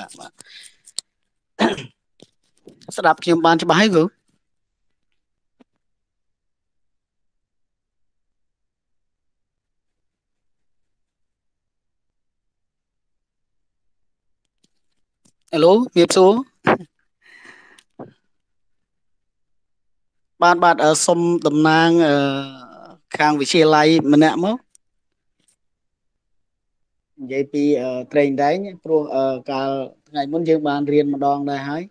បាទបាទស្ដាប់ខ្ញុំបានច្បាស់ហើយគ្រូហេឡូជំរាបសួរបានបាទសុំតំណាងខាងវិទ្យាល័យម្នាក់មក និយាយពីត្រេងដែងព្រោះកាលថ្ងៃមុនយើងបានរៀនម្ដងដែរហើយ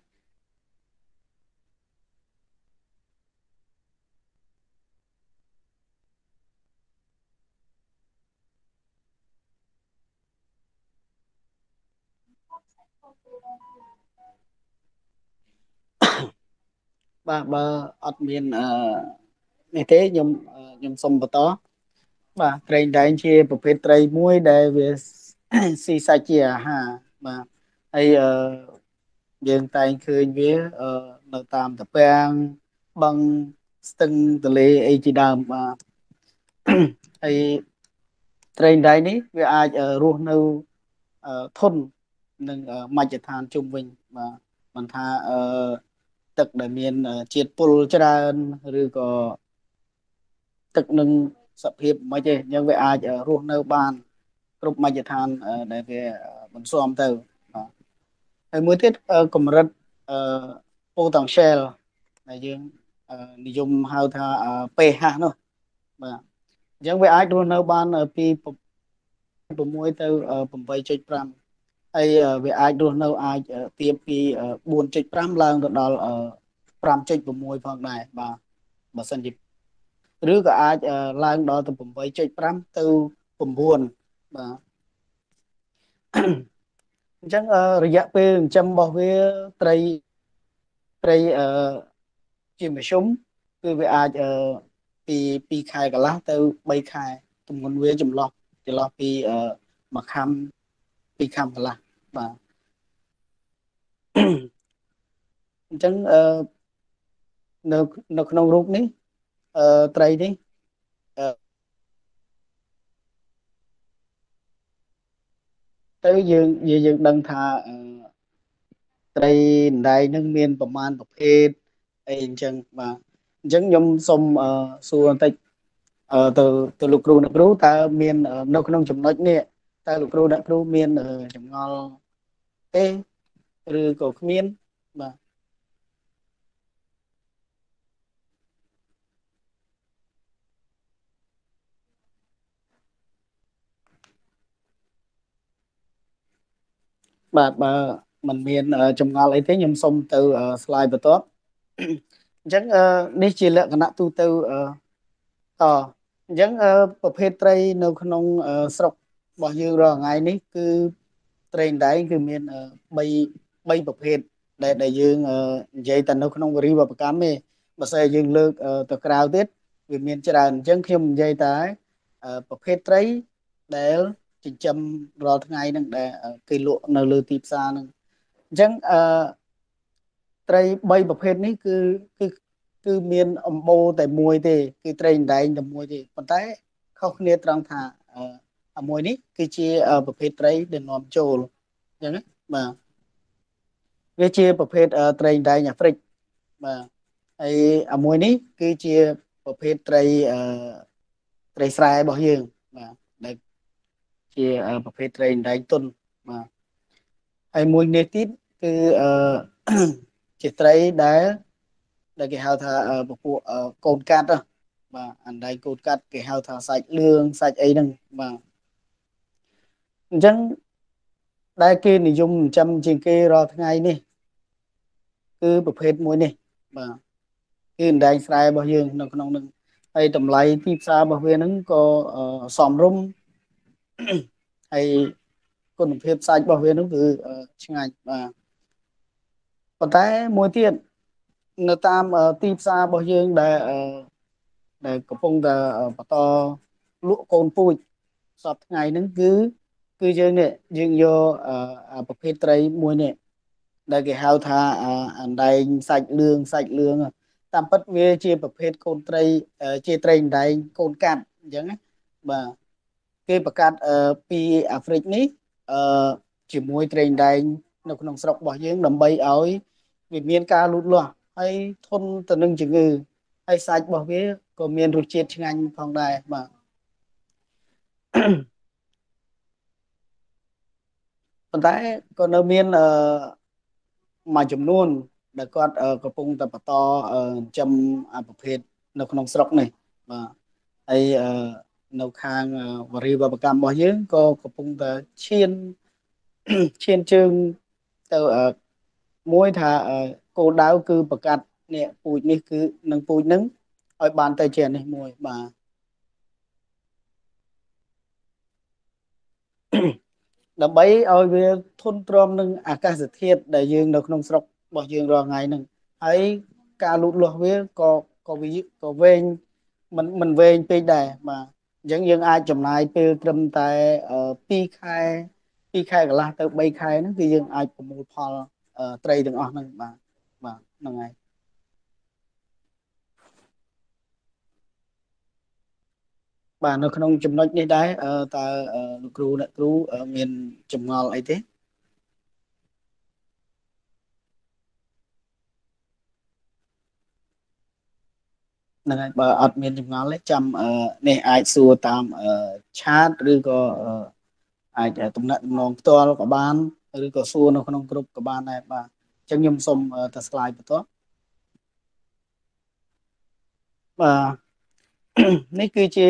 បាទបើអត់មានអឺនេះទេខ្ញុំខ្ញុំសុំបន្តបាទត្រេងដែងជាប្រភេទត្រីមួយដែលវា ស៊ីសាច់ជាអាហារបាទហើយអឺយើងតែងឃើញវាអឺនៅតាមតាពាំងបឹងស្ទឹងទលេអីជាដើមបាទហើយត្រេងដែងនេះវាអាចរស់នៅធន់នឹងមជ្ឈដ្ឋានជុំវិញបាទមិនថាអឺទឹកដែលមានជាតិពុលច្រើនឬក៏ទឹកនឹងសភាពមិនទេអញ្ចឹងវាអាចរស់នៅបាន គ្រប់មជ្ឈដ្ឋានដែលវាបន្ស៊ាំទៅបាទហើយមួយទៀតកម្រិត potential ដែលយើងនិយមហៅថា pH នោះបាទអញ្ចឹងវាអាចរស់នៅបានពី6ទៅ8.5ហើយវាអាចរស់នៅអាចទៀបពី4.5ឡើងទៅដល់5.6ផងដែរបាទបើសិនជាឬក៏អាចឡើងដល់ទៅ8.5ទៅ9 បាទអញ្ចឹងរយៈពេលចិញ្ចឹមរបស់វាត្រីត្រីអឺជាមធ្យមគឺវាអាចអឺពី2ខែកន្លះទៅ3ខែទម្ងន់វាចន្លោះចន្លោះពីអឺមួយខាំពីរខាំកន្លះបាទអញ្ចឹងអឺនៅនៅក្នុងរូបនេះអឺត្រីនេះ ទៅយើងយើងដឹងថាត្រីអណ្ដែងនឹងមានប្រមាណប្រភេទអីអញ្ចឹងបាទអញ្ចឹងខ្ញុំសូមសួរបន្តិចទៅទៅលោកគ្រូអ្នកគ្រូតើមាននៅក្នុងចំណុចនេះតើលោកគ្រូអ្នកគ្រូមានចម្ងល់ទេឬក៏គ្មានបាទ បាទបើมันមានចម្ងល់អីទេខ្ញុំសុំទៅ slide បន្ទាប់អញ្ចឹងនេះជាលក្ខណៈទូទៅតអញ្ចឹងប្រភេទត្រីនៅក្នុងស្រុករបស់យើងរាល់ថ្ងៃនេះគឺត្រីដែងគឺមាន3 3ប្រភេទដែលដែលយើងនិយាយតែនៅក្នុងវិរិយវប្បកម្មទេបើស្អីយើងលើកទៅក្រៅទៀតវាមានច្រើនអញ្ចឹងខ្ញុំនិយាយតែប្រភេទត្រីដែល ចិញ្ចឹមរាល់ថ្ងៃហ្នឹងដែលគេលក់នៅលើទីផ្សារហ្នឹងអញ្ចឹងអឺត្រី3ប្រភេទនេះគឺគឺគឺមានអំបូរតែមួយទេគឺត្រីអណ្ដែងតែមួយទេប៉ុន្តែខុសគ្នាត្រង់ថាអាមួយនេះគឺជាប្រភេទត្រីដែលនាំចូលអញ្ចឹងបាទវាជាប្រភេទត្រីអណ្ដែងអាហ្វ្រិកបាទហើយអាមួយនេះគឺជាប្រភេទត្រីត្រីស្រែរបស់យើងបាទដែល ជាប្រភេទត្រីអណ្ដែងទុនបាទហើយមួយនេះទៀតគឺអឺជាត្រីដែលដែលគេហៅថាពពួកកូនកាត់បាទអណ្ដែងកូនកាត់គេហៅថាសាច់លឿងសាច់អីហ្នឹងបាទអញ្ចឹងដែលគេនិយមចិញ្ចឹមជាងគេរាល់ថ្ងៃនេះគឺប្រភេទមួយនេះបាទគឺអណ្ដែងស្រែរបស់យើងនៅក្នុងនឹងហើយតម្លៃទីផ្សាររបស់វាហ្នឹងក៏សមរម្យ ហើយគុណភាពសាច់របស់វានោះគឺឆ្ងាញ់បាទប៉ុន្តែមួយទៀតនៅតាមទីផ្សាររបស់យើងដែលដែលកំពុងតែបន្តលក់កូនពូជសពថ្ងៃហ្នឹងគឺគឺយើងនេះយើងយកប្រភេទត្រីមួយនេះដែលគេហៅថាអណ្ដែងសាច់លឿងសាច់លឿងតាមពិតវាជាប្រភេទកូនត្រីជាត្រីអណ្ដែងកូនកាត់អញ្ចឹងណាបាទ គេប្រកាសពីអាហ្វ្រិកនេះអឺជាមួយត្រីដែងនៅក្នុងស្រុករបស់យើងដើម្បីឲ្យវាមានការលូតលាស់ហើយធន់ទៅនឹងជំងឺហើយសាច់របស់វាក៏មានរសជាតិឆ្ងាញ់ផងដែរបាទប៉ុន្តែក៏នៅមានអឺមួយចំនួន ដែលគាត់កំពុងតែបន្តចិញ្ចឹមប្រភេទនៅក្នុងស្រុកនេះបាទហើយ នៅខាងវរីវប្បកម្មរបស់យើងក៏កំពុងតែឈានឈានជើងទៅមួយថាគោលដៅគឺប្រកាសនេះពូជនេះគឺនឹងពូជនឹងឲ្យបានទៅជានេះមួយបាទដើម្បីឲ្យវាធន់ទ្រាំនឹងអាកាសធាតុដែលយើងនៅក្នុងស្រុករបស់យើងរាល់ថ្ងៃហ្នឹងហើយការលូតលាស់វាក៏ក៏វាក៏វែងមិនមិនវែងពេកដែរបាទ អញ្ចឹងយើងអាចចំណាយពេលត្រឹមតែ2ខែ2ខែកន្លះទៅ3ខែហ្នឹងគឺយើងអាចប្រមូលផលត្រីទាំងអស់ហ្នឹងបាទបាទហ្នឹងហើយបាទនៅក្នុងចំណុចនេះដែរតើលោកគ្រូអ្នកគ្រូមានចម្ងល់អីទេ ហ្នឹងហើយបើអត់មានចម្ងល់ទេចាំនេះអាចសួរតាមឆាតឬក៏អាចតំណាក់តំណងផ្ទាល់ក៏បានឬក៏សួរនៅក្នុងក្រុមក៏បានដែរបាទអញ្ចឹងខ្ញុំសូមតែ slide បន្ទាប់បាទនេះគឺជា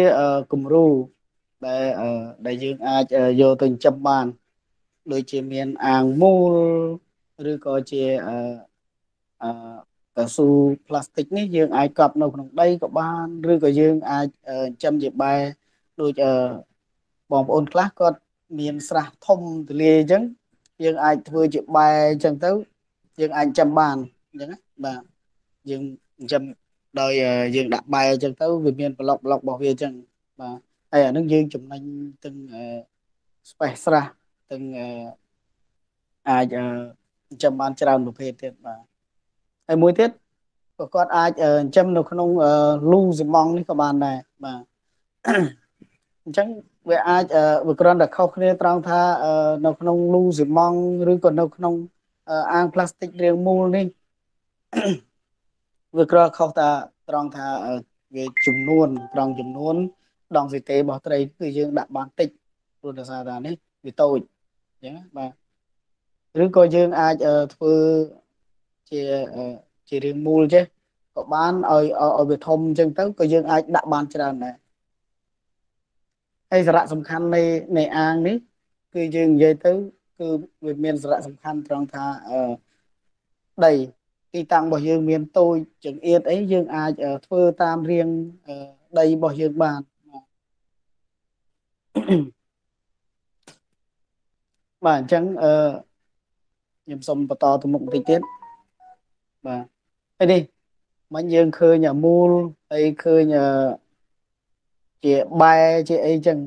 គំរូដែលដែលយើងអាចយកទៅចិញ្ចឹមបាន ដូចជាមានអាងមូលឬក៏ជាអឺកៅ ស៊ូផ្លាស្ទិកនេះយើងអាចកប់នៅក្នុងដីក៏បានឬក៏យើងអាចចិញ្ចឹមជាបែដូចបងប្អូនខ្លះគាត់មានស្រះធំទលាយអញ្ចឹងយើងអាចធ្វើជាបែអញ្ចឹងទៅ យើងអាចចិញ្ចឹមបានអញ្ចឹងណាបាទយើងចិញ្ចឹមដោយយើងដាក់បែអញ្ចឹងទៅវាមានប្លុកប្លុករបស់វាអញ្ចឹងបាទហើយអានឹងយើងចំណេញទាំងស្បេះស្រះទាំងអាចចិញ្ចឹមបានច្រើនប្រភេទទៀតបាទ ហើយមួយទៀតក៏គាត់អាចចិញ្ចឹមនៅក្នុងលូស៊ីម៉ង់នេះក៏បានដែរបាទអញ្ចឹងវាអាចវាគ្រាន់តែខុសគ្នាត្រង់ថានៅក្នុងលូស៊ីម៉ង់ឬក៏នៅក្នុងអាងផ្លាស្ទិករាងមូលនេះវាក្រខុសតាត្រង់ថាវាចំនួនត្រង់ចំនួនដងស៊ីតេរបស់ត្រីគឺយើងដាក់បានតិចព្រោះដោយសារថានេះវាតូចអញ្ចឹងបាទឬក៏យើងអាចធ្វើ ជាជារាងមូលចេះក៏បានឲ្យឲ្យវាធំអញ្ចឹងទៅក៏យើងអាចដាក់បានច្រើនដែរហើយសារៈសំខាន់នៃនៃអាងនេះ គឺយើងនិយាយទៅ គឺវាមានសារៈសំខាន់ត្រង់ថាអឺដីទីតាំងរបស់យើងមានតូចចង្អៀតអីយើងអាចធ្វើតាមរៀងដីរបស់យើងបានបាទអញ្ចឹងអឺខ្ញុំសូមបន្តទៅមុខបន្តិចទៀត បាទហើយនេះមិញយើងឃើញមូលហើយឃើញជាបែជាអីចឹង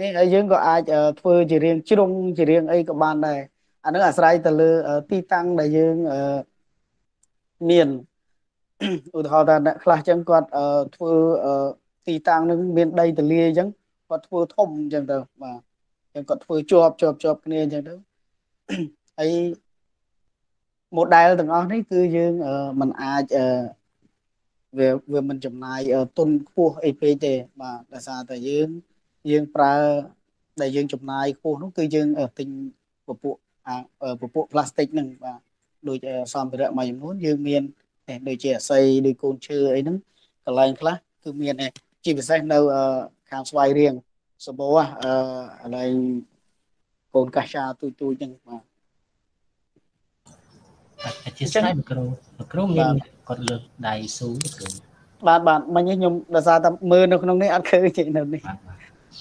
នេះហើយយើងក៏អាចធ្វើជារៀងជ្រុងជារៀងអីក៏បានដែរអានឹងអាស្រ័យទៅលើទីតាំងដែលយើងអឺមានឧទាហរណ៍ថាអ្នកខ្លះចឹងគាត់ធ្វើទីតាំងនឹងមានដីទលាអញ្ចឹងគាត់ធ្វើធំអញ្ចឹងទៅបាទអញ្ចឹងគាត់ធ្វើជាប់ជាប់ជាប់គ្នាអញ្ចឹងទៅហើយ model ទាំងអស់នេះគឺយើងមិនអាចវាវាមិនចំណាយទុនខ្ពស់អីពេកទេបាទដោយសារតែយើងយើងប្រើដែលយើងចំណាយខ្ពស់នោះគឺយើងទិញពពួកពពួកផ្លាស្ទិកហ្នឹងបាទដូចសម្ភារៈមួយចំនួនយើងមានដូចជាអាស័យដូចកូនឈើអីហ្នឹងកន្លែងខ្លះគឺមានជាពិសេសនៅខាងស្វាយរៀងសបោអឺកន្លែងកូនកាសាទូទូចឹងបាទ អធិស្ឋានលោកគ្រូលោកគ្រូមានគាត់លើកដៃស៊ូគ្រូបាទបាទមិញខ្ញុំដោយសារតែមើលនៅក្នុងនេះអត់ឃើញទេនៅនេះ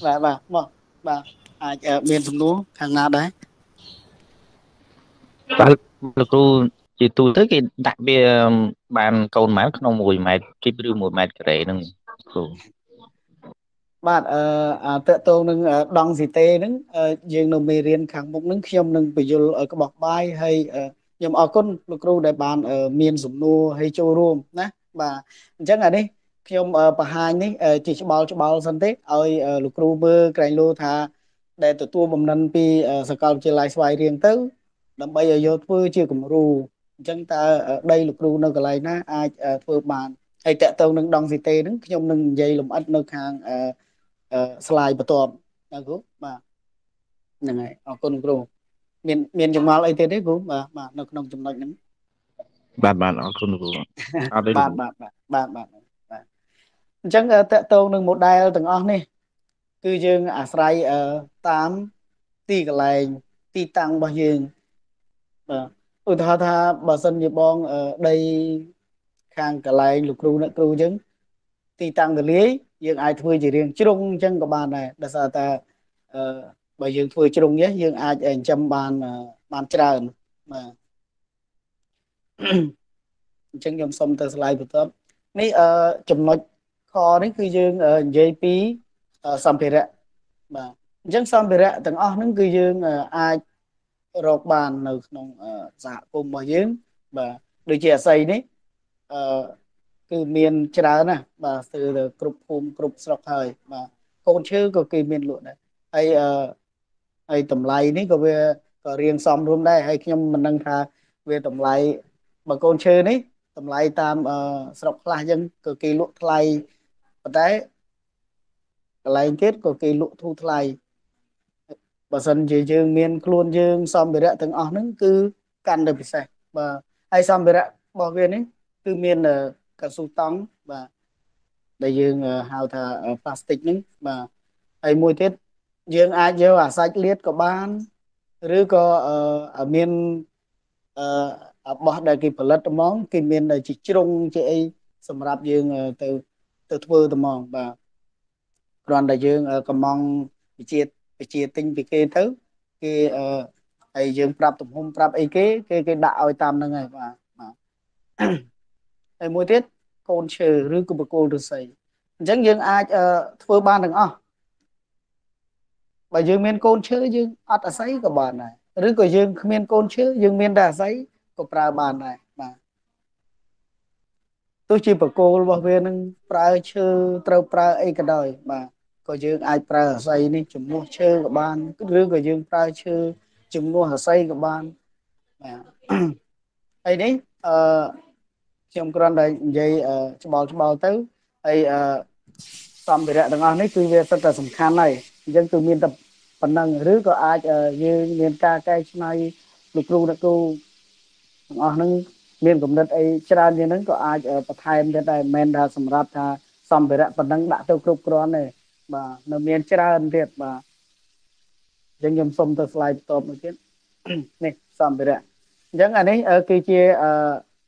បាទបាទមកបាទអាចមានសំណួរខាងណាដែរបាទលោកគ្រូជាទូទៅគេដាក់វាបានកូនម៉ែក្នុង1ម៉ែត្រគីបឬ1ម៉ែត្រការ៉េហ្នឹងគ្រូបាទអឺអាតកតងនឹងដងស៊ីតេហ្នឹងយើងនៅមេរៀនខាងមុខហ្នឹងខ្ញុំនឹងបញ្យលឲ្យក្បោះបាយហើយ ខ្ញុំអរគុណលោកគ្រូដែលបានមានសំណួរឲ្យចូលរួមណាបាទអញ្ចឹងអានេះខ្ញុំបង្ហាញនេះជាច្បល់ច្បល់សិនទេឲ្យលោកគ្រូមើលក្រែងលោថា ដែលទទួលបំណិនពីសាកលវិទ្យាល័យស្វាយរៀងទៅ ដើម្បីឲ្យយកធ្វើជាគំរូអញ្ចឹងតើដីលោកគ្រូនៅកន្លែងណាអាចធ្វើបានហើយតកតងនឹងដងស៊ីតេហ្នឹងខ្ញុំនឹងនិយាយលម្អិតនៅខាងស្លាយបន្ទាប់ណាគ្រូបាទហ្នឹងហើយអរគុណគ្រូ មានមានចម្ងល់អីទៀតទេគ្រូបាទបាទនៅក្នុងចំណុចហ្នឹងបាទបាទអរគុណគ្រូអត់ទេបាទបាទបាទបាទបាទអញ្ចឹងតកតងនឹង model ទាំងអស់នេះ គឺយើងអាស្រ័យតាមទីកន្លែងទីតាំងរបស់យើងបាទឧទាហរណ៍ថាបើសិនជាបងដីខាងកន្លែងលោកគ្រូអ្នកគ្រូអញ្ចឹងទីតាំងកលាយយើងអាចធ្វើជារៀងជ្រុងអញ្ចឹងក៏បានដែរដោយសារតែអឺ បើយើងធ្វើជ្រុងនេះយើងអាចចិញ្ចឹមបានបានច្រើនបាទអញ្ចឹងខ្ញុំសុំទៅស្លាយបន្ទាប់នេះអឺចំណុចខនេះគឺយើងនិយាយពីសម្ភារៈបាទអញ្ចឹងសម្ភារៈទាំងអស់ហ្នឹងគឺយើងអាចរកបាននៅក្នុងសហគមន៍របស់យើងបាទដូចជាអាស័យនេះអឺគឺមានច្រើនណាស់បាទស្ទើរតែគ្រប់ភូមិគ្រប់ស្រុកហើយបាទកូនឈើក៏គេមានលក់ដែរហើយអឺ ហើយតម្លៃនេះក៏វាក៏រៀងសមរួមដែរហើយខ្ញុំមិនដឹងថាវាតម្លៃបើកូនឈើនេះតម្លៃតាមស្រុកខ្លះអញ្ចឹងក៏គេលក់ថ្លៃប៉ុន្តែកន្លែងទៀតក៏គេលក់ធូរថ្លៃបើសិនជាយើងមានខ្លួនយើងសម្ភារៈទាំងអស់ហ្នឹងគឺកាន់តែពិសេសបាទហើយសម្ភារៈរបស់វានេះគឺមានកស៊ូតង់បាទដែលយើងហៅថាផ្លាស្ទិកហ្នឹងបាទហើយមួយទៀត យើងអាចយកអាសាច់លាតក៏បាន ឬក៏មានអឺបោះដែលគេផលិតហ្មងគេមានជាជ្រុងជាអីសម្រាប់យើងទៅទៅធ្វើត្មងបាទគ្រាន់តែយើងកំងវិជាវិជាទិញពីគេទៅគេអឺហើយយើងប្រាប់ទំហំប្រាប់អីគេគេគេដាក់ឲ្យតាមហ្នឹងហើយបាទបាទហើយមួយទៀតកូនឈើឬក៏បកគោលឫស្សីអញ្ចឹងយើងអាចធ្វើបានទាំងអស់ បើយើងមានកូនឈើយើងអត់អាស័យក៏បានដែរឬក៏យើងគ្មានកូនឈើយើងមានតែអាស័យក៏ប្រើបានដែរបាទទោះជាបកគោលរបស់វានឹងប្រើឈើត្រូវប្រើអីក៏ដោយបាទក៏យើងអាចប្រើអាស័យនេះជំនួសឈើក៏បានឬក៏យើងប្រើឈើជំនួសអាស័យក៏បានបាទហើយនេះអឺខ្ញុំគ្រាន់តែនិយាយច្បល់ច្បល់ទៅហើយអឺសម្ភារៈទាំងអស់នេះគឺវាសិតតែសំខាន់ហើយអញ្ចឹងគឺមានតែ ប៉ុណ្ណឹងឬក៏អាចយើងមានការកែច្នៃលោកគ្រូអ្នកគ្រូទាំងអស់ហ្នឹងមានគំនិតអីច្រើនជាងហ្នឹងក៏អាចបន្ថែមទៀតដែរមិនមែនថាសម្រាប់ថាសម្ភារៈប៉ុណ្ណឹងដាក់ទៅគ្រប់គ្រាន់ទេបាទនៅមានច្រើនទៀតបាទអញ្ចឹងខ្ញុំសុំទៅ slide បន្ទាប់មួយទៀតនេះសម្ភារៈអញ្ចឹងអានេះគឺជា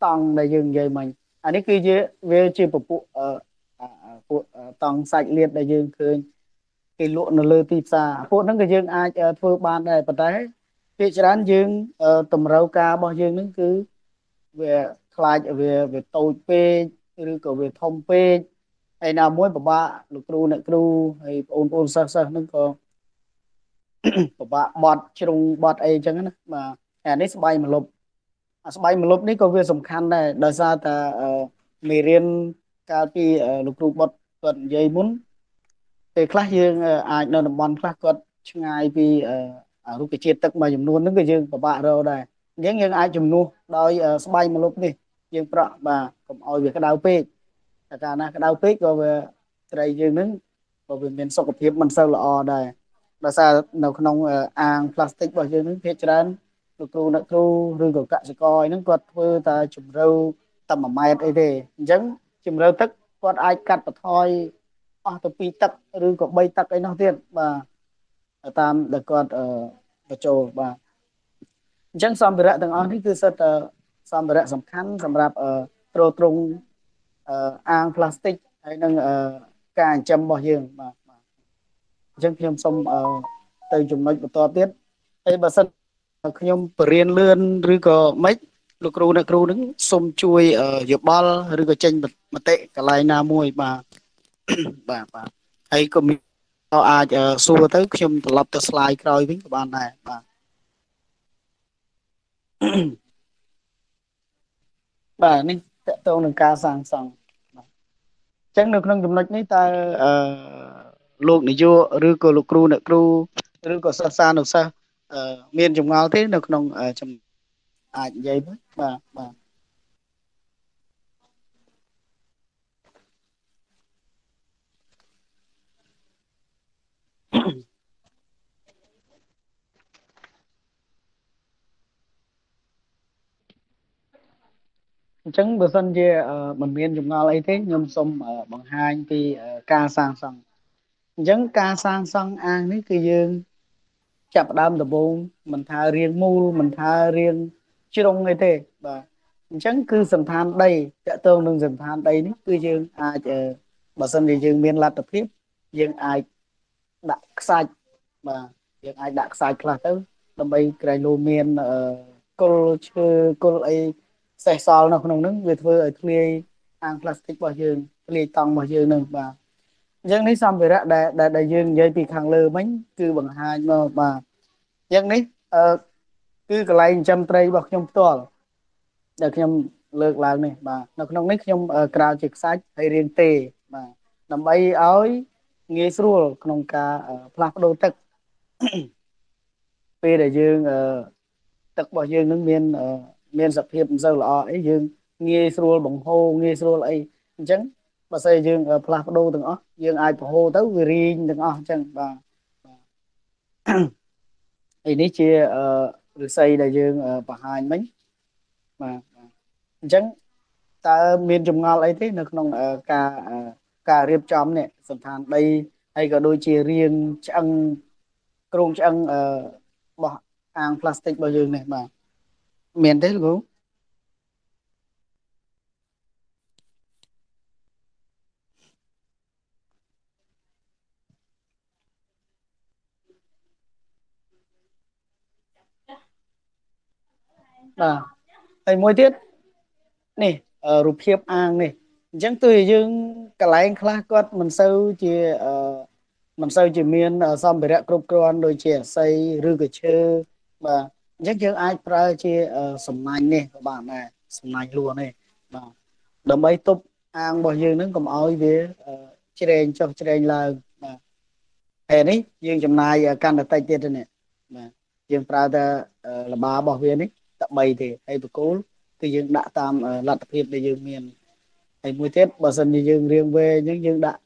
តង់ដែលយើងនិយាយមិញអានេះគឺជាវាជាពពួកពួកតង់សាច់លៀតដែលយើងឃើញ គេលក់នៅលើទីផ្សារពួកហ្នឹងក៏យើងអាចធ្វើបានដែរប៉ុន្តែភាគច្រើនយើងតម្រូវការរបស់យើងហ្នឹងគឺវាខ្លាចវាវាតូចពេកឬក៏វាធំពេកហើយណាមួយពិបាកលោកគ្រូអ្នកគ្រូហើយបងប្អូនសិស្សសិស្សហ្នឹងក៏ពិបាកបត់ជ្រុងបត់អីចឹងណាបាទអានេះស្បៃម្លប់អាស្បៃម្លប់នេះក៏វាសំខាន់ដែរដោយសារតែមេរៀនកាលពីលោកគ្រូបុតគាត់និយាយមុន ពេលខ្លះយើងអាចនៅតំបន់ខ្លះគាត់ឆ្ងាយពីរុក្ខជាតិទឹកមួយចំនួនហ្នឹងក៏យើងពិបាករកដែរអញ្ចឹងយើងអាចជំនួសដោយស្បៃម្លប់នេះយើងប្រក់បាទកុំឲ្យវាក្តៅពេកតែកាលណាក្តៅពេកក៏វាត្រីយើងហ្នឹងក៏វាមានសុខភាពមិនសូវល្អដែរដោយសារនៅក្នុងអាងផ្លាស្ទិករបស់យើងហ្នឹងភាគច្រើនលោកគ្រូអ្នកគ្រូឬក៏កសិករហ្នឹងគាត់ធ្វើតែជំរឿតែ1ម៉ែត្រអីទេអញ្ចឹងជំរឿទឹកគាត់អាចកាត់បន្ថយ អស់ទៅ2ទឹកឬក៏3ទឹកអីនោះទៀតបាទតាមដែលគាត់បញ្ចូលបាទអញ្ចឹងសម្ភារៈទាំងអស់នេះគឺសិតតែសម្ភារៈសំខាន់សម្រាប់ទ្រទ្រង់អាងផ្លាស្ទិកហើយនឹងការចិញ្ចឹមរបស់យើងបាទអញ្ចឹងខ្ញុំសូមទៅចំណុចបន្តទៀតហើយបើសិនខ្ញុំបរៀនលឿនឬក៏មិនលោកគ្រូអ្នកគ្រូនឹងសូមជួយយោបល់ឬក៏ចេញមតិកន្លែងណាមួយបាទ បាទបាទហើយក៏មានអាចសួរទៅខ្ញុំត្រឡប់ទៅ slide ក្រោយវិញក៏បានដែរបាទបាទនេះតកតងនឹងការសាងសង់បាទអញ្ចឹងនៅក្នុងចំណុចនេះតើអឺលោកនាយកឬក៏លោកគ្រូអ្នកគ្រូឬក៏សិស្សានុសិស្សអមានចម្ងល់ទេនៅក្នុងចំអាចនិយាយមួយបាទបាទ អញ្ចឹងបើសិនជាមិនមានចម្ងល់អីទេខ្ញុំសូមបង្ហាញពីការសាងសង់អញ្ចឹងការសាងសង់អាងនេះគឺយើងចាប់ដើមដំបូងមិនថារៀងមូលមិនថារៀងជ្រុងអីទេបាទអញ្ចឹងគឺសន្តានដីតកតងនឹងសន្តានដីនេះគឺយើងអាចបើសិនជាយើងមានលទ្ធភាពយើងអាចដាក់ខ្សាច់បាទយើងអាចដាក់ខ្សាច់ខ្លះទៅដើម្បីក្រែងលោមានគល់ឈើគល់អី សេះសល់នៅក្នុងហ្នឹងវាធ្វើឲ្យធ្លាយអាងផ្លាស្ទិករបស់យើងធ្លាយតង់របស់យើងហ្នឹងបាទអញ្ចឹងនេះសម្ភារៈដែលដែលយើងនិយាយពីខាងលើមិញគឺបង្ហាញមកបាទអញ្ចឹងនេះអឺគឺកន្លែងចិញ្ចឹមត្រីរបស់ខ្ញុំផ្ទាល់ដែលខ្ញុំលើកឡើងនេះបាទនៅក្នុងនេះខ្ញុំក្រាលជាខ្សាច់ហើយរៀងទេបាទដើម្បីឲ្យងាយស្រួលក្នុងការផ្លាស់ប្ដូរទឹកពេលដែលយើងទឹករបស់យើងនឹងមាន មានសភាពមិនសូវល្អអីយើងងាយស្រួលបង្ហូរងាយស្រួលអីអញ្ចឹងបើស្អីយើងផ្លាស់ប្ដូរទាំងអស់យើងអាចបង្ហូរទៅវារីងទាំងអស់អញ្ចឹងបាទអីនេះជាឫស្សីដែលយើងបង្ហាញមិញបាទអញ្ចឹងតើមានចម្ងល់អីទេនៅក្នុងការការរៀបចំនេះសន្តានដីហើយក៏ដូចជារៀងឆ្អឹងគ្រោងឆ្អឹងរបស់អាងផ្លាស្ទិករបស់យើងនេះបាទ មានទេលោកបាទហើយមួយទៀតនេះរូបភាពអាងនេះអញ្ចឹងទោះយើងកន្លែងខ្លះគាត់មិនសូវជាអឺមិនសូវជាមានសម្ភារៈគ្រប់គ្រាន់ដូចជាអស័យឬក៏ឈើបាទ អញ្ចឹងយើងអាចប្រើជាសំណាញ់នេះក៏បានដែរសំណាញ់លួនេះបាទដើម្បីទប់អាងរបស់យើងនឹងកុំឲ្យវាជ្រែងចុះជ្រែងឡើងបាទហើយនេះយើងចំណាយកាន់តែតិចទៀតទេនេះបាទយើងប្រើតែលបារបស់វានេះតែ3ទេហើយបកគោលគឺយើងដាក់តាមលទ្ធភាពដែលយើងមានហើយមួយទៀតបើសិនជាយើងរៀងវែងអញ្ចឹងយើងដាក់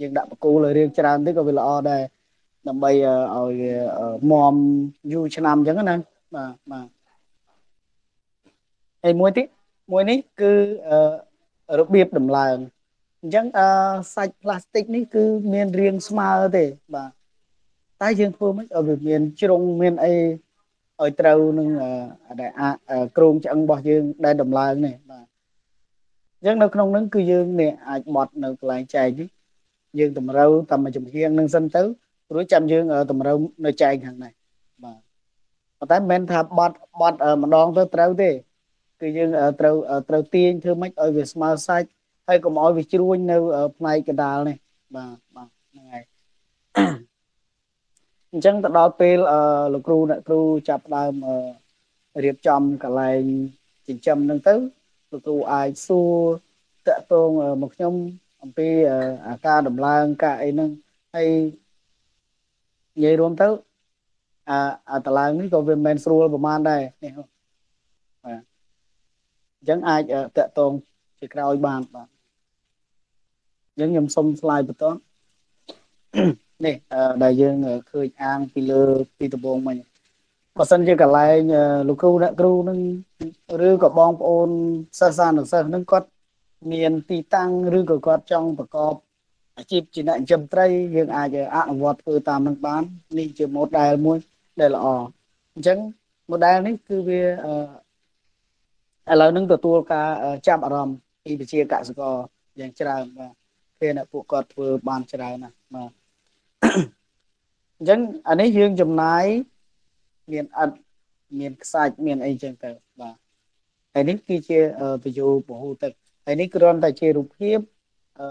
យើងដាក់បកគោលឲ្យរៀងច្រើនទៅក៏វាល្អដែរ ដើម្បីឲ្យមមយូរឆ្នាំអញ្ចឹងណាបាទបាទហើយមួយទៀតមួយនេះគឺរបៀបដំឡើងអញ្ចឹងអឺសាច់ផ្លាស្ទិកនេះគឺមានរាងស្មើទេបាទតែយើងធ្វើមិនឲ្យវាមានជ្រុងមានអីឲ្យត្រូវនឹងដែលក្រងឆ្អឹងរបស់យើងដែលដំឡើងនេះបាទអញ្ចឹងនៅក្នុងនឹងគឺយើងនេះអាចបត់នៅកន្លែងចែកនេះយើងតម្រូវតាមមួយចំហៀងនឹងសិនទៅ រួចចាំយើងតម្រូវនៅចែកខាងនេះបាទប៉ុន្តែមិនមែនថាបត់បត់ម្ដងទៅត្រូវទេ គឺយើងត្រូវត្រូវទាញធ្វើម៉េចឲ្យវាស្មើសាច់ហើយកុំឲ្យវាជ្រួញនៅផ្នែកកណ្ដាលនេះបាទបាទហ្នឹងហើយអញ្ចឹងទៅដល់ពេលលោកគ្រូអ្នកគ្រូចាប់ដើមរៀបចំកន្លែងចិញ្ចឹមហ្នឹងទៅលោកគ្រូអាចសួរតកតងមកខ្ញុំអំពីអាការដំឡើងការអីហ្នឹងហើយ និយាយរួមទៅអាអាតឡើងនេះក៏វាមិនមែនស្រួលប្រហែលដែរនេះបាទអញ្ចឹងអាចតកតងជាក្រោយបានបាទអញ្ចឹងខ្ញុំសុំស្លាយបន្តនេះដែលយើងឃើញអាងពីលើពីដំបងមិញបើសិនជាកន្លែងលោកគ្រូអ្នកគ្រូនឹងឬក៏បងប្អូនសិស្សសានុសិស្សនឹងគាត់មានទីតាំងឬក៏គាត់ចង់ប្រកប អាជីពជាអ្នកចិញ្ចឹមត្រីយើងអាចអនុវត្តធ្វើតាមនឹងបាននេះជា model មួយដែលល្អអញ្ចឹង model នេះគឺវាឥឡូវនឹងទទួលការចាប់អារម្មណ៍ពីវិជាកសិករយ៉ាងច្រើនបាទពេលអ្នកពួកគាត់ធ្វើបានច្រើនណាស់បាទអញ្ចឹងអានេះយើងចំណាយមានអត់មានខ្សាច់មានអីចឹងទៅបាទហើយនេះគឺជាពយោពហុទឹកហើយនេះគ្រាន់តែជារូបភាពអឺ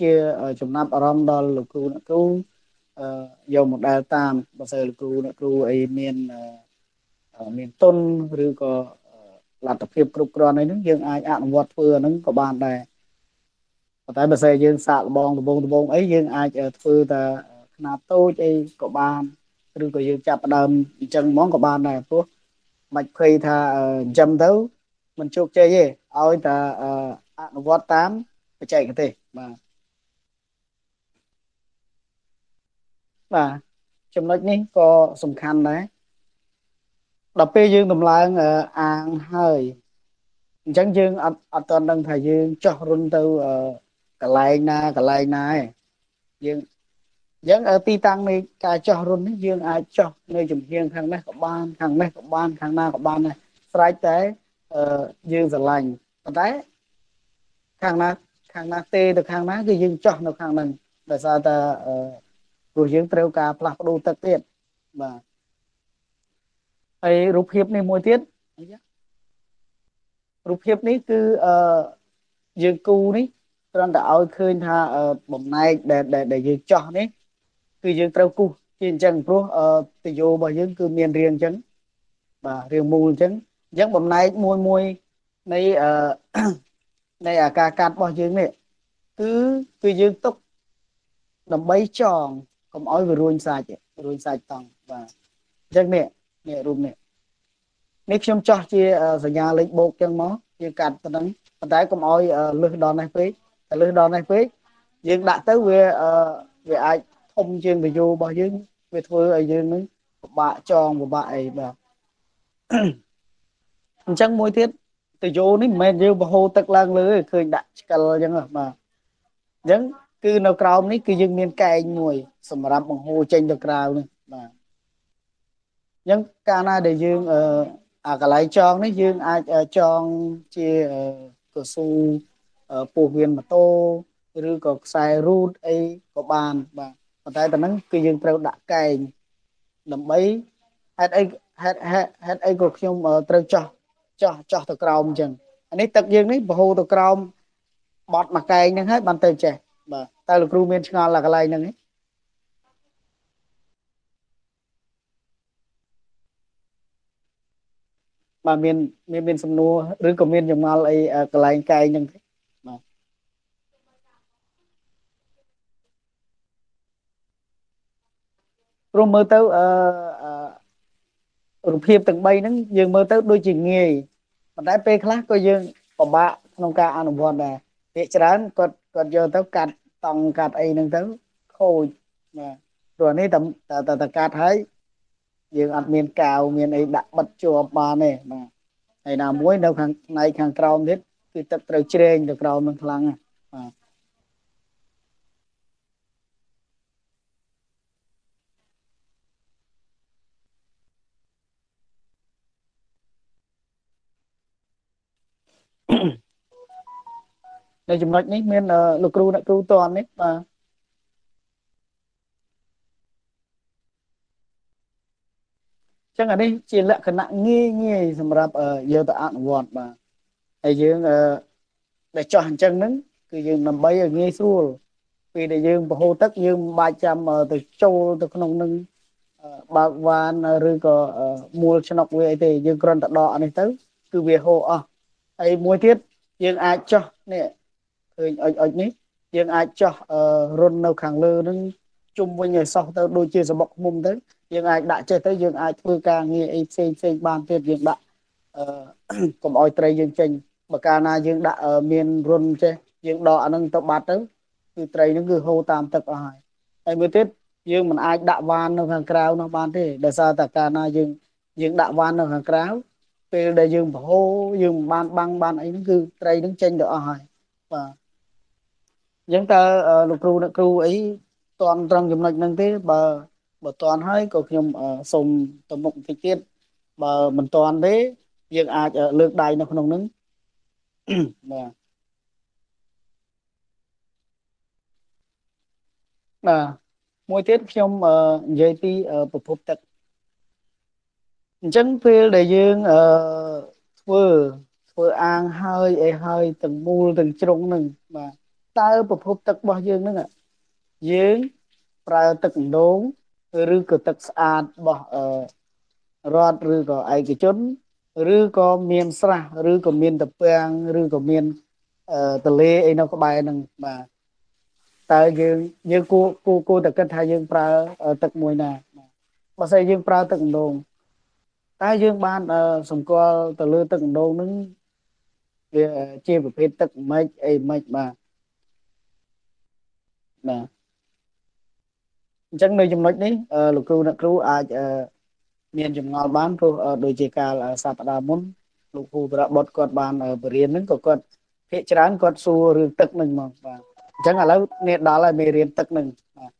ជាចំណាប់អារម្មណ៍ដល់លោកគ្រូអ្នកគ្រូអឺយក model តាមបើសិនលោកគ្រូអ្នកគ្រូអីមានមានទុនឬក៏លទ្ធភាពគ្រប់គ្រាន់អីហ្នឹងយើងអាចអនុវត្តធ្វើអាហ្នឹងក៏បានដែរប៉ុន្តែបើសិនយើងសាកល្បងដបងដបងអីយើងអាចធ្វើតែຂະຫນាតតូចអីក៏បាន ឬក៏យើងចាប់ផ្ដើមអញ្ចឹងហ្មងក៏បានដែរព្រោះមិនភ័យថាអញ្ចឹងទៅមិនជោគជ័យទេឲ្យតែអនុវត្តតាមបច្ចេកទេសបាទ បាទចំណុចនេះក៏សំខាន់ដែរដល់ពេលយើងដំឡើងអាងហើយអញ្ចឹងយើងអត់អត់តដឹងថាយើងចោះរុនទៅកន្លែងណាកន្លែងណាឯងយើងអញ្ចឹងទីតាំងនៃការចោះរុននេះយើងអាចចោះនៅចំហៀងខាងនេះក៏បានខាងនេះក៏បានខាងណាក៏បានដែរស្រេចតែយើងស្រឡាញ់ប៉ុន្តែខាងណាខាងណាទេទៅខាងណាគឺយើងចោះនៅខាងហ្នឹងដោយសារតែ ព្រោះយើងត្រូវការផ្លាស់ប្ដូរទឹកទៀតបាទហើយរូបភាពនេះមួយទៀតរូបភាពនេះគឺអឺយើងគូនេះគ្រាន់តែឲ្យឃើញថាបំណែកដែលដែលយើងចោះនេះគឺយើងត្រូវគូសជាអញ្ចឹងព្រោះទយោរបស់យើងគឺមានរាងអញ្ចឹងបាទរាងមូលអញ្ចឹងអញ្ចឹងបំណែកមួយមួយនៃអឺនៃអាការកាត់របស់យើងនេះគឺគឺយើងទុកដើម្បីចង កុំឲ្យវារួញសាច់រួញសាច់តង់បាទអញ្ចឹងនេះនេះរូបនេះនេះខ្ញុំចោះជាសញ្ញាលេខបូកអញ្ចឹងមកយើងកាត់ប៉ុណ្ណឹងប៉ុន្តែកុំឲ្យលឹះដល់នេះពេកតែលឹះដល់នេះពេកយើងដាក់ទៅវាវាអាចធំជាងវីដេអូរបស់យើងវាធ្វើឲ្យយើងនឹងពិបាកចងពិបាកអីបាទអញ្ចឹងមួយទៀតតយោនេះមិនមែនយើងបហូរទឹកឡើងលើទេឃើញដាក់ឆ្កិលអញ្ចឹងបាទអញ្ចឹង គឺនៅក្រោមនេះគឺយើងមានកែងមួយ សម្រាប់បង្ហូរចេញទៅក្រៅនេះបាទអញ្ចឹងកាលណាដែលយើងអឺអាកន្លែងចងនេះយើងអាចចងជាកស៊ូពោះវៀនម៉ូតូឬក៏ខ្សែរូតអីក៏បានបាទប៉ុន្តែតែហ្នឹងគឺយើងត្រូវដាក់កែងដើម្បីហេតុអីហេតុហេតុអីក៏ខ្ញុំត្រូវចោះចោះចោះទៅក្រោមអញ្ចឹងអានេះទឹកយើងនេះបហូរទៅក្រោមបត់មកកែងហ្នឹងហើយបានទៅចេះ បាទតើលោកគ្រូមានឆ្ងល់ដល់កន្លែងហ្នឹងទេបាទមានមានមានសំណួរឬក៏មានចម្ងល់អីកន្លែងកែងហ្នឹងទេបាទព្រោះមើលទៅអឺរូបភាពទាំង3ហ្នឹងយើងមើលទៅដូចជាងាយប៉ុន្តែពេលខ្លះក៏យើងពិបាកក្នុងការអនុវត្តដែរ ភាគច្រើនគាត់គាត់យកទៅកាត់តង់កាត់អីហ្នឹងទៅខូចបាទព្រោះនេះតែតែតែកាត់ហើយយើងអត់មានកៅមានអីដាក់បិទជាប់បានទេបាទហើយណាមួយនៅខាងផ្នែកខាងក្រោមទៀតគឺទឹកត្រូវជ្រែងទៅក្រោមនឹងខ្លាំងបាទ នៅចំណុចនេះមានលោកគ្រូអ្នកគ្រូតននេះបាទចឹងអានេះជាលក្ខណៈងាយងាយសម្រាប់យកទៅអនុវត្តបាទហើយយើងដែលចោះអញ្ចឹងហ្នឹងគឺយើងដើម្បីឲ្យងាយស្រួលពេលដែលយើងបហូរទឹកយើងមិនបាច់ចាំទៅចូលទៅក្នុងនឹងបើកវ៉ានឬក៏មូលឆ្នុកវាអីទេយើងគ្រាន់តែដកអានេះទៅ គឺវាហូរអស់ហើយមួយទៀតយើងអាចចោះនេះ ឃើញអុចអុចនេះយើងអាចចោះរុននៅខាងលើនឹងជុំវិញឲ្យសោះទៅដូចជាសបុកមុំទៅយើងអាចដាក់ចេះទៅយើងអាចធ្វើការងារអីផ្សេងផ្សេងបានទៀតយើងដាក់អឺកុំឲ្យត្រីយើងចេញបើកាលណាយើងដាក់មានរុនចេះយើងដកអានឹងទៅបាត់ទៅគឺត្រីនឹងគឺហូរតាមទឹកអស់ហើយហើយមួយទៀតយើងមិនអាចដាក់វ៉ាននៅខាងក្រៅនោះបានទេដោយសារតែកាលណាយើងយើងដាក់វ៉ាននៅខាងក្រៅពេលដែលយើងបហូរយើងមិនបានបាំងបានអីហ្នឹងគឺត្រីនឹងចេញទៅអស់ហើយបាទ អញ្ចឹងតើលោកគ្រូអ្នកគ្រូអីតន់ត្រង់ចំណុចហ្នឹងទេបើបើតន់ហើយក៏ខ្ញុំសូមទៅមុខបន្តិចទៀតបើមិនតន់ទេយើងអាចលើកដៃនៅក្នុងហ្នឹងបាទបាទមួយទៀតខ្ញុំនិយាយពីប្រភពទឹកអញ្ចឹងពេលដែលយើងអឺធ្វើធ្វើអាងហើយអីហើយទាំងមូលទាំងជ្រុងហ្នឹងបាទ តើប្រភពទឹករបស់យើងហ្នឹងយើងប្រើទឹកអណ្ដូងឬក៏ទឹកស្អាតរបស់អឺរដ្ឋឬក៏ឯកជនឬក៏មានស្រះឬក៏មានតពាំងឬក៏មានអឺទលេអីនៅក្បែរហ្នឹងបាទតើយើងយើងគួរគួរគួរតែគិតថាយើងប្រើទឹកមួយណាបាទបើស្អីយើងប្រើទឹកអណ្ដូងតែយើងបានសម្គាល់ទៅលើទឹកអណ្ដូងហ្នឹងវាជាប្រភេទទឹកម៉េចអីម៉េចបាទ បាទអញ្ចឹងនៅចំណុចនេះលោកគ្រូអ្នកគ្រូអាចមានចម្ងល់បានព្រោះដូចជាកាលសប្តាហ៍មុនលោកគ្រូបរបុតគាត់បានបរៀនហ្នឹងក៏គាត់ភាកច្រើនគាត់សួររឿងទឹកហ្នឹងមកបាទអញ្ចឹងឥឡូវនេះដល់ហើយមេរៀនទឹកហ្នឹងបាទ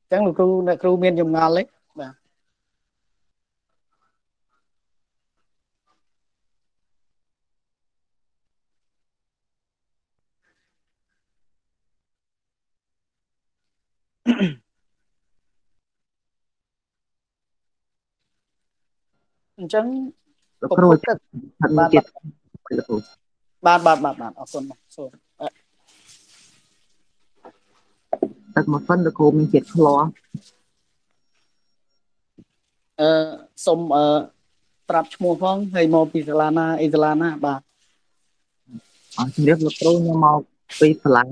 អញ្ចឹងលោកគ្រូអ្នកគ្រូមានចម្ងល់ទេបាទ អញ្ចឹងលោកគ្រូទឹកបាទទៀតលោកគ្រូបាទបាទបាទបាទអរគុណសូមទឹកមួយហ្វិនលោកគ្រូមានជាតិខ្លាអឺសុំអឺប្រាប់ឈ្មោះផងហើយមកពីសាលាណាអីសាលាណាបាទអរជំរាបលោកគ្រូខ្ញុំមកពីសាលា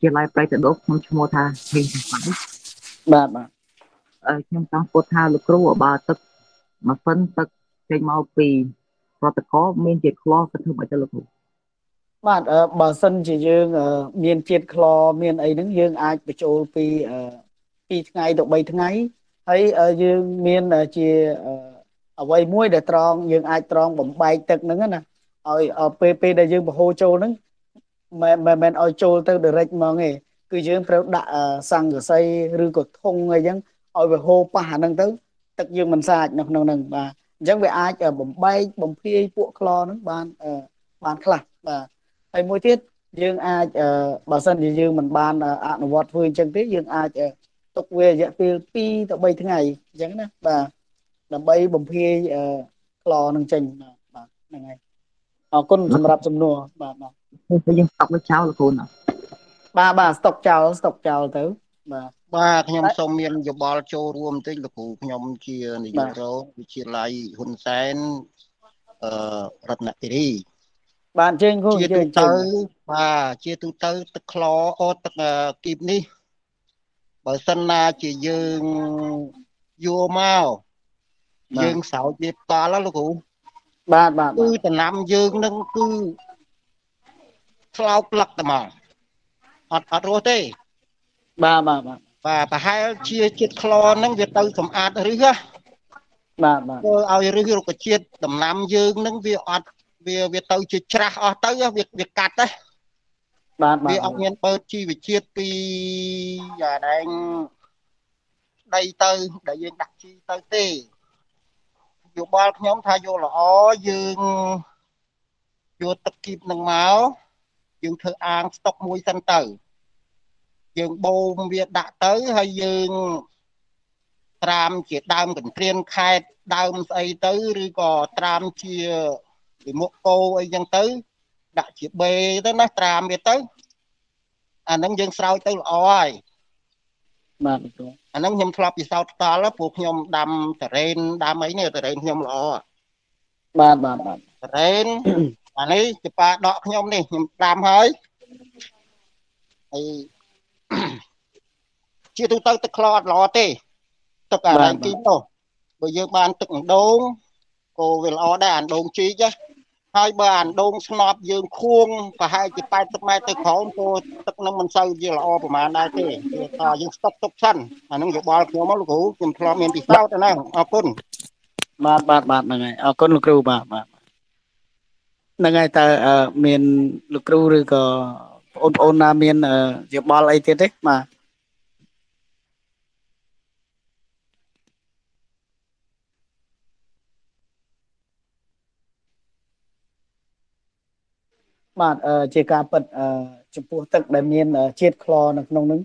ជាឡាយប្រៃតដុកខ្ញុំឈ្មោះថាហេងសំខាន់បាទបាទអឺខ្ញុំចង់ពោលថាលោកគ្រូបើទឹកមួយហ្វិនទឹកចេញមកពីប្រតកមានជាតិខ្លោទៅធ្វើឲ្យទៅលោកគ្រូបាទបើសិនជាយើងមានជាតិខ្លោមានអីហ្នឹងយើងអាចបញ្ចូលពី2ថ្ងៃទៅ3ថ្ងៃហើយយើងមានជាអ្វីមួយដែលត្រង់យើងអាចត្រង់បំបែកទឹកហ្នឹងណាឲ្យពេលពេលដែលយើងបង្ហូរចូលហ្នឹង មិនមិនមែនឲ្យចូលទៅ direct ហ្មងទេគឺយើងត្រូវដាក់សង្កសីឬក៏ធុងអីចឹងឲ្យវាហូរប៉ះអាហ្នឹងទៅទឹកយើងមិនសាចនៅក្នុងហ្នឹងបាទអញ្ចឹងវាអាចបំបែកបំភាយពួកក្លហ្នឹងបានបានខ្លះបាទហើយមួយទៀតយើងអាចបើសិនជាយើងមិនបានអនុវត្តធ្វើអញ្ចឹងទេយើងអាចទុកវារយៈពេល2ទៅ3ថ្ងៃអញ្ចឹងណាបាទដើម្បីបំភាយក្លនឹងចេញបាទហ្នឹងហើយអរគុណសម្រាប់សំណួរបាទបាទ យើងស្តុកវាចោលលោកគ្រូណាបាទបាទស្តុកចោលស្តុកចោលទៅបាទបាទខ្ញុំសូមមានយោបល់ចូលរួមបន្តិចលោកគ្រូខ្ញុំជានាយករងវិទ្យាល័យហ៊ុនសែនអឺរតនគិរីបាទជើងគ្រូជាទូទៅបាទជាទូទៅទឹកខ្លអូទឹកគីបនេះបើសិនណាជាយើងយកមកយើងស្រោចវាផ្ដាល់លោកគ្រូបាទបាទគឺតំណាំយើងនឹងគឺ ស្លោកផ្លឹកតែមកអត់អត់រស់ទេបាទបាទបាទបាទប្រហែលជាជាតិក្លហ្នឹងវាទៅសម្អាតរឹសបាទបាទធ្វើឲ្យរឹសរុក្ខជាតិដំណាំយើងហ្នឹងវាអត់វាវាទៅជាច្រាស់អស់ទៅវាវាកាត់ណាបាទវាអត់មានបើជីវជាតិពីអាដែងដីទៅដែលយើងដាក់ជីទៅទេយោបល់ខ្ញុំថាយកល្អយើងយកទឹកគីបនឹងមក យើងធ្វើអាងស្តុកមួយសិនទៅ យើងបូមវាដាក់ទៅហើយយើងត្រាមជាដើមកន្ទ្រៀនខេតដើមស្អីទៅឬក៏ត្រាមជាពីមុខគោអីចឹងទៅ ដាក់ជាបេទៅណាត្រាមវាទៅអាហ្នឹងយើងស្រោចទៅល្អហើយបាទគ្រូអាហ្នឹងខ្ញុំធ្លាប់ពិសោធន៍ផ្ទាល់ព្រោះខ្ញុំដាំតរ៉េនដាំអីនេះតរ៉េនខ្ញុំល្អបាទបាទបាទតរ៉េន អានេះជាប៉ាដកខ្ញុំនេះខ្ញុំដាំហើយហើយជាទូទៅទឹកខ្លោអត់ល្អទេទឹកអារ៉ៃគីនោះបើយើងបានទឹកអណ្ដូងក៏វាល្អដែរអណ្ដូងជីកហើយបើអណ្ដូងស្នប់យើងខួងប្រហែលជា80ម៉ែត្រទៅក្រោមក៏ទឹកនឹងមិនសូវជាល្អប្រហែលដែរទេគឺថាយើងស្តុកទុកសិនអានឹងយោបល់ខ្ញុំមកលោកគ្រូខ្ញុំធ្លាប់មានពិសោធន៍ណាអរគុណបាទបាទបាទហ្នឹងហើយអរគុណលោកគ្រូបាទបាទ ហ្នឹងហើយតើមានលោកគ្រូឬក៏បងប្អូនណាមានយោបល់អីទៀតទេបាទបាទជាការពិតចំពោះទឹកដែលមានជាតិក្លនៅក្នុងនឹង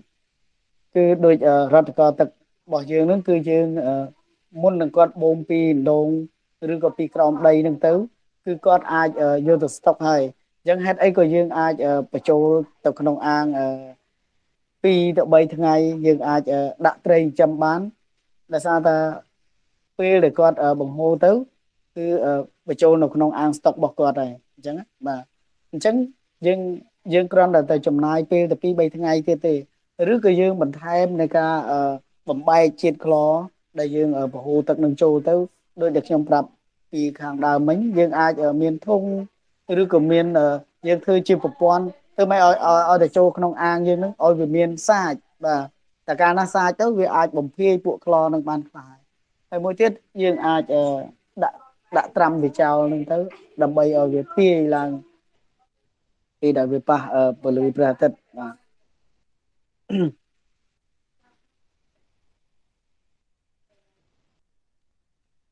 គឺដូចរដ្ឋកោទឹករបស់យើងនឹងគឺយើងមុននឹងគាត់បូមពីដងឬក៏ពីក្រោមដីនឹងទៅ គឺគាត់អាចយកទៅស្តុកហើយអញ្ចឹងហេតុអីក៏យើងអាចបញ្ចូលទៅក្នុងអាង2ទៅ3ថ្ងៃយើងអាចដាក់ត្រីចិញ្ចឹមបានដោយសារតែពេលដែលគាត់បង្ហូរទៅគឺបញ្ចូលនៅក្នុងអាងស្តុករបស់គាត់ហើយអញ្ចឹងបាទអញ្ចឹងយើងយើងគ្រាន់តែទៅចំណាយពេលទៅ2 3ថ្ងៃទៀតទេឬក៏យើងបន្ថែមនៃការបំបែកជាតិក្លដែលយើងពហូរទឹកនឹងចូលទៅដោយដែលខ្ញុំប្រាប់ ពីខាងដើមមិញយើងអាចមានធុងឬក៏មានយើងធ្វើជាប្រព័ន្ធធ្វើម៉េចឲ្យឲ្យទៅចូលក្នុងអាងយើងនឹងឲ្យវាមានសាច់បាទតែកាលណាសាច់ទៅវាអាចបំភាយពួកក្លនឹងបានខ្លះហើយមួយទៀតយើងអាចដាក់ដាក់ត្រាំវាចោលនឹងទៅ ដើម្បីឲ្យវាភាយឡើងពីដែលវាប៉ះពលឺព្រះអាទិត្យបាទ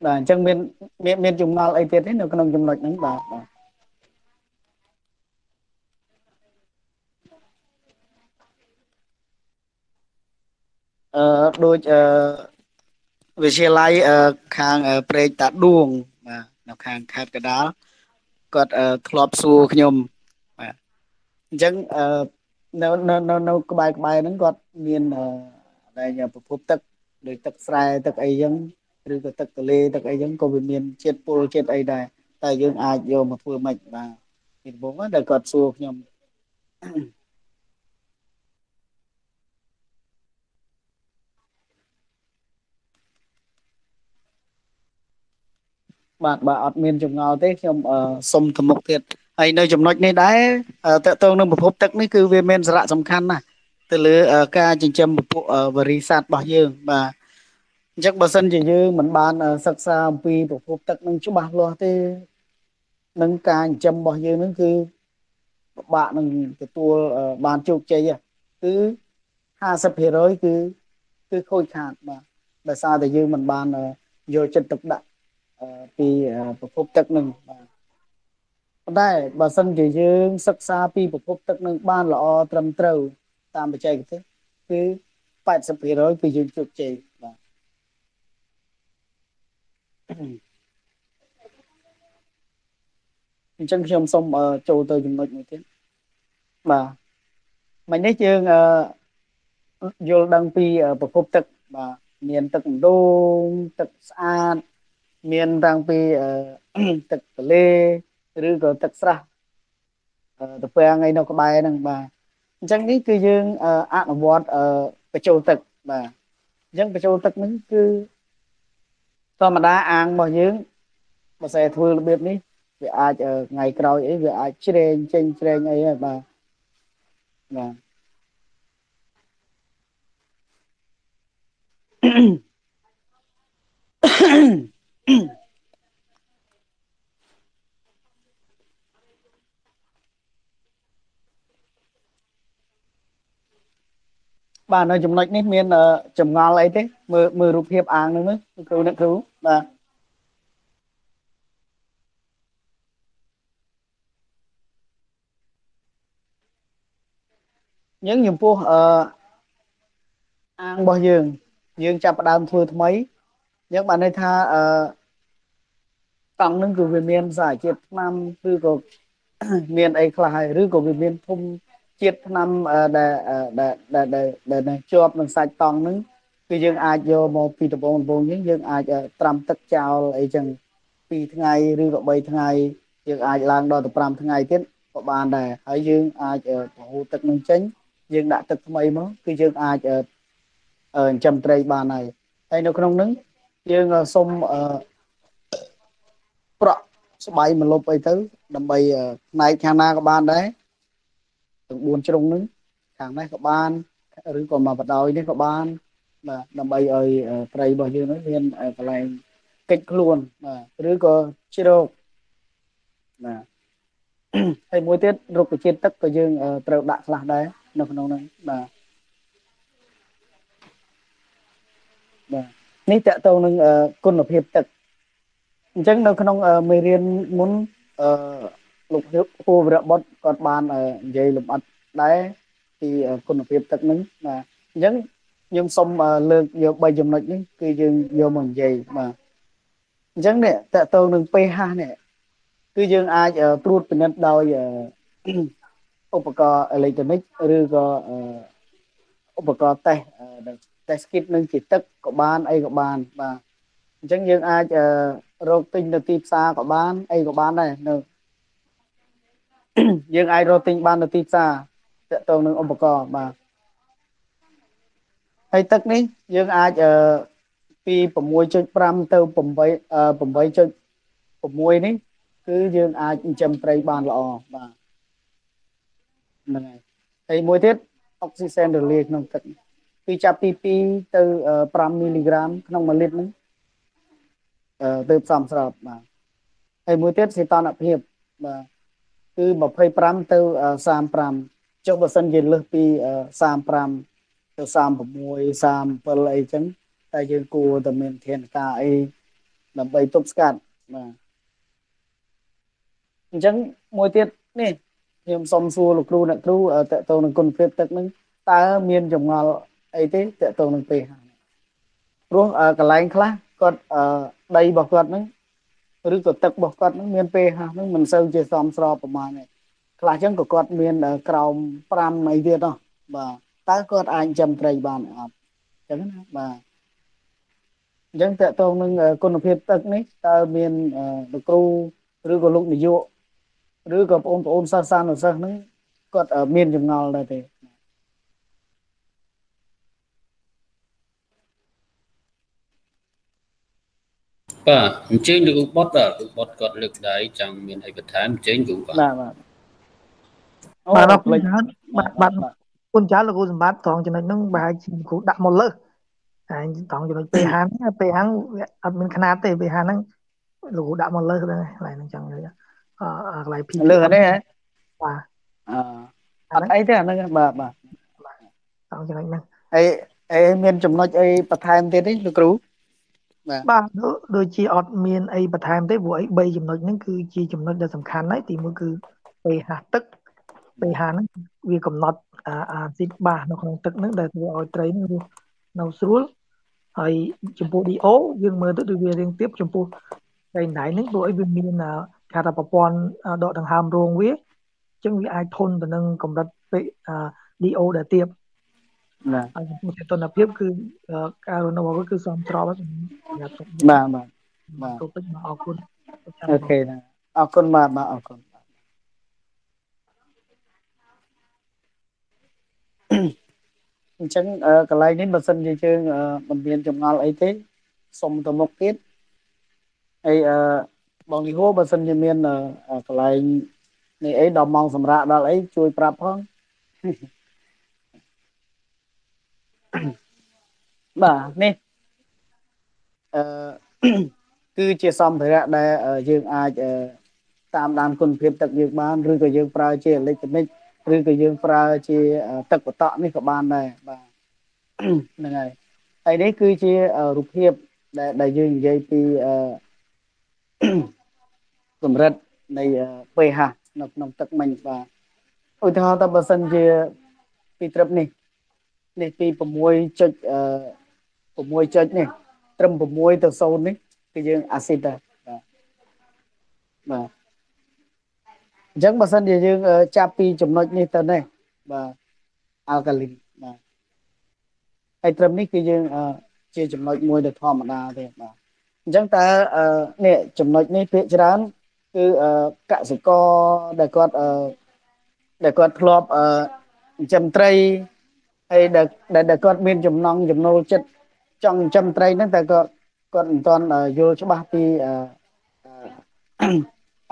បាទអញ្ចឹងមានមានមានចម្ងល់អីទៀតទេនៅក្នុងចំណុចហ្នឹងបាទបាទអឺដូចអឺវិទ្យាល័យខាងព្រែកតាដួងបាទនៅខាងខេត្តកដាលគាត់ធ្លាប់សួរខ្ញុំបាទអញ្ចឹងអឺនៅនៅនៅក្បែរក្បែរហ្នឹងគាត់មានដែលប្រភពទឹកដូចទឹកស្រែទឹកអីចឹង ឬក៏ទឹកទន្លេទឹកអីចឹងក៏វាមានជាតិពុលជាតិអីដែរតែយើងអាចយកមកធ្វើម៉េចបាទពីដំបូងដែលគាត់សួរខ្ញុំបាទបាទអត់មានចម្ងល់ទេខ្ញុំសុំទៅមុខទៀតហើយនៅចំណុចនេះដែរតកតងនឹងប្រភពទឹកនេះគឺវាមានសារៈសំខាន់ណាស់ទៅលើការចិញ្ចឹមពពួកវរីស័តរបស់យើងបាទ អញ្ចឹងបើសិនជាយើងមិនបានសិក្សាអំពីប្រភពទឹកនឹងច្បាស់លាស់ទេនឹងការចិញ្ចឹមរបស់យើងនឹងគឺពិបាកនឹងទទួលបានជោគជ័យគឺ50%គឺគឺខូចខាតបាទដោយសារតែយើងមិនបានយកចិត្តទុកដាក់ពីប្រភពទឹកនឹងបាទប៉ុន្តែបើសិនជាយើងសិក្សាពីប្រភពទឹកនឹងបានល្អត្រឹមត្រូវតាមបច្ចេកទេសគឺ80%គឺយើងជោគជ័យបាទ អញ្ចឹងខ្ញុំសូមចូលទៅចំណុចមួយទៀតបាទមិញនេះយើងយល់ដឹងពីប្រភពទឹកបាទមានទឹកម្ដងទឹកស្អាតមានតាំងពីទឹកទន្លេឬក៏ទឹកស្រះទៅពាំងអីនៅក្បែរហ្នឹងបាទអញ្ចឹងនេះគឺយើងអនុវត្តបញ្ចូលទឹកបាទអញ្ចឹងបញ្ចូលទឹកហ្នឹងគឺ ធម្មតាអាងរបស់យើងបើស្អែធ្វើរបៀបនេះវាអាចថ្ងៃក្រោយអីវាអាចជ្រែងចេញជ្រែងអីហើយបាទបាទបាទនៅចំណុចនេះមានចម្ងល់អីទេមើលមើលរូបភាពអាងនឹងមើលគ្រូអ្នកគ្រូ បាទយើងចំពោះអឺអាងរបស់យើង យើងចាប់ផ្ដើមធ្វើថ្មីយើងបានន័យថាអឺកង់នឹងគឺវាមានសារជាតិថ្នាំឬក៏មានអីខ្លះហើយឬក៏វាមានធំជាតិថ្នាំដែលដែលដែលដែលជាប់នឹងសាច់តង់ហ្នឹង គឺយើងអាចយកមកពីដំបងដំបងយើងយើងអាចត្រាំទឹកចោលអីចឹង2ថ្ងៃឬក៏3ថ្ងៃយើងអាចឡើងដល់ទៅ5ថ្ងៃទៀតក៏បានដែរហើយយើងអាចប្រហូរទឹកនឹងចេញយើងដាក់ទឹកថ្មីមកគឺយើងអាចចិញ្ចឹមត្រីបានហើយហើយនៅក្នុងហ្នឹងយើងសុំប្រក់ស្បៃមកលុបអីទៅ ដើម្បីផ្នែកខាងណាក៏បានដែរទាំង4ជ្រុងហ្នឹងខាងនេះក៏បានឬក៏មកបដោយនេះក៏បាន បាទដើម្បីឲ្យត្រីរបស់យើងនោះមានកន្លែងកិច្ចខ្លួនបាទឬក៏ជ្រោកបាទហើយមួយទៀតរុក្ខជាតិទឹកក៏យើងត្រូវដាក់ខ្លះដែរនៅក្នុងហ្នឹងបាទបាទនេះតកតងនឹងគុណភាពទឹកអញ្ចឹងនៅក្នុងមេរៀនមុនអឺលោកពូវរៈបុតគាត់បាននិយាយលម្អិតដែរពីគុណភាពទឹកហ្នឹងបាទអញ្ចឹង ខ្ញុំសូមលើកយក3ចំណុចនេះគឺយើងយកមកនិយាយបាទអញ្ចឹងនេះតកតងនឹង pH នេះគឺយើងអាចត្រួតពិនិត្យដោយឧបករណ៍អេឡិចត្រូនិកឬក៏ឧបករណ៍តេស្តតេស្តគីតនឹងជាទឹកក៏បានអីក៏បានបាទអញ្ចឹងយើងអាចរកទិញនៅទីផ្សារក៏បានអីក៏បានដែរនៅយើងអាចរកទិញបាននៅទីផ្សារតកតងនឹងឧបករណ៍បាទ ហើយទឹកនេះយើងអាចអឺពី6.5ទៅ8 8.6នេះគឺយើងអាចចិញ្ចឹមត្រីបានល្អបាទហ្នឹងហើយហើយមួយទៀតអុកស៊ីសែនរលាយក្នុងទឹកគឺចាប់ពី2ទៅ5មីលីក្រាមក្នុង1លីត្រហ្នឹងអឺទៅផ្សំស្របបាទហើយមួយទៀតសេតនភាពបាទគឺ25ទៅ35ចុះបើសិនជាលើសពី35 ទៅ36 37អីចឹងតែយើងគួរតែមានធានការអីដើម្បីទប់ស្កាត់បាទអញ្ចឹងមួយទៀតនេះខ្ញុំសូមសួរលោកគ្រូអ្នកគ្រូតកតងនឹងគុណភាពទឹកហ្នឹងតើមានចម្ងល់អីទេតកតងនឹង pH ព្រោះកន្លែងខ្លះគាត់ដីរបស់គាត់ហ្នឹងឬក៏ទឹករបស់គាត់ហ្នឹងមាន pH ហ្នឹងមិនសូវជាសមស្របប្រហែលទេខ្លះចឹងក៏គាត់មានក្រោម5អីទៀតនោះបាទ តើគាត់អាចចាំត្រីបានអត់ចឹងណាបាទអញ្ចឹងតកតងនឹងគុណភាពទឹកនេះតើមានលោកគ្រូឬក៏លោកនាយកឬក៏បងប្អូនសិស្សសានុសិស្សហ្នឹងគាត់មានចម្ងល់ដែរទេបាទអញ្ជើញលោកបុតបាទលោកបុតគាត់លើកដៃចង់មានអីបន្ថែមអញ្ជើញគ្រូបាទបាទបាទបាទអរគុណច្រើនបាទបាទ គុណច្រើនលោកគ្រូសម្បត្តិត្រង់ចំណុចហ្នឹងប្រហែលជាគ្រូដាក់មកលើសហើយត្រង់ចំណុច pH ហ្នឹង pH អត់មានຂະຫນາតទេ pH ហ្នឹងលោកគ្រូដាក់មកលើសហ្នឹងកន្លែងហ្នឹងចង់និយាយអឺកន្លែង P លើសនេះហ៎បាទអឺអត់អីទេអាហ្នឹងបាទបាទត្រង់ចំណុចហ្នឹងអីអីមានចំណុចអីបន្ថែមទៀតទេលោកគ្រូបាទបាទដូចជាអត់មានអីបន្ថែមទេព្រោះអី3ចំណុចហ្នឹងគឺជាចំណុចដែលសំខាន់ហើយទីមួយគឺ pH ទឹក pH ហ្នឹងវាកំណត់ អាស៊ីតបាសនៅក្នុងទឹកហ្នឹងដែលធ្វើឲ្យត្រីហ្នឹងរស់នៅស្រួលហើយចំពោះ DO យើងមើលទៅដូចវារៀងទៀបចំពោះត្រីណៃហ្នឹងព្រោះអីវាមានគេថាប្រព័ន្ធដកដង្ហើមរងវាអញ្ចឹងវាអាចធន់ទៅនឹងកម្រិត DO ដែលទៀបបាទហើយចំពោះសីតុណ្ហភាពគឺការរស់នៅរបស់វាគឺសមស្របសម្រាប់ទុកបាទបាទបាទទុកពេចមកអរគុណអូខេណាអរគុណបាទបាទអរគុណ អញ្ចឹងកន្លែងនេះបើសិនជាយើងមិនមានចម្ងល់អីទេសុំទៅមុខទៀតហើយអឺបងលីហូបើសិនជាមានកន្លែងនេះអីដល់ម៉ោងសម្រាប់ដល់អីជួយប្រាប់ផងបាទនេះអឺគឺជាសម្ភារៈដែលយើងអាចតាមដានគុណភាពទឹកយើងបានឬក៏យើងប្រើជាអេឡិចត្រូនិក ឬក៏យើងប្រើជាទឹកបតក់នេះក៏បានដែរបាទហ្នឹងហើយហើយនេះគឺជារូបភាពដែលដែលយើងនិយាយពីអឺកម្រិតនៃ pH នៅក្នុងទឹកមិញបាទឧទាហរណ៍តើបើសិនជាពីត្រឹមនេះនេះពី6ចុចអឺ6ចុចនេះត្រឹម6ទៅ0នេះគឺយើងអាស៊ីតដែរបាទបាទ អញ្ចឹងបើសិនជាយើងចាប់ពីចំណុចនេះទៅនេះបាទអាល់កាលីនបាទហើយត្រឹមនេះគឺយើងជាចំណុចមួយដែលធម្មតាទេបាទអញ្ចឹងតើនេះចំណុចនេះភាគច្រើនគឺកសិករដែលគាត់ដែលគាត់ធ្លាប់ចិញ្ចឹមត្រីហើយដែលដែលគាត់មានចំណងចំណូលចិត្តចង់ចិញ្ចឹមត្រីហ្នឹងតែគាត់គាត់មិនទាន់យល់ច្បាស់ពី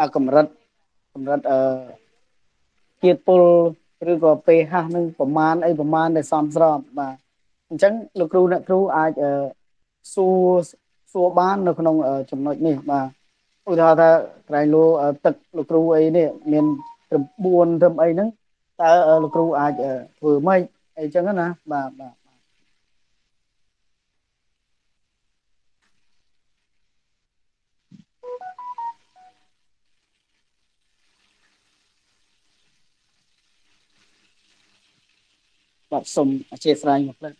អកម្រិត កម្រិតអឺជាតិពុលឬក៏ pH នឹងប្រមាណអីប្រមាណដែលសមស្របបាទអញ្ចឹងលោកគ្រូអ្នកគ្រូអាចសួរសួរបាននៅក្នុងចំណុចនេះបាទឧទាហរណ៍ថាក្រែងលោទឹកលោកគ្រូអីនេះមាន9ត្រឹមអីហ្នឹងតើលោកគ្រូអាចធ្វើម៉េចអីចឹងណាបាទបាទ បាទសូមអធិស្ឋានមកផ្លែ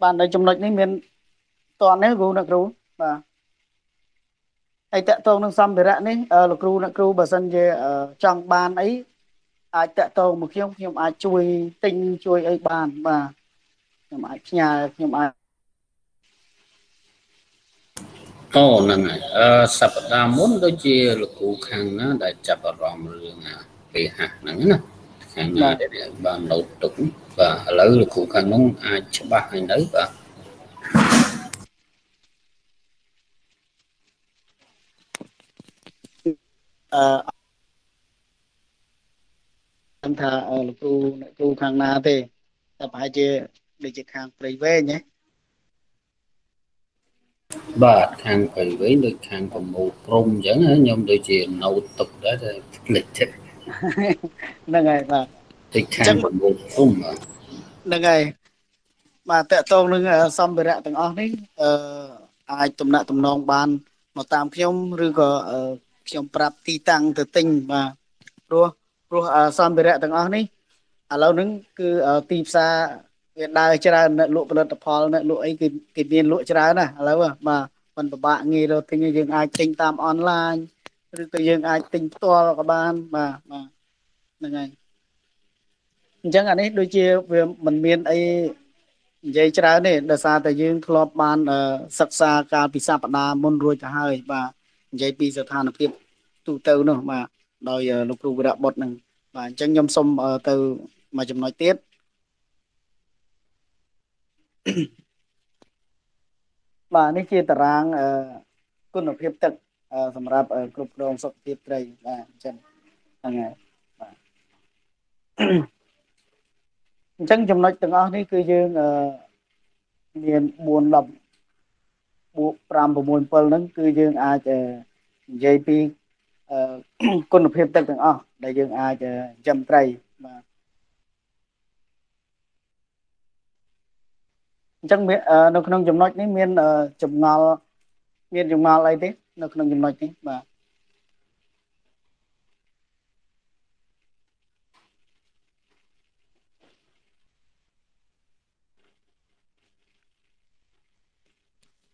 បាទនៅចំណុចនេះមានតនទេគ្រូអ្នកគ្រូបាទហើយតកតងនឹងសម្ភារៈនេះលោកគ្រូអ្នកគ្រូបើសិនជាចង់បានអីអាចតកតងមកខ្ញុំខ្ញុំអាចជួយទិញជួយអីបានបាទខ្ញុំអាចផ្ញើខ្ញុំអាចអូហ្នឹងហើយអឺសប្តាហ៍មុនដូចជាលោកគ្រូខាងណាដែលចាប់អារម្មណ៍រឿងពេលហាស់ហ្នឹងណា ខាងណាដែលបានឡូតទុកបាទឥឡូវលោកគ្រូខាងនោះអាចច្បាស់ហើយនៅបាទអឺខ្ញុំថាលោកគ្រូអ្នកគ្រូខាងណាទេតែប្រហែលជាដូចជាខាងព្រៃវែងហ៎បាទខាងព្រៃវែងដូចខាងប្រមូលព្រំអញ្ចឹងខ្ញុំដូចជានៅទុកដែរតែភ្លេចចិត្ត ហ្នឹងហើយបាទដូចខាងប្រមូលព្រំបាទហ្នឹងហើយបាទតកតងនឹងសម្ភារៈទាំងអស់នេះអឺអាចតំណាក់តំណងបានមកតាមខ្ញុំឬក៏ខ្ញុំប្រាប់ទីតាំងទៅទិញបាទព្រោះព្រោះសម្ភារៈទាំងអស់នេះឥឡូវហ្នឹងគឺទីផ្សារវាដើរច្រើនអ្នកលក់ផលិតផលអ្នកលក់អីគឺគេមានលក់ច្រើនណាឥឡូវបាទមិនពិបាកងាយរកទិញយើងអាចទិញតាមអនឡាញ ឬក៏យើងអាចទិញផ្ទាល់ក៏បានបាទបាទហ្នឹងហើយអញ្ចឹងអានេះដូចជាវាមិនមានអីនិយាយច្រើនទេដោយសារតែយើងធ្លាប់បានសិក្សាកាលពីសប្តាហ៍មុនរួចទៅហើយបាទនិយាយពីស្ថានភាពទូទៅនោះបាទដោយលោកគ្រូវិរៈបុតនឹងបាទអញ្ចឹងខ្ញុំសូមទៅមួយចំណុចទៀតបាទនេះជាតារាងគុណភាពទឹក សម្រាប់គ្រប់គ្រងសុខភាពត្រីបាទអញ្ចឹងហ្នឹងហើយបាទអញ្ចឹងចំណុចទាំងអស់នេះគឺយើងមាន4 10បួក5 6 7ហ្នឹងគឺយើងអាចនិយាយពីគុណភាពទឹកទាំងអស់ដែលយើងអាចចិញ្ចឹមត្រីបាទអញ្ចឹងនៅក្នុងចំណុចនេះមានចម្ងល់មានចម្ងល់អីទេ នៅក្នុងចំណុចនេះបាទ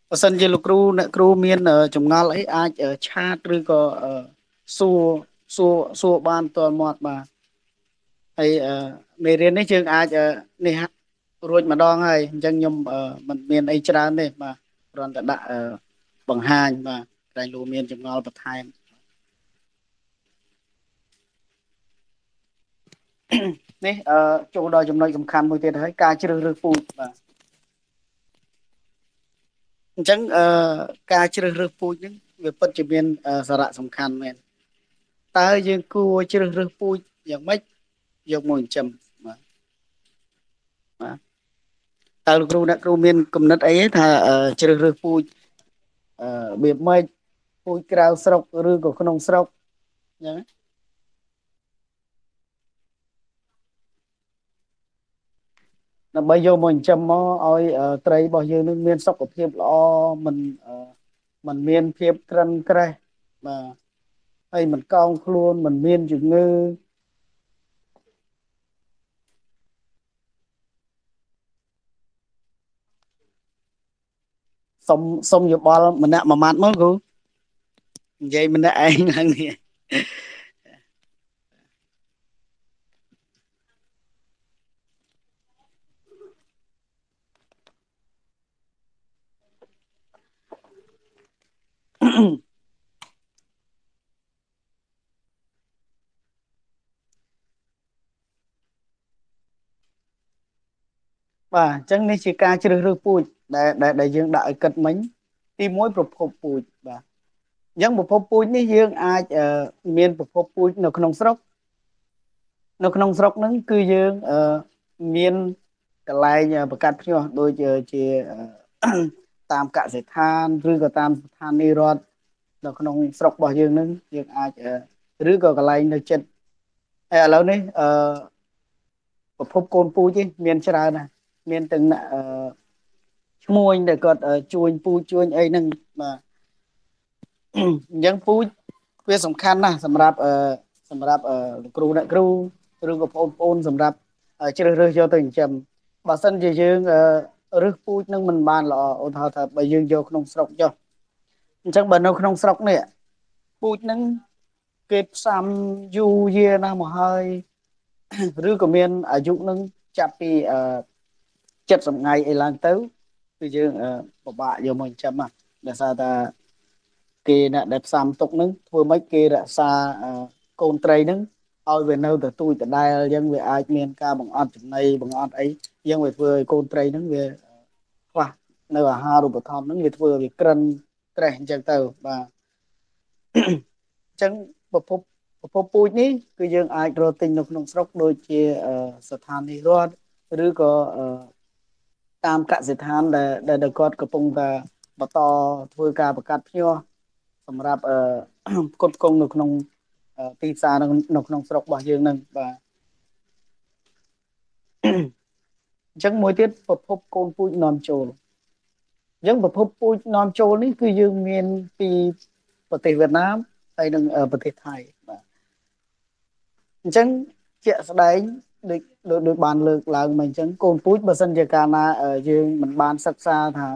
បើសិនជាលោកគ្រូអ្នកគ្រូមានចម្ងល់អីអាចឆាតឬក៏សួរសួរសួរបានតមាត់បាទហើយមេរៀននេះយើងអាចនេះរួចម្ដងហើយអញ្ចឹងខ្ញុំមិនមានអីច្រើនទេបាទគ្រាន់តែដាក់បង្ហាញបាទ តែលោកមានចម្ងល់បន្ថែមនេះអឺចូលដល់ចំណុចសំខាន់មួយទៀតហើយការជ្រើសរើសពូជបាទអញ្ចឹងអឺការជ្រើសរើសពូជហ្នឹងវាពិតជាមានសារៈសំខាន់មែនតើយើងគួរជ្រើសរើសពូជយ៉ាងម៉េចយកមកចិញ្ចឹមបាទបាទតើលោកគ្រូអ្នកគ្រូមានគំនិតអីថាជ្រើសរើសពូជអឺរបៀបម៉េច ពូជក្រៅស្រុកឬក៏ក្នុងស្រុកអញ្ចឹងដើម្បីយកមកចិញ្ចឹមមកឲ្យត្រីរបស់យើងនឹងមានសុខភាពល្អមិនមិនមានភាពក្រិនក្រេះបាទហើយមិនកោងខ្លួនមិនមានជំងឺសុំសុំយោបល់ម្នាក់មួយម៉ាត់មកគ្រូ និយាយម្នាក់ឯងហ្នឹងនេះបាទអញ្ចឹងនេះជាការជ្រើសរើសពូជដែលដែលយើងដាក់ឲ្យគិតមិញទី1ប្រភពពូជបាទ អញ្ចឹងប្រភពពូជនេះយើងអាចមានប្រភពពូជនៅក្នុងស្រុកនៅក្នុងស្រុកហ្នឹងគឺយើងមានកន្លែងប្រកាសភ្ញាស់ដូចជាតាមកសិដ្ឋានឬក៏តាមស្ថានីយរដ្ឋនៅក្នុងស្រុករបស់យើងហ្នឹងយើងអាចឬក៏កន្លែងនៅចិត្តហើយឥឡូវនេះអឺប្រភពកូនពូជមានច្រើនណាស់មានទាំងអឺឈ្មួញដែលគាត់ជួញពូជជួញអីហ្នឹងបាទ អញ្ចឹងពូជវាសំខាន់ណាស់សម្រាប់អឺសម្រាប់លោកគ្រូអ្នកគ្រូឬក៏បងប្អូនសម្រាប់ជ្រើសរើសយកទៅចិញ្ចឹមបើសិនជាយើងរើសពូជនឹងមិនបានល្អឧទាហរណ៍ថាបើយើងយកក្នុងស្រុកចុះអញ្ចឹងបើនៅក្នុងស្រុកនេះពូជនឹងគេផ្សំយូរយារណាស់មកហើយឬក៏មានអាយុនឹងចាប់ពី70ថ្ងៃអីឡើងទៅគឺយើងពិបាកយកមកចិញ្ចឹមណាដោយសារតែ គេអ្នកដែលផ្សំទុកនឹងធ្វើម៉េចគេរក្សាកូនត្រីនឹងឲ្យវានៅទៅទូចដដែលអញ្ចឹងវាអាចមានការបង្អត់ចំណីបង្អត់អីយើងវាធ្វើឲ្យកូនត្រីនឹងវាខ្វះនៅអាហារូបត្ថម្ភនឹងវាធ្វើវាក្រិនត្រេះអញ្ចឹងទៅបាទអញ្ចឹងប្រភពប្រភពពូជនេះគឺយើងអាចរកទិញនៅក្នុងស្រុកដូចជាស្ថានីយរដ្ឋឬក៏តាមកសិដ្ឋានដែលដែលគាត់កំពុងតែបន្តធ្វើការបង្កាត់ភ្ញាស់ សម្រាប់ផ្គត់ផ្គង់នៅក្នុងទីផ្សារនៅក្នុងស្រុករបស់យើងនឹងបាទអញ្ចឹងមួយទៀតប្រភពកូនពូជនាំចូលអញ្ចឹងប្រភពពូជនាំចូលនេះគឺយើងមានពីប្រទេសវៀតណាមហើយនិងប្រទេសថៃបាទអញ្ចឹងជាក់ស្ដែងដូចដូចបានលើកឡើងមកអញ្ចឹងកូនពូជបើសិនជាកាលណាយើងមិនបានសិក្សាថា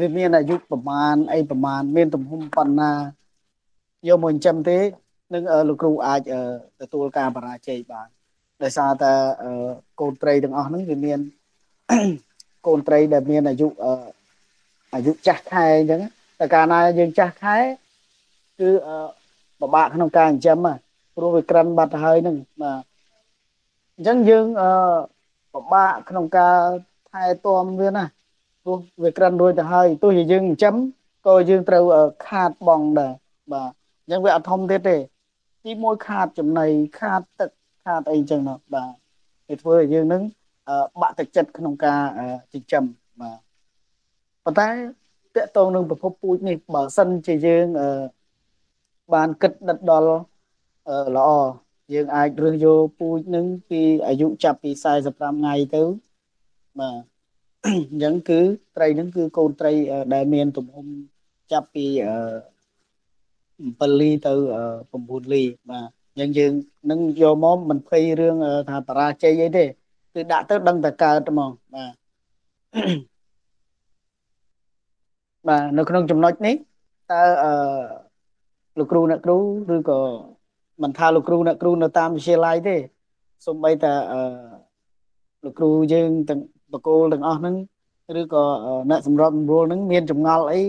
វាមានអាយុប្រមាណអីប្រមាណមានទំហំប៉ុណ្ណា យកមកចិញ្ចឹមទេនឹងលោកគ្រូអាចទទួលការបរាជ័យបានដោយសារតែកូនត្រីទាំងអស់ហ្នឹងវាមានកូនត្រីដែលមានអាយុអាយុចាស់ខែអញ្ចឹងតែកាលណាយើងចាស់ខែគឺពិបាកក្នុងការចិញ្ចឹមព្រោះវាក្រិនបាត់ទៅហើយហ្នឹងបាទអញ្ចឹងយើងពិបាកក្នុងការថែទាំវាណាព្រោះវាក្រិនរួចទៅហើយទោះជាយើងចិញ្ចឹមក៏យើងត្រូវខាតបងដែរបាទ អញ្ចឹងវាអត់ធំទៀតទេទីមួយខាតចំណីខាតទឹកខាតអីអញ្ចឹងបាទវាធ្វើឲ្យយើងនឹងបាក់ទឹកចិត្តក្នុងការចិញ្ចឹមបាទប៉ុន្តែតកតងនឹងប្រភពពូជនេះបើសិនជាយើងបានគិតដិតដល់ល្អយើងអាចរើសយកពូជនឹងពីអាយុចាប់ពី45ថ្ងៃទៅបាទអញ្ចឹងគឺត្រីនឹងគឺកូនត្រីដែលមានទំហំចាប់ពី 7លីទៅ9លីបាទអញ្ចឹងយើងនឹងយកមកមិនភ័យរឿងថាបរាជ័យអីទេគឺដាក់ទៅដឹងតែកើតហ្មងបាទបាទនៅក្នុងចំណុចនេះតើអឺលោកគ្រូអ្នកគ្រូឬក៏មិនថាលោកគ្រូអ្នកគ្រូនៅតាមវិទ្យាល័យទេសូម្បីតែអឺលោកគ្រូយើងទាំងបកគោលទាំងអស់ហ្នឹងឬក៏អ្នកសម្របសម្រួលហ្នឹងមានចម្ងល់អី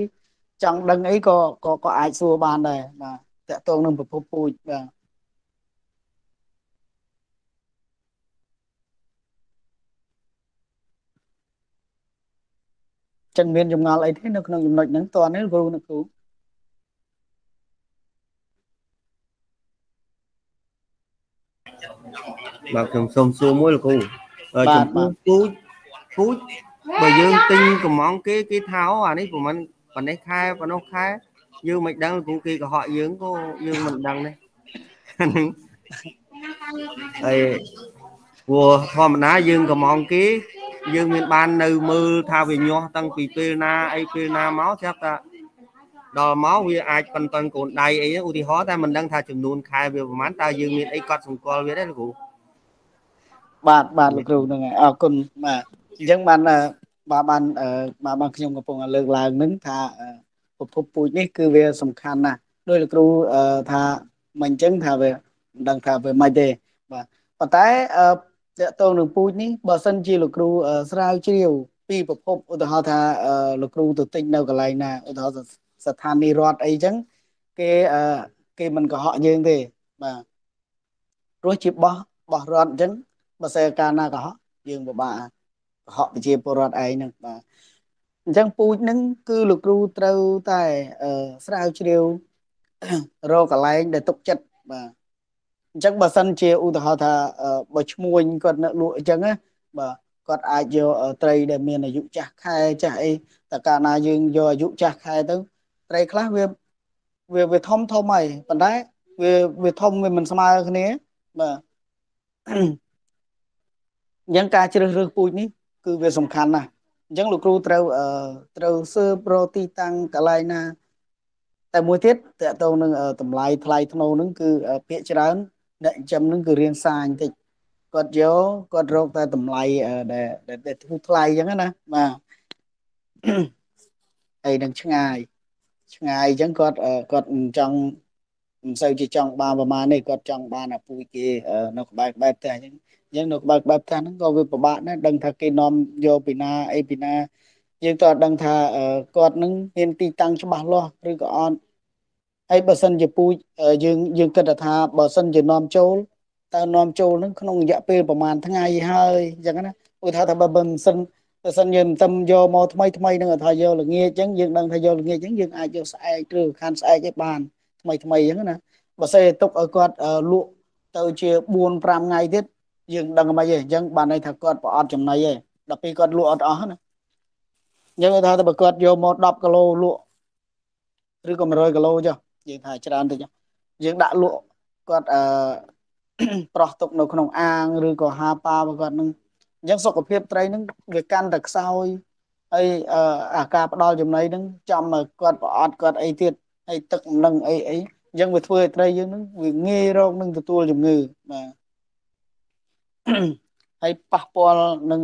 ចង់ដឹងអីក៏ក៏ក៏អាចសួរបានដែរបាទតកតងនឹងប្រភពពូជបាទចឹងមានចម្ងល់អីទេនៅក្នុងចំណុចហ្នឹងតើនេះគ្រូអ្នកគ្រូបាទខ្ញុំសូមសួរមួយលោកគ្រូចំពោះពូជពូជបើយើងទិញកំងគេគេថាអូអានេះប្រហែល ប៉ុណ្ណេះខែប៉ុណ្ណោះខែយើងមិនដឹងលោកគ្រូគេកុហកយើងក៏យើងមិនដឹងទេហ្នឹងហើយព្រោះធម្មតាយើងកំងគេ យើងមានបាននៅមើលថាវាញាស់តាំងពីពេលណាអីពេលណាមកចាប់ថាដល់មកវាអាចប៉ុន្តែកូនដៃអីឧទាហរណ៍តែមិនដឹងថាចំនួនខែវាប្រហែលតើយើងមានអីកត់សម្គាល់វាទេលោកគ្រូបាទបាទលោកគ្រូហ្នឹងហើយអរគុណបាទអញ្ចឹងបាន បាទបានបាទបានខ្ញុំកំពុងលើកឡើងនឹងថាប្រភពពូជនេះគឺវាសំខាន់ណាស់ដោយលោកគ្រូថាមិនអញ្ចឹងថាវាមិនដឹងថាវាមិនទេបាទប៉ុន្តែតកតងនឹងពូជនេះបើសិនជាលោកគ្រូស្រាវជ្រាវពីប្រភពឧទាហរណ៍ថាលោកគ្រូទៅទិញនៅកន្លែងណាឧទាហរណ៍ស្ថានីយរដ្ឋអីចឹងគេគេមិនកុហកយើងទេបាទព្រោះជាបោះបោះរដ្ឋអញ្ចឹងបើសិនកាលណាកុហកយើងពិបាកកុ ហកប្រជាពលរដ្ឋឯងហ្នឹងបាទអញ្ចឹងពូជហ្នឹងគឺលោកគ្រូត្រូវតែស្រាវជ្រាវរកកន្លែងដែលទុកចិត្តបាទអញ្ចឹងបើសិនជាឧទាហរណ៍ថាបើឈ្មួញគាត់នៅលក់អញ្ចឹងណាបាទគាត់អាចយកត្រីដែលមានអាយុចាស់ខែចាស់អីតែកាលណាយើងយកអាយុចាស់ខែទៅត្រីខ្លះវាវាវាធំធំហើយប៉ុន្តែវាវាធំវាមិនស្មើគ្នាបាទអញ្ចឹងការជ្រើសរើសពូជនេះ គឺវាសំខាន់ណាស់អញ្ចឹងលោកគ្រូត្រូវត្រូវស៊ើបរកទីតាំងកន្លែងណា តែមួយទៀតតកតងនឹងតម្លៃថ្លៃធ្នូនឹងគឺភាកច្រើនអ្នកចិញ្ចឹមនឹងគឺរៀងសាញបន្តិចគាត់យកគាត់រកតែតម្លៃដែលដែលធូរថ្លៃអញ្ចឹងណាបាទហើយនឹងឆ្ងាយឆ្ងាយអញ្ចឹងគាត់គាត់ចង់មិនសូវជាចង់បានប្រហែលនេះគាត់ចង់បានអាពូជគេនៅក្បែរក្បែរផ្ទះអញ្ចឹង អញ្ចឹងនៅក្បែរក្បែរផ្ទះហ្នឹងក៏វាពិបាកដែរដឹងថាគេនាំយកពីណាអីពីណាយើងក៏អត់ដឹងថាគាត់នឹងមានទីតាំងច្បាស់លាស់ឬក៏អត់ហើយបើសិនជាពូជយើងយើងគិតថាបើសិនជានាំចូលតើនាំចូលនឹងក្នុងរយៈពេលប្រហែលថ្ងៃហើយអញ្ចឹងណាឧទាហរណ៍ថាបើមិនសិនបើសិនយើងមិនយកមកថ្មីថ្មីនឹងថាយកល្ងាចអញ្ចឹងយើងដឹងថាយកល្ងាចអញ្ចឹងយើងអាចយកស្អែកឬខានស្អែកឯបានថ្មីថ្មីអញ្ចឹងណាបើសិនទុកឲ្យគាត់លក់ទៅជា4 5ថ្ងៃទៀត យើងដឹងមិនអីអញ្ចឹងបានន័យថាគាត់ប្រអត់ចំណៃឯងដល់ពេលគាត់លក់អត់អស់ណាយើងថាទៅបើគាត់យកមក10គីឡូលក់ឬក៏100គីឡូចុះយើងថាច្រើនតិចយើងដាក់លក់គាត់អឺប្រោះទុកនៅក្នុងអាងឬក៏ហាប៉ារបស់គាត់នឹងអញ្ចឹងសុខភាពត្រីនឹងវាកាន់តែខ្សោយហើយអាការផ្ដល់ចំណីនឹងចំមកគាត់ប្រអត់គាត់អីទៀតហើយទឹកនឹងអីអីអញ្ចឹងវាធ្វើឲ្យត្រីយើងនឹងវាងាយរងនឹងទទួលជំងឺបាទ ហើយប៉ះពាល់នឹង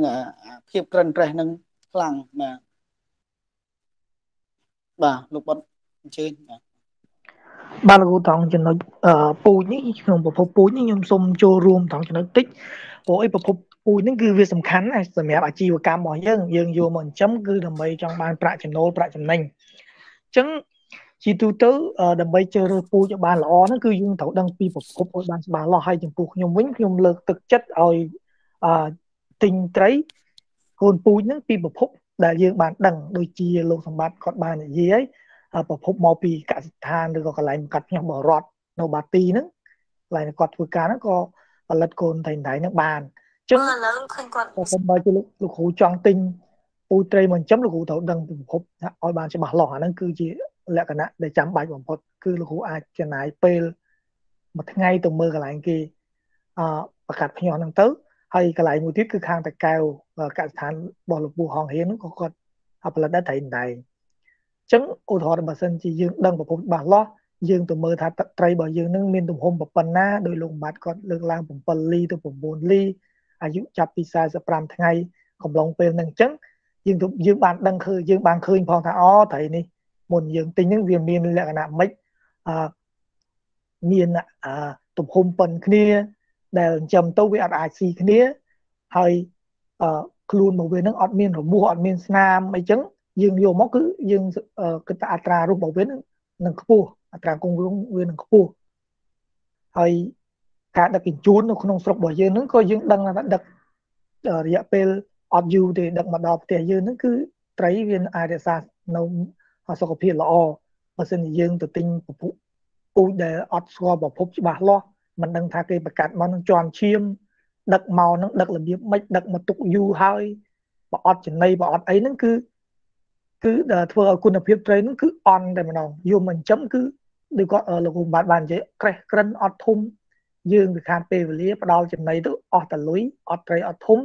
ភាពក្រិនក្រេះនឹងខ្លាំងបាទបាទលោកបុតអញ្ជើញបាទបាទលោកត្រង់ចំណុចពូជនេះក្នុងប្រភពពូជនេះខ្ញុំសូមចូលរួមត្រង់ចំណុចតិចព្រោះអីប្រភពពូជនេះគឺវាសំខាន់ណាស់សម្រាប់អាជីវកម្មរបស់យើងយើងយកមកចិញ្ចឹមគឺដើម្បីចង់បានប្រាក់ចំណូលប្រាក់ចំណេញអញ្ចឹង ជាទូទៅដើម្បីជ្រើសរើសពូជឲ្យបានល្អហ្នឹងគឺយើងត្រូវដឹងពីប្រភពឲ្យបានច្បាស់លាស់ហើយចំពោះខ្ញុំវិញខ្ញុំលើកទឹកចិត្តឲ្យអឺទិញត្រីកូនពូជហ្នឹងពីប្រភពដែលយើងបានដឹងដូចជាលោកសម្បត្តិគាត់បាននិយាយហើយប្រភពមកពីកសិដ្ឋានឬក៏កន្លែងកាត់ផ្ញើបរដ្ឋនៅបាទីហ្នឹងកន្លែងគាត់ធ្វើការហ្នឹងក៏ផលិតកូនតែងតែហ្នឹងបានអញ្ចឹងឥឡូវឃើញគាត់ខ្ញុំបើជាលោកលោកគ្រូចង់ទិញពូត្រីមកចិញ្ចឹមលោកគ្រូត្រូវដឹងពីប្រភពឲ្យបានច្បាស់លាស់អាហ្នឹងគឺជា លក្ខណៈដែលចាំបាច់បំផុត គឺលោកគ្រូអាចចំណាយពេលមួយថ្ងៃទៅមើលកន្លែងគេអឺប្រកាសភ្ញាស់ហ្នឹងទៅហើយកន្លែងមួយទៀតគឺខាងតកែវកសិដ្ឋានរបស់លោកពូហងរៀនហ្នឹងក៏គាត់ផលិតដែរតែតែអញ្ចឹងឧទាហរណ៍បើសិនជាយើងដឹងប្រភពច្បាស់លាស់យើងទៅមើលថាទឹកត្រីរបស់យើងនឹងមានទំហំប៉ុណ្ណាដោយលោកបាត់គាត់លើកឡើង7លីទៅ9លីអាយុចាប់ពី45ថ្ងៃកំឡុងពេលហ្នឹងអញ្ចឹងយើងយើងបានដឹងឃើញយើងបានឃើញផងថាអូត្រីនេះ មុនយើងទិញហ្នឹងវាមានលក្ខណៈម៉េចអឺមានអឺទំហំប៉ុនគ្នា ដែលចិញ្ចឹមទៅវាអត់អាចស៊ីគ្នាហើយអឺខ្លួនរបស់វានឹងអត់មានរបួសអត់មានស្នាមអីចឹងយើងយកមកគឺយើងគិតថាអត្រារស់របស់វានឹងខ្ពស់អត្រាគង់វង្សវានឹងខ្ពស់ហើយការដឹកជញ្ជូននៅក្នុងស្រុករបស់យើងហ្នឹងក៏យើងដឹងថាដឹករយៈពេលអត់យូរទេដឹកមកដល់ផ្ទះយើងហ្នឹងគឺត្រីវាអាចរក្សានៅ សុខភាពល្អបើសិនជាយើងទៅទិញពពុះពូជដែលអត់ស្គាល់ប្រភពច្បាស់លាស់មិនដឹងថាគេប្រកាសមកនឹងជន់ឈាមដឹកមកនឹងដឹករបៀបម៉េចដឹកមកទុកយូរហើយបើអត់ចំណីបើអត់អីហ្នឹងគឺគឺធ្វើឲ្យគុណភាពត្រីហ្នឹងគឺអន់តែម្ដងយកមកចិញ្ចឹមគឺដូចគាត់លោកគ្រូបាទបាននិយាយក្រេះក្រិនអត់ធំយើងវាខាតពេលវេលាផ្ដល់ចំណីទៅអស់តលុយអត់ត្រីអត់ធំ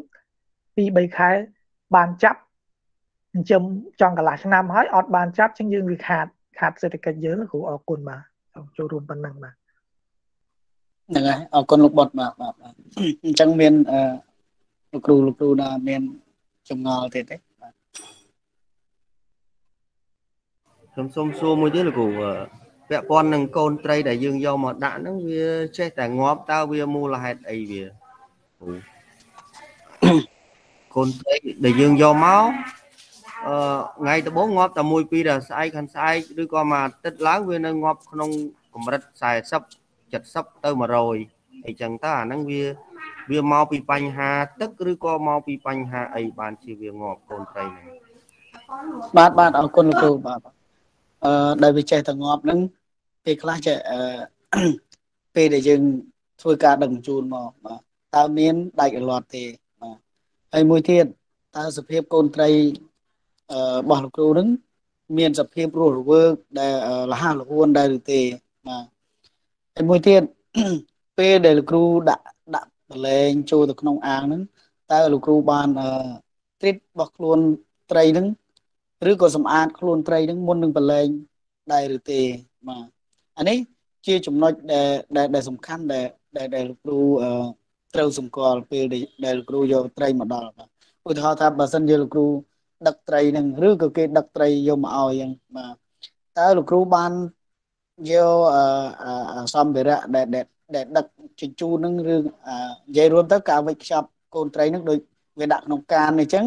2 3ខែបានចាប់ ចិញ្ចឹមចង់កន្លះឆ្នាំហើយអត់បានចាប់ចឹងយើងវាខាតខាតសេដ្ឋកិច្ចយើងគ្រូអរគុណបាទចូលរួមប៉ុណ្ណឹងបាទហ្នឹងហើយអរគុណលោកបុតបាទបាទអញ្ចឹងមានអឺលោកគ្រូលោកគ្រូណាមានចម្ងល់ទៀតទេបាទខ្ញុំសូមសួរមួយទៀតលោកគ្រូពាក់ព័ន្ធនឹងកូនត្រីដែលយើងយកមកដាក់ហ្នឹងវាចេះតែងាប់តើវាមូលហេតុអីវាគ្រូកូនត្រីដែលយើងយកមក អឺថ្ងៃដំបូងងាប់តែមួយពីរដល់ស្អែកខាងស្អែកឬក៏មួយអាទិត្យឡើងវានៅងាប់ក្នុងកម្រិត40 70ទៅ100អីចឹងតើអាហ្នឹងវាវាមកពីបញ្ហាទឹកឬក៏មកពីបញ្ហាអីបានជាវាងាប់កូនត្រីហ្នឹងបាទបាទអរគុណលោកគ្រូបាទអឺដែលវាចេះតែងាប់ហ្នឹងពេលខ្លះចេះអឺពេលដែលយើងធ្វើការដឹកជញ្ជូនមកបាទតើមានដាច់រលាត់ទេបាទហើយមួយទៀតតើសភាពកូនត្រីអឺ របស់លោកគ្រូហ្នឹងមានសភាពរស់រវើកដែលលះលហួនដែរឬទេបាទហើយមួយទៀតពេលដែលលោកគ្រូដាក់ដាក់បលែងចូលទៅក្នុងអាងហ្នឹងតើលោកគ្រូបានអឺទ្រីតរបស់ខ្លួនត្រីហ្នឹងឬក៏សម្អាតខ្លួនត្រីហ្នឹងមុននឹងបលែងដែរឬទេបាទអានេះជាចំណុចដែលដែលសំខាន់ដែលដែលលោកគ្រូអឺត្រូវសម្គាល់ពេលដែលគ្រូយកត្រីមកដល់បាទឧទាហរណ៍ថាបើសិនជាលោកគ្រូ ដឹកត្រីនឹងឬក៏គេដឹកត្រីយកមកឲ្យយ៉ាងបាទតើលោកគ្រូបានយកអឺសម្ភារៈដែលដែលដឹកជញ្ជូននឹងឬនិយាយរួមទៅការវិចខ្ចប់កូនត្រីនឹងដូចវាដាក់ក្នុងកានអញ្ចឹង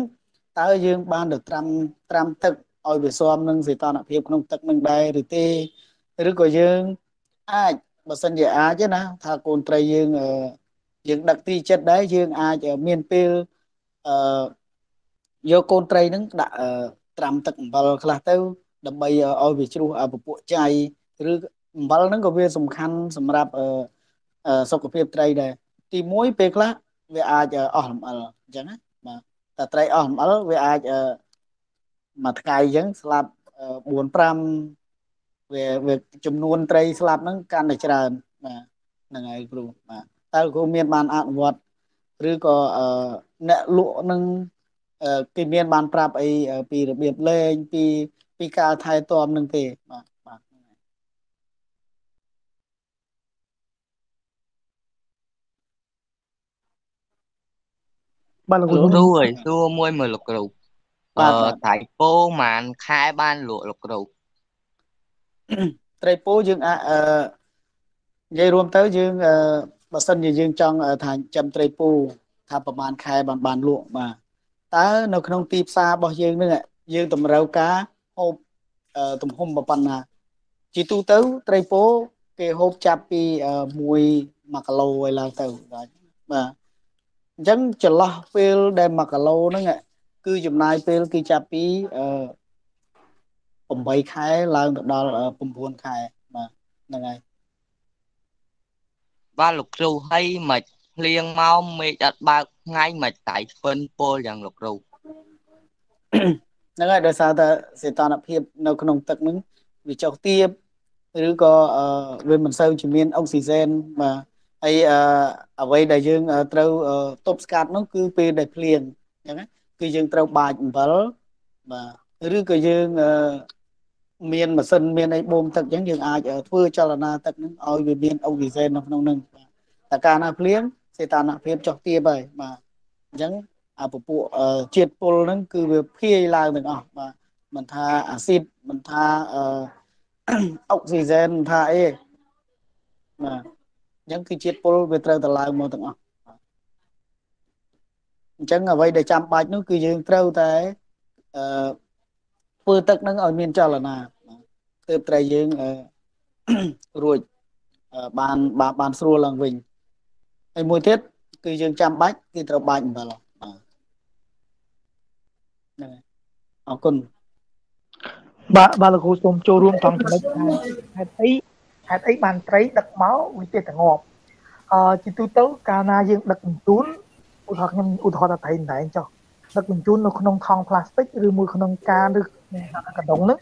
តើយើងបានទៅត្រាំត្រាំទឹកឲ្យវាស៊ាំនឹងសីតុណ្ហភាពក្នុងទឹកនឹងដែរឬទេឬក៏យើងអាចបើសិនជាអាចណាថាកូនត្រីយើងយើងដឹកទីចិត្តដែរយើងអាចមានពេលអឺ យកកូនត្រីហ្នឹងដាក់ត្រាំទឹកអំបិលខ្លះទៅ ដើម្បីឲ្យវាជ្រុះពពួកចៃឬអំបិលហ្នឹងក៏វាសំខាន់សម្រាប់សុខភាពត្រីដែរទី1ពេលខ្លះវាអាចអស់លំអិលអញ្ចឹងណាបាទតែត្រីអស់លំអិលវាអាចមួយថ្ងៃអញ្ចឹងស្លាប់4 5វាវាចំនួនត្រីស្លាប់ហ្នឹងកាន់តែច្រើនបាទហ្នឹងហើយគ្រូបាទតើគ្រូមានបានអនុវត្តឬក៏អ្នកលក់នឹង គេមានបានប្រាប់អីពីរបៀបលេងពីពីការថែទាំនឹងទេបាទបាទបាទលោកគ្រូអើយសួរមួយមើលលោកគ្រូអឺត្រីពោប្រហែលខែបានលក់លោកគ្រូត្រីពោយើងអាចអឺនិយាយរួមទៅយើងអឺបើសិនជាយើងចង់ថាចាំត្រីពូថាប្រហែលខែបានបានលក់បាទ តើនៅក្នុងទីផ្សាររបស់យើងនឹងយើងតម្រូវការហូបទំហំប៉ុណ្ណា ជាទូទៅត្រីពោគេហូបចាប់ពី1 1គីឡូឲ្យឡើងទៅបាទបាទអញ្ចឹងចន្លោះពេលដែល1គីឡូហ្នឹងគឺចំណាយពេលគឺចាប់ពី8ខែឡើងទៅដល់9ខែបាទហ្នឹងហើយបាទលោកគ្រូហើយមិន ភ្លៀងមកមេឃអត់បើកថ្ងៃមិនតែហ្វិនពលយ៉ាងលោកគ្រូហ្នឹងហើយដោយសារតែសីតុណ្ហភាពនៅក្នុងទឹកហ្នឹងវាចុះទាបឬក៏វាមិនសូវជាមានអុកស៊ីហ្សែនបាទហើយអ្វីដែលយើងត្រូវទប់ស្កាត់នោះគឺពេលដែលភ្លៀងអញ្ចឹងគឺយើងត្រូវបាចអំបិលបាទឬក៏យើងមានម៉ាស៊ីនមានអីបូមទឹកអញ្ចឹងយើងអាចធ្វើចលនាទឹកហ្នឹងឲ្យវាមានអុកស៊ីហ្សែននៅក្នុងហ្នឹងតែកាលណាភ្លៀង សេតានភាពចុះទាបហើយបាទអញ្ចឹងអាពពួកជាតិពុលហ្នឹងគឺវាភាយឡើងទាំងអស់បាទមិនថាអាស៊ីតមិនថាអុកស៊ីហ្សែនមិនថាអីបាទអញ្ចឹងគឺជាតិពុលវាត្រូវតែឡើងមកទាំងអស់អញ្ចឹងអ្វីដែលចាំបាច់នោះគឺយើងត្រូវតែអឺធ្វើទឹកនឹងឲ្យមានចលនាទើបត្រីយើងរួចបានបានបានស្រួលឡើងវិញ ហើយមួយទៀតគឺយើងចាំបាច់គឺត្រូវបាច់អំបិលបាទហ្នឹងហើយអរគុណបាទបាទលោកគ្រូសូមចូលរួមក្នុងចំណុចហេតុអីហេតុអីបានត្រីដឹកមកវាទេតងាប់អឺជាទូទៅកាលណាយើងដឹកជញ្ជូនឧទាហរណ៍ខ្ញុំឧទាហរណ៍ថាត្រីដែងចុះដឹកជញ្ជូននៅក្នុងថង់ផ្លាស្ទិកឬមួយក្នុងកានឬកណ្ដុងហ្នឹង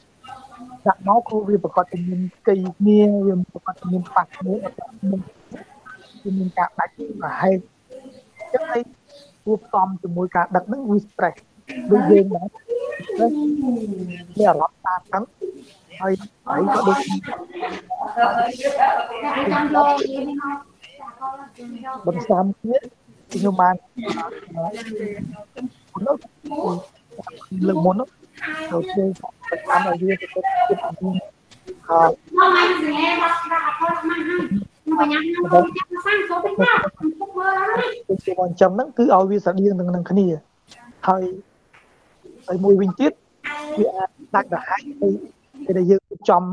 ដាក់មកគឺវាប្រកាសជាមានកៃគ្នាវាប្រកាសជាមានប៉ះគ្នា មានមានការដាច់ប្រហែលចឹងហើយរួមផ្សំជាមួយការដឹកហ្នឹងវា stress ដូចយើងដែរ stress មានអារម្មណ៍តានតឹងហើយហើយក៏ដូចបន្សំទៀតខ្ញុំបានលើកមុននោះទៅជួយប្រចាំឲ្យវាទៅចិត្តមានហើយបញ្ញាខ្ញុំចាំសាំចូលទៅណាពុកមើលហើយគឺអញ្ចឹងហ្នឹងគឺឲ្យវាស្រដៀងនឹងគ្នាហើយហើយមួយវិញទៀតវាអាចដាច់រហ័សពេលដែលយើងចំ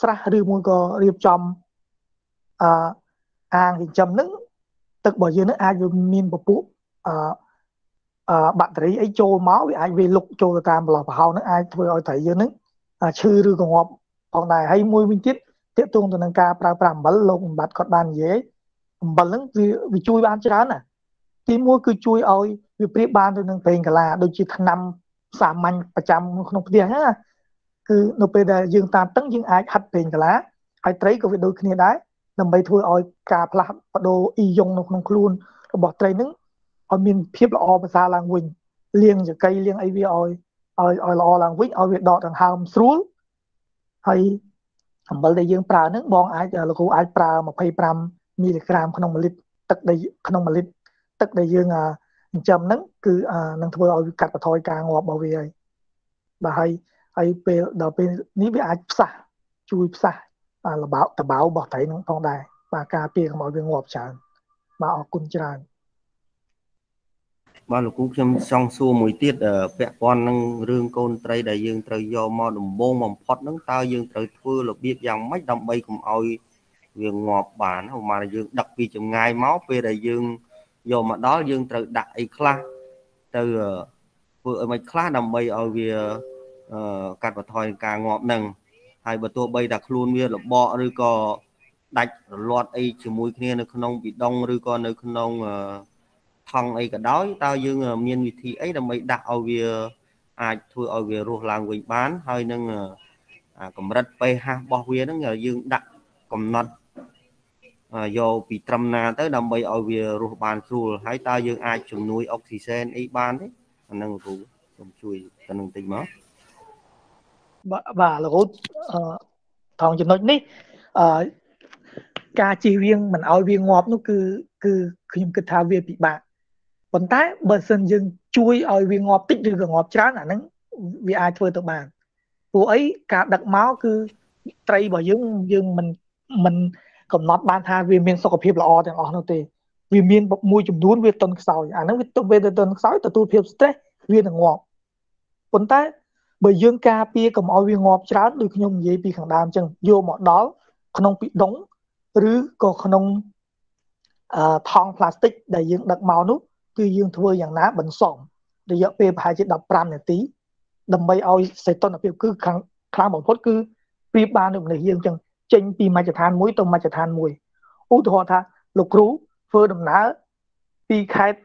ស្រះឬមួយក៏រៀបចំអឺអាងចិញ្ចឹមហ្នឹងទឹករបស់យើងនឹងអាចវាមានពពុះអឺអឺបាក់តេរីអីចូលមកវាអាចវាលុកចូលទៅតាមប្រឡោះប្រហោហ្នឹងអាចធ្វើឲ្យត្រីយើងហ្នឹងឈឺឬក៏ងាប់ផងដែរហើយមួយវិញទៀត ទាក់ទងទៅនឹងការប្រើប្រាស់អំបិលលោកអំបត្តិគាត់បាននិយាយអំបិលហ្នឹងវាវាជួយបានច្រើនណាទីមួយគឺជួយឲ្យវាប្រៀបបានទៅនឹងប្រេងកាឡាដូចជាថ្នាំសាមញ្ញប្រចាំក្នុងផ្ទះណាគឺនៅពេលដែលយើងតាមតឹងយើងអាចហាត់ប្រេងកាឡាហើយត្រីក៏វាដូចគ្នាដែរដើម្បីធ្វើឲ្យការផ្លាស់ប្ដូរអ៊ីយ៉ុងនៅក្នុងខ្លួនរបស់ត្រីហ្នឹងឲ្យមានភាពល្អប្រសើរឡើងវិញលាងចកៃលាងអីវាឲ្យឲ្យឲ្យល្អឡើងវិញឲ្យវាដកដង្ហើមស្រួលហើយ អំបិលដែលយើងប្រើហ្នឹងបងអាចលោកគ្រូអាចប្រើ25មីលីក្រាមក្នុង1លីត្រទឹកដែលក្នុង1លីត្រទឹកដែលយើងចិញ្ចឹមហ្នឹងគឺនឹងធ្វើឲ្យកាត់បន្ថយការងាប់របស់វាហើយបាទហើយហើយពេលដល់ពេលនេះវាអាចផ្សះជួយផ្សះលបោតបោរបស់ត្រីហ្នឹងផងដែរបាទការពារកុំឲ្យវាងាប់ច្រើនបាទអរគុណច្រើន បាទលោកគ្រូខ្ញុំចង់សួរមួយទៀតពាក់ព័ន្ធនឹងរឿងកូនត្រីដែលយើងត្រូវយកមកដំបងបំផុតហ្នឹងតើយើងត្រូវធ្វើរបៀបយ៉ាងម៉េចដើម្បីកុំឲ្យវាងាប់បានឧមាយើងដឹកពីចម្ងាយមកពេលដែលយើងយកមកដល់យើងត្រូវដាក់អីខ្លះទៅធ្វើឲ្យមិនខ្លះដើម្បីឲ្យវាកាត់បន្ថយការងាប់នឹងហើយបើទោះបីតែខ្លួនវាលបកឬក៏ដាច់រលាត់អីជាមួយគ្នានៅក្នុងប៊ីដុងឬក៏នៅក្នុង ថង់អីក៏ដោយតើយើងមានវិធីអីដើម្បីដាក់ឲ្យវាអាចធ្វើឲ្យវារស់ឡើងវិញបាន ហើយនឹងកម្រិត pH របស់វាហ្នឹងយើងដាក់កំណត់យកពីត្រឹមណាទៅដើម្បីឲ្យវារស់បានស្រួលហើយតើយើងអាចជំនួយអុកស៊ីសែនអីបានទេអាហ្នឹងគ្រូសូមជួយទៅនឹងតិចមកបាទបាទលោកគ្រូថងចំណុចនេះអឺការជៀសវាងមិនឲ្យវាងាប់នោះគឺគឺខ្ញុំគិតថាវាពិបាក ប៉ុន្តែបើសិនយើងជួយឲ្យវាងាប់តិចឬក៏ងាប់ច្រើនអាហ្នឹងវាអាចធ្វើទៅបានព្រោះអីការដឹកមកគឺត្រីរបស់យើងយើងមិនមិនកំណត់បានថាវាមានសុខភាពល្អទាំងអស់នោះទេវាមានមួយចំនួនវាទន់ខ្សោយអាហ្នឹងវាទៅវាទន់ខ្សោយទទួលភាព stress វានឹងងាប់ប៉ុន្តែបើយើងការពារកុំឲ្យវាងាប់ច្រើនដូចខ្ញុំនិយាយពីខាងដើមអញ្ចឹងយកមកដល់ក្នុងពីដុងឬក៏ក្នុងអឺថង់ផ្លាស្ទិកដែលយើងដឹកមកនោះ គឺយើងធ្វើយ៉ាងណាបន្សំរយៈពេលប្រហែលជា15នាទីដើម្បីឲ្យសីតុណ្ហភាពគឺខាងខ្លាំងបំផុតគឺប្រៀបបានដូចមនុស្សយើងអញ្ចឹងចេញពីមជ្ឈដ្ឋានមួយទៅមជ្ឈដ្ឋានមួយឧទាហរណ៍ថាលោកគ្រូធ្វើដំណើរពីខេត្ត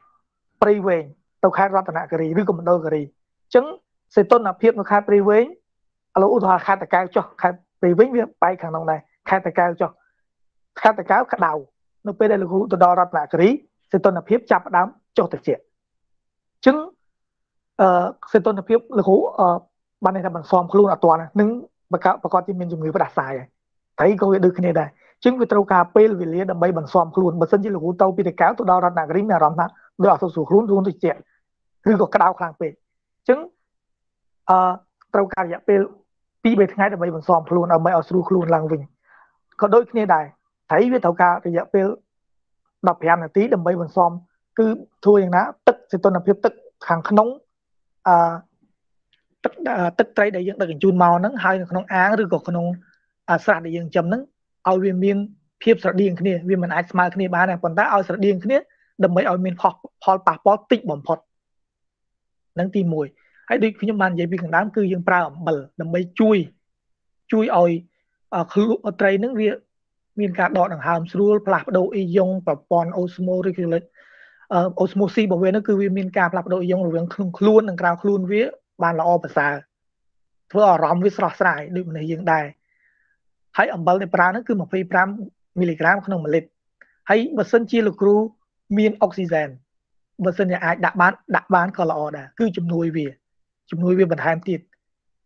ព្រៃវែងទៅខេត្តរតនគិរីឬក៏មណ្ឌលគិរីអញ្ចឹងសីតុណ្ហភាពនៅខេត្តព្រៃវែងឥឡូវឧទាហរណ៍ខេត្តតាកែវចុះខេត្តព្រៃវែងវាបែកខាងក្នុងដែរខេត្តតាកែវចុះខេត្តតាកែវក្តៅនៅពេលដែលលោកគ្រូទៅដល់រតនគិរីសីតុណ្ហភាពចាប់ផ្ដើម ចុះត្រជាក់អញ្ចឹងអឺសីតុណ្ហភាពលោកគ្រូអឺបានន័យថាបន្សំខ្លួនអត់ទាន់នឹងប្រកបប្រកបជាមានជំងឺផ្ដាសាយហើយត្រីក៏វាដូចគ្នាដែរជាងវាត្រូវការពេលវេលាដើម្បីបន្សំខ្លួនបើមិនជាលោកគ្រូទៅពីតកៅទៅដល់រតនគិរីមានអារម្មណ៍ថាដូចអត់ស្រួលខ្លួនខ្លួនទៅជាឬក៏ក្តៅខ្លាំងពេកអញ្ចឹងអឺត្រូវការរយៈពេល2 3ថ្ងៃដើម្បីបន្សំខ្លួនដើម្បីឲ្យស្រួលខ្លួនឡើងវិញក៏ដូចគ្នាដែរត្រីវាត្រូវការរយៈពេល15នាទីដើម្បីបន្សំ គឺធ្វើយ៉ាងណា ទឹកសីតុណ្ហភាពទឹកខាងក្នុងអឺទឹកទឹកត្រីដែលយើងដឹកជញ្ជូនមកហ្នឹងហើយនៅក្នុងអាងឬក៏ក្នុងស្រះដែលយើងចិញ្ចឹមហ្នឹងឲ្យវាមានភាពស្រដៀងគ្នាវាមិនអាចស្មើគ្នាបានទេប៉ុន្តែឲ្យស្រដៀងគ្នាដើម្បីឲ្យមានផលផលប៉ះពាល់តិចបំផុតនឹងទី1ហើយដូចខ្ញុំបាននិយាយពីខាងដើមគឺយើងប្រើអំបិលដើម្បីជួយជួយឲ្យខ្លួនត្រីហ្នឹងវាមានការដកដង្ហើមស្រួលផ្លាស់ប្ដូរអ៊ីយ៉ុងប្រព័ន្ធអូស្ម៉ូឬគឺ អូស្ម៉ូស៊ីរបស់វានោះគឺវាមានការផ្លាស់ប្ដូរអ៊ីយ៉ុងរវាងក្នុងខ្លួននិងក្រៅខ្លួនវា បានល្អប្រសើរធ្វើអារម្មណ៍វាស្រស់ស្រាយដូចមនុស្សយើងដែរហើយអំបិលដែលប្រើនោះគឺ25មីលីក្រាមក្នុង1លីត្រហើយបើសិនជាលោកគ្រូមានអុកស៊ីហ្សែនបើសិនជាអាចដាក់បានដាក់បានក៏ល្អដែរគឺជំនួយវាជំនួយវាបន្ថែមទៀត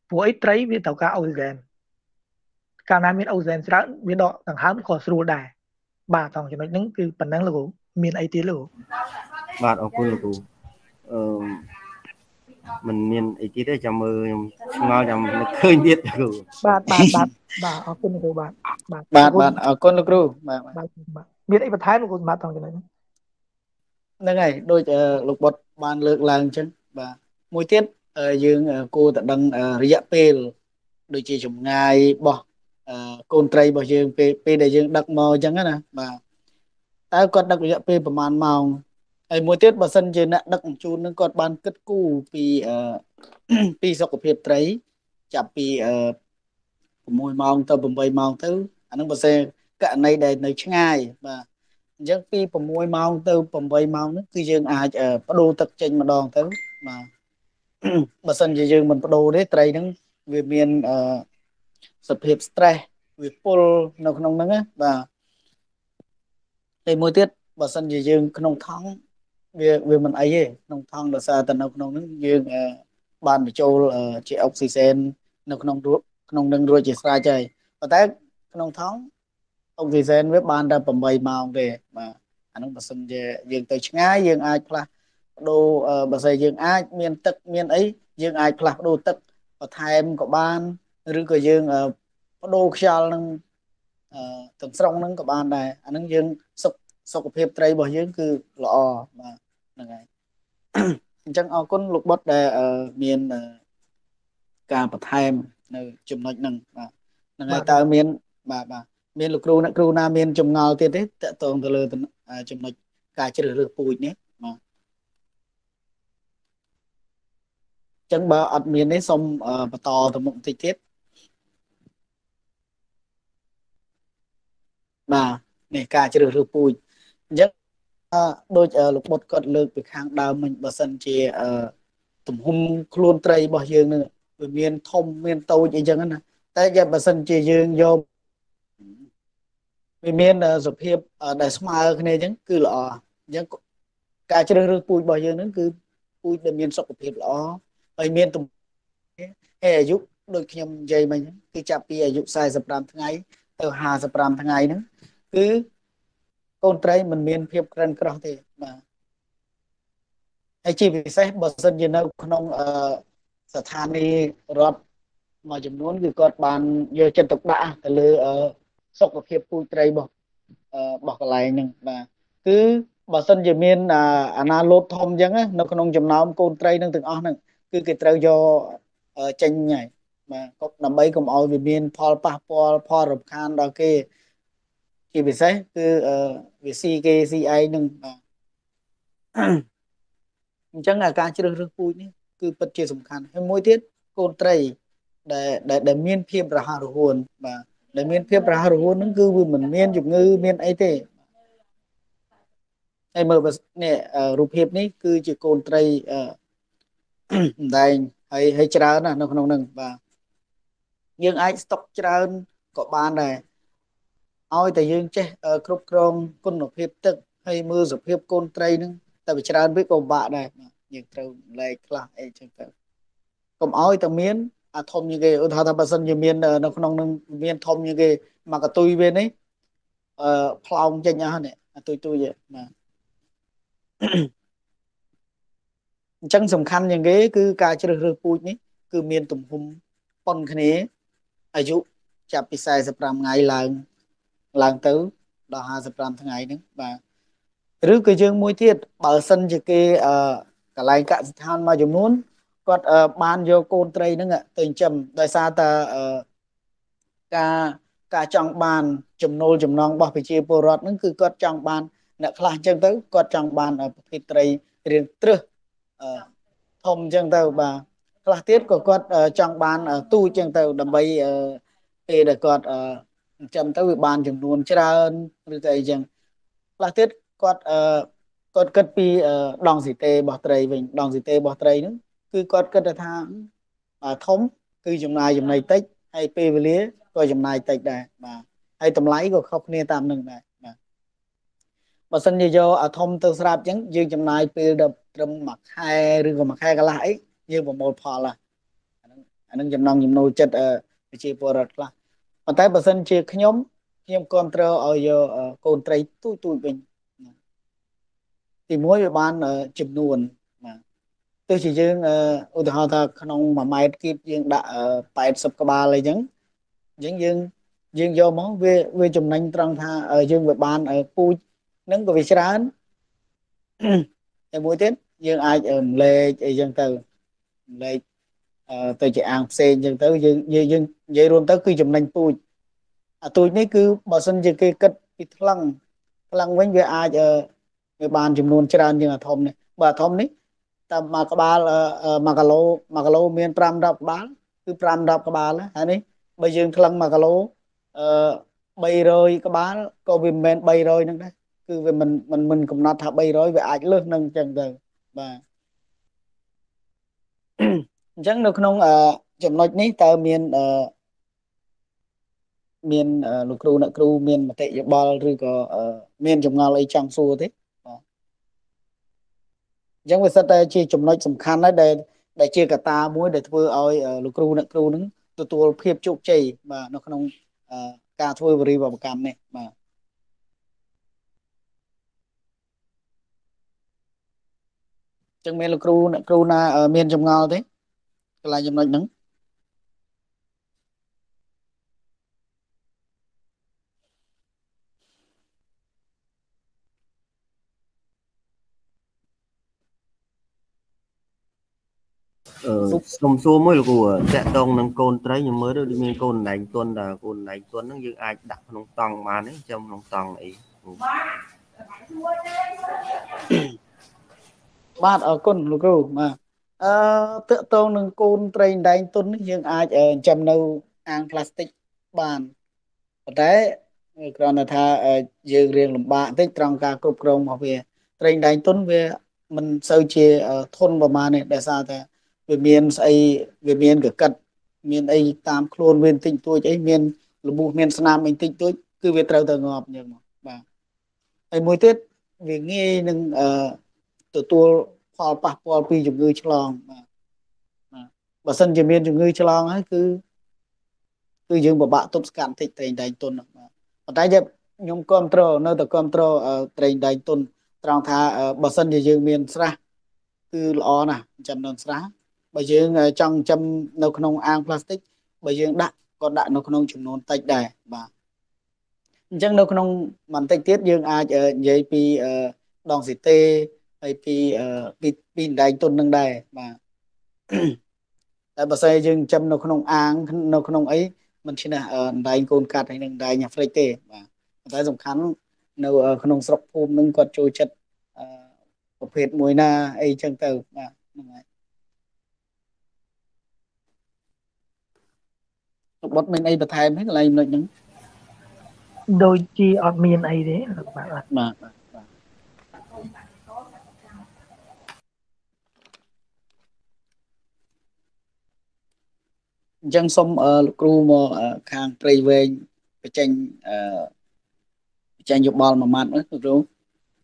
ព្រោះអីត្រីវាត្រូវការអុកស៊ីហ្សែនកាលណាមានអុកស៊ីហ្សែនច្រើនវាដកដង្ហើមក៏ស្រួលដែរបាទត្រង់ចំណុចហ្នឹងគឺប៉ុណ្ណឹងលោកគ្រូ មានអីទៀតលោកបាទអរគុណលោកគ្រូអឺមិនមានអីទៀតទេចាំមើលខ្ញុំឆ្ងល់ចាំនឹកឃើញទៀតគ្រូបាទបាទបាទបាទអរគុណលោកគ្រូបាទបាទបាទបាទអរគុណលោកគ្រូបាទបាទមានអីបន្ថែមលោកគ្រូសម្បត្តិត្រង់ចំណុចហ្នឹងហើយដូចលោកបុតបានលើកឡើងអញ្ចឹងបាទមួយទៀតយើងគួរតែដឹងរយៈពេលដូចជាចម្ងាយរបស់កូនត្រីរបស់យើងពេលពេលដែលយើងដឹកមកអញ្ចឹងណាបាទ តើគាត់ដឹករយៈពេលប្រហែលម៉ោងហើយមួយទៀតបើសិនជាអ្នកដឹកជញ្ជូននឹងគាត់បានគិតគូរពីពីសុខភាពត្រី ចាប់ពី6ម៉ោងទៅ8ម៉ោងទៅអានឹងបើសិនករណីដែលនៅឆ្ងាយបាទអញ្ចឹងពី6ម៉ោងទៅ8ម៉ោងហ្នឹងគឺយើងអាចបដូរទឹកចេញម្ដងទៅបាទបើសិនជាយើងមិនបដូរទេត្រីហ្នឹងវាមានសភាព stress វាពុលនៅក្នុងហ្នឹងណាបាទ ហើយមួយទៀតបើសិនជាយើងក្នុងថង់វាវាមិនអីទេក្នុងថង់ដោយសារតែនៅក្នុងហ្នឹងយើងបានបញ្ចូលជាអុកស៊ីសែននៅក្នុងក្នុងនឹងរួចជាស្រេចហើយប៉ុន្តែក្នុងថង់អុកស៊ីសែនវាបានតែ8ម៉ោងទេបាទអានឹងបើសិនជាយើងទៅឆ្ងាយយើងអាចផ្លាស់ប្ដូរបើសិនយើងអាចមានទឹកមានអីយើងអាចផ្លាស់ប្ដូរទឹកបន្ថែមក៏បានឬក៏យើងបដូរខ្យល់នឹងទាំងស្រុងហ្នឹងក៏បានដែរអាហ្នឹងយើងសុខ សុខភាពត្រីរបស់យើងគឺល្អបាទហ្នឹងហើយអញ្ចឹងអរគុណលោកបុតដែលមានការបន្ថែមនៅចំណុចហ្នឹងបាទហ្នឹងហើយតើមានបាទបាទមានលោកគ្រូអ្នកគ្រូណាមានចម្ងល់ទៀតទេតកតងទៅលើចំណុចការជ្រើសរើសពូជនេះបាទចឹងបើអត់មានទេសូមបន្តទៅមុខបន្តិចទៀតបាទនេះការជ្រើសរើសពូជ អញ្ចឹងដូចលោកបុតគាត់លើកពីខាងដើមមិញបើសិនជាទំហំខ្លួនត្រីរបស់យើងនឹងវាមានធំមានតូចអីចឹងណាតែយ៉ាងបើសិនជាយើងយកវាមានសភាពដែលស្មើគ្នាអញ្ចឹងគឺល្អអញ្ចឹងការជ្រើសរើសពូជរបស់យើងនឹងគឺពូជដែលមានសុខភាពល្អហើយមានទំហេអាយុដូចខ្ញុំនិយាយមិញគឺចាប់ពីអាយុ45ថ្ងៃទៅ55ថ្ងៃហ្នឹងគឺ កូនត្រីមិនមានភាពក្រិនក្រោះទេបាទហើយជាពិសេសបើសិនជានៅក្នុងអឺស្ថានីយ៍រដ្ឋមួយចំនួនគឺគាត់បានយកចិត្តទុកដាក់ទៅលើសុខភាពពូជត្រីរបស់របស់កន្លែងហ្នឹងបាទគឺបើសិនជាមានអាណាលោតធំអញ្ចឹងនៅក្នុងចំណោមកូនត្រីនឹងទាំងអស់ហ្នឹងគឺគេត្រូវយកចេញហើយបាទក៏ដើម្បីកុំឲ្យវាមានផលប៉ះពាល់ផលរំខានដល់គេ ជាពិសេសគឺវាស៊ីគេស៊ីឯងនឹងបាទអញ្ចឹងការជ្រើសរើសពូជនេះគឺពិតជាសំខាន់ហើយមួយទៀតកូនត្រីដែលដែលមានភាពរហ័សរហួនបាទដែលមានភាពរហ័សរហួនហ្នឹងគឺវាមិនមានជំងឺមានអីទេហើយមើលនេះរូបភាពនេះគឺជាកូនត្រីម្ដែងហើយហើយច្រើនណាស់នៅក្នុងហ្នឹងបាទយើងអាចស្តុកច្រើនក៏បានដែរ ឲ្យតែយើងចេះគ្រប់គ្រងគុណភាពទឹកហើយមើលសភាពកូនត្រីហ្នឹងតែវាច្រើនពេកក៏ពិបាកដែរយើងត្រូវលែកខ្លះអីចឹងទៅកុំឲ្យតែមានអាធំជាងគេឧទាហរណ៍ថាបើសិនជាមាននៅក្នុងនឹងមានធំជាងគេមកកតុយវានេះអឺផ្លោងចេញអស់នេះអាទុយទុយបាទអញ្ចឹងសំខាន់ជាងគេ គឺការជ្រើសរើសពូជនេះគឺមានទំហំប៉ុនគ្នាអាយុចាប់ពី45ថ្ងៃឡើង ឡើងទៅដល់55ថ្ងៃហ្នឹងបាទឬក៏យើងមួយទៀតបើសិនជាគេអឺកន្លែងកសិដ្ឋានមួយចំនួនគាត់បានយកកូនត្រីហ្នឹងទៅចិញ្ចឹមដោយសារតែការការចង់បានចំណូលចំណងរបស់ប្រជាពលរដ្ឋហ្នឹងគឺគាត់ចង់បានអ្នកខ្លះអញ្ចឹងទៅគាត់ចង់បានប្រភេទត្រីរៀងត្រឹសធំអញ្ចឹងទៅបាទខ្លះទៀតក៏គាត់ចង់បានទូអញ្ចឹងទៅដើម្បីពេលដែលគាត់ ចិញ្ចឹមទៅវាបានចំនួនច្រើនឬទៅអីចឹងខ្លះទៀតគាត់គាត់គិតពីដងស៊ីតេរបស់ត្រីវិញដងស៊ីតេរបស់ត្រីហ្នឹងគឺគាត់គិតថាធំគឺចំណាយចំណៃតិចហើយពេលវេលាក៏ចំណាយតិចដែរបាទហើយតម្លៃក៏ខុសគ្នាតាមនឹងដែរបាទបើសិនជាយកអាធំទៅស្រាប់អញ្ចឹងយើងចំណាយពេលដល់ត្រឹមមួយខែឬក៏មួយខែកន្លះអីយើងប្រមូលផលអាហ្នឹងអាហ្នឹងចំណងចំណូលចិត្តប្រជាពលរដ្ឋខ្លះ ប៉ុន្តែបើសិនជាខ្ញុំខ្ញុំគ្រប់គ្រងឲ្យយកកូនត្រីទូចទូចវិញទីមួយវាបានចំនួនទោះជាយើងឧទាហរណ៍ថាក្នុង1ម៉ែត្រគីបយើងដាក់80ក្បាលអីចឹងអញ្ចឹងយើងយើងយកមកវាវាចំណេញត្រង់ថាយើងវាបានពូជនឹងក៏វាច្រើនតែមួយទៀតយើងអាចលេខអីចឹងទៅលេខ ទៅជាអាងផ្សេងចឹងទៅយើងយើងនិយាយរួមទៅគឺចំណេញពូជអាទូចនេះគឺបើសិនជាគេគិតពីថ្លឹងថ្លឹងវិញវាអាចវាបានចំនួនច្រើនជាងអាធំនេះបើអាធំនេះតែមួយក្បាល1គីឡូ1គីឡូមាន5 10ក្បាលគឺ5 10ក្បាលហើយនេះបើយើងថ្លឹង1គីឡូអឺ300ក្បាលក៏វាមិនមែន300ហ្នឹងដែរគឺវាមិនមិនមិនកំណត់ថា300វាអាចលើសនឹងអញ្ចឹងទៅបាទ អញ្ចឹងនៅក្នុងចំណុចនេះតើមានមានលោកគ្រូអ្នកគ្រូមានមតិយោបល់ឬក៏មានចម្ងល់អីចង់សួរទេអញ្ចឹងវាសិតតែជាចំណុចសំខាន់ដែរដែលដែលជាកត្តាមួយដែលធ្វើឲ្យលោកគ្រូអ្នកគ្រូនឹងទទួលភាពជោគជ័យបាទនៅក្នុងការធ្វើវិរិយកម្មនេះបាទចឹងមានលោកគ្រូអ្នកគ្រូណាមានចម្ងល់ទេ កន្លែងចំណុចហ្នឹងសុំសួរមួយលោកគ្រូតាក់តងនឹងកូនត្រីខ្ញុំមើលទៅមានកូនណែងទុនដែរកូនណែងទុនហ្នឹងយើងអាចដាក់ក្នុងតង់បានទេចាំក្នុងតង់អីបាទអរគុណលោកគ្រូបាទ អឺតាក់តងនឹងកូនត្រីដែងទុននេះយើងអាចចាំនៅអាងផ្លាស្ទិកបានប៉ុន្តែគ្រាន់តែថាយើងរៀងលំបាកបន្តិចត្រង់ការគ្រប់គ្រងរបស់វាត្រីដែងទុនវាមិនសូវជាធន់ប្រហែលនេះដោយសារតែវាមានស្អីវាមានកកិតមានអីតាមខ្លួនវាបន្តិចតួចអីមានលបួសមានស្នាមអីបន្តិចតួចគឺវាត្រូវតែងាប់យ៉ាងមកបាទហើយមួយទៀតវាងាយនឹងអឺទទួល ផលប៉ះពាល់ពីជំងឺឆ្លងបាទបើសិនជាមានជំងឺឆ្លងហើយគឺគឺយើងពិបាកទប់ស្កាត់បន្តិចត្រែងដែងទុនបាទប៉ុន្តែខ្ញុំគ្រប់គ្រងនៅតែគ្រប់គ្រងត្រែងដែងទុនត្រង់ថាបើសិនជាយើងមានស្រះគឺល្អណាស់ចំនួនស្រះបើយើងចង់ចំនៅក្នុងអាងផ្លាស្ទិកបើយើងដាក់ក៏ដាក់នៅក្នុងចំនួនតិចដែរបាទអញ្ចឹងនៅក្នុងបន្តិចទៀតយើងអាចនិយាយពីដងស៊ីតេ ហើយពីពីពីដែងទុននឹងដែរបាទតែបើសិនយើងចំនៅក្នុងអាងនៅក្នុងអីមិនឈ្នះដែងកូនកាត់ហើយនឹងដែងអាហ្វ្រិកទេបាទតែសំខាន់នៅក្នុងស្រុកភូមិនឹងគាត់ចូលចិត្តប្រភេទមួយណាអីចឹងទៅបាទហ្នឹងហើយលោកបុតមានអីបន្ថែមទេកន្លែងចំណុចហ្នឹងដូចជាអត់មានអីទេបាទបាទ អញ្ចឹងសូមលោកគ្រូមកខាងព្រៃវែងបញ្ចេញអឺបញ្ចេញយោបល់មួយម៉ាត់លោកគ្រូ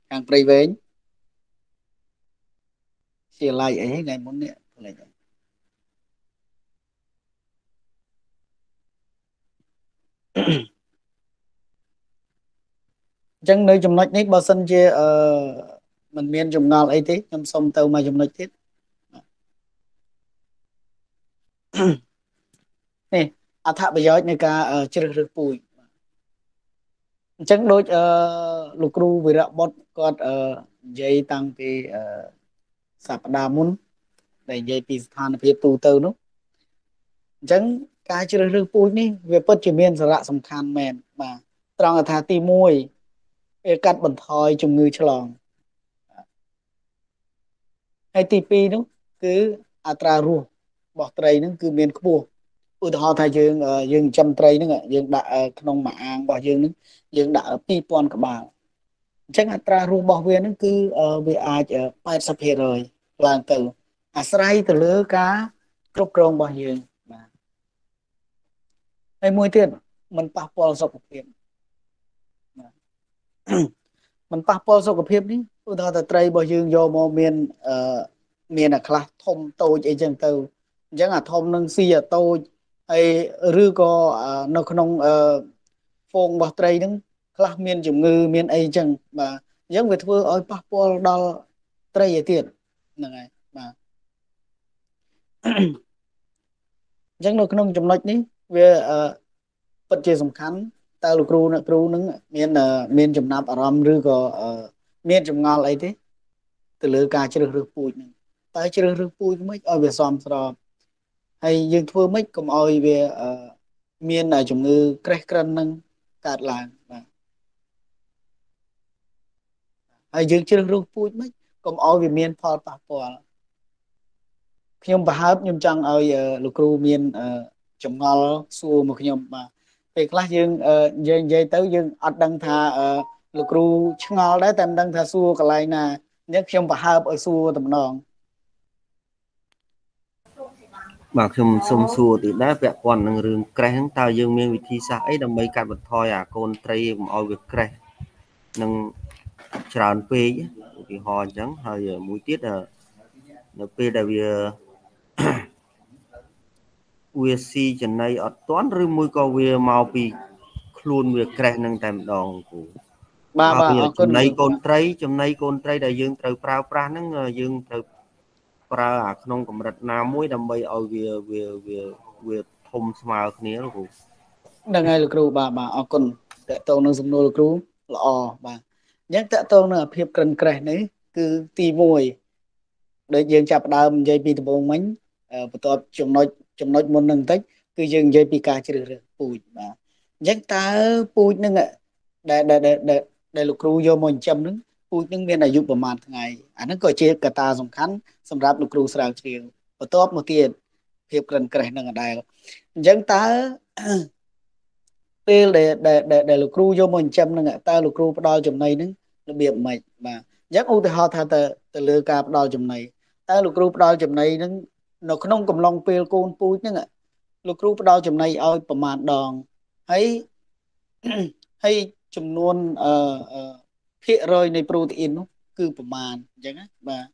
ខាងព្រៃវែងជាឡាយអីថ្ងៃមុននេះលេចអញ្ចឹងនៅចំណុចនេះបើសិនជាអឺมันមានចម្ងល់អីទេខ្ញុំសុំទៅមកចំណុចទៀតនេះ អត្ថប្រយោជន៍នៃការជ្រើសរើសពូជអញ្ចឹងដូចអឺលោកគ្រូវិរៈបុតគាត់អឺនិយាយតាំងពីអឺសប្តាហ៍មុនដែលនិយាយពីស្ថានភាពទូទៅនោះអញ្ចឹងការជ្រើសរើសពូជនេះវាពិតជាមានសារៈសំខាន់មែនបាទត្រង់ថាទី1វាកាត់បន្ថយជំងឺឆ្លងហើយទី2នោះគឺអត្រារស់របស់ត្រីនឹងគឺមានខ្ពស់ ឧទាហរណ៍ថាយើងយើងចិញ្ចឹមត្រីហ្នឹងយើងដាក់ក្នុងមួយអាងរបស់យើងហ្នឹងយើងដាក់2000ក្បាលអញ្ចឹងអត្រារស់របស់វាហ្នឹងគឺវាអាច80%ឡើងទៅអាស្រ័យទៅលើការគ្រប់គ្រងរបស់យើងហើយមួយទៀតมันប៉ះពាល់សុខភាពมันប៉ះពាល់សុខភាពនេះឧទាហរណ៍តែត្រីរបស់យើងយកមកមានអឺមានអាខ្លះធំតូចអីចឹងទៅអញ្ចឹងអាធំនឹងស៊ីអាតូច ហើយឬក៏នៅក្នុងអឺហ្វូងរបស់ត្រីហ្នឹងខ្លះមានជំងឺមានអីចឹងបាទអញ្ចឹងវាធ្វើឲ្យប៉ះពាល់ដល់ត្រីឯទៀតហ្នឹងហើយបាទអញ្ចឹងនៅក្នុងចំណុចនេះវាពិតជាសំខាន់តើលោកគ្រូអ្នកគ្រូនឹងមានមានចំណាប់អារម្មណ៍ឬក៏មានចម្ងល់អីទេ ទៅលើការជ្រើសរើសពូជនឹងតើជ្រើសរើសពូជមិនឲ្យវាសមស្រប ហើយយើងធ្វើមិនកុំឲ្យវាមានជំងឺក្រេះក្រិននឹងកើតឡើងបាទហើយយើងជ្រើសរើសពូជមិនកុំឲ្យវាមានផលប៉ះពាល់ខ្ញុំប្រហើបខ្ញុំចង់ឲ្យលោកគ្រូមានចម្ងល់សួរមកខ្ញុំបាទពេលខ្លះយើងយើងនិយាយទៅយើងអត់ដឹងថាលោកគ្រូឆ្ងល់ដែរតែមិនដឹងថាសួរកន្លែងណានេះខ្ញុំប្រហើបឲ្យសួរតែម្ដង បាទខ្ញុំសូមសួរទៀតដែរពាក់ព័ន្ធនឹងរឿងក្រេះហ្នឹងតើយើងមានវិធីសាស្ត្រអីដើម្បីកាត់បន្ថយអាកូនត្រីកុំឲ្យវាក្រេះនឹងច្រើនពេកឧទាហរណ៍អញ្ចឹងហើយមួយទៀតនៅពេលដែលវាវាស៊ីចំណីអត់ទាន់ឬមួយក៏វាមកពីខ្លួនវាក្រេះនឹងតែម្ដងគូបាទបាទអរគុណចំណីកូនត្រីចំណីកូនត្រីដែលយើងត្រូវប្រើប្រាស់ហ្នឹងយើងត្រូវ ប្រើអាក្នុងកម្រិតណាមួយដើម្បីឲ្យវាវាវាវាធំស្មើគ្នាលោកគ្រូហ្នឹងហើយលោកគ្រូបាទបាទអរគុណតកតងនឹងសំណួរលោកគ្រូល្អបាទអញ្ចឹងតកតងនឹងភាពក្រិនក្រេះនេះគឺទី1ដូចយើងចាប់ដើមនិយាយពីដំបូងមិញបន្ទាប់ចំណុចចំណុចមុននឹងបន្តិចគឺយើងនិយាយពីការជ្រើសរើសពូជបាទអញ្ចឹងតើពូជនឹងដែលដែលដែលលោកគ្រូយកមកចិញ្ចឹមនឹង ពូជនឹងមានអាយុប្រហែលថ្ងៃអាហ្នឹងក៏ជាកត្តាសំខាន់សម្រាប់លោកគ្រូស្រាវជ្រាវបន្ទាប់មកទៀតភាពក្រិនក្រេះនឹងដែរអញ្ចឹងតើពេលដែលដែលលោកគ្រូយកមកចិញ្ចឹមនឹងតើលោកគ្រូផ្ដល់ចំណីនឹងរបៀបម៉េចបាទអញ្ចឹងឧទាហរណ៍ថាទៅទៅលើការផ្ដល់ចំណីតើលោកគ្រូផ្ដល់ចំណីនឹងនៅក្នុងកំឡុងពេលកូនពូជហ្នឹងលោកគ្រូផ្ដល់ចំណីឲ្យប្រមាណដងហើយហើយចំនួនអឺ ភាគរយនៃប្រូតេអ៊ីននោះគឺប្រមាណអញ្ចឹងណាបាទ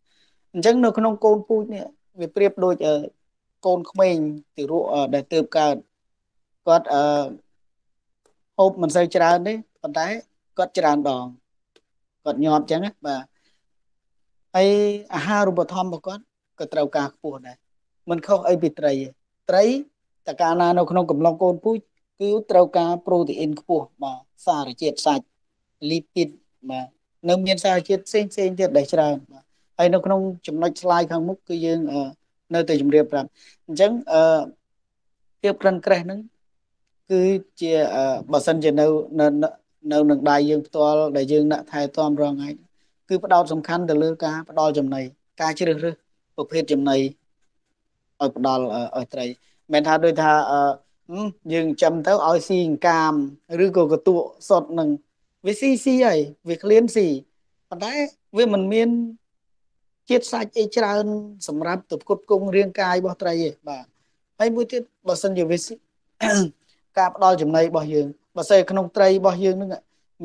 អញ្ចឹងនៅក្នុងកូនពូជនេះវាប្រៀបដូចកូនក្មេងទីរក់ដែលទើបកើតគាត់អឺហូបមិនសូវច្រើនទេប៉ុន្តែគាត់ច្រើនដងគាត់ញាប់អញ្ចឹងណាបាទហើយអាហារូបត្ថម្ភរបស់គាត់ក៏ត្រូវការខ្ពស់ដែរមិនខុសអីពីត្រីទេត្រីតកាលណានៅក្នុងកំឡុងកូនពូជគឺត្រូវការប្រូតេអ៊ីនខ្ពស់បាទសារជាតិសាច់លីពីត បាទនៅមានសារជាតិផ្សេងផ្សេងទៀតដែលច្រើនបាទហើយនៅក្នុងចំណុច slide ខាងមុខគឺយើងនៅតែជម្រាបប្រាប់អញ្ចឹងអឺភាពក្រិនក្រេះហ្នឹងគឺជាបើសិនជានៅនៅនៅនឹងដៃយើងផ្ទាល់ដែលយើងដាក់ថែទាំរងថ្ងៃគឺផ្ដោតសំខាន់ទៅលើការផ្ដល់ចំណីការជ្រើសរើសប្រភេទចំណីឲ្យផ្ដល់ឲ្យត្រីមិនថាដូចថាយើងចាំទៅឲ្យស៊ីអង្កាមឬក៏កតក់សុតនឹង វាស៊ីស៊ីហើយវាក្លៀនស៊ីប៉ុន្តែវាមិនមានជាតិសាច់អីច្រើន សម្រាប់ទៅផ្គត់ផ្គង់រាងកាយរបស់ត្រីទេបាទហើយមួយទៀតបើសិនជាវាការផ្ដល់ចំណីរបស់យើងបើសិនក្នុងត្រីរបស់យើងនឹង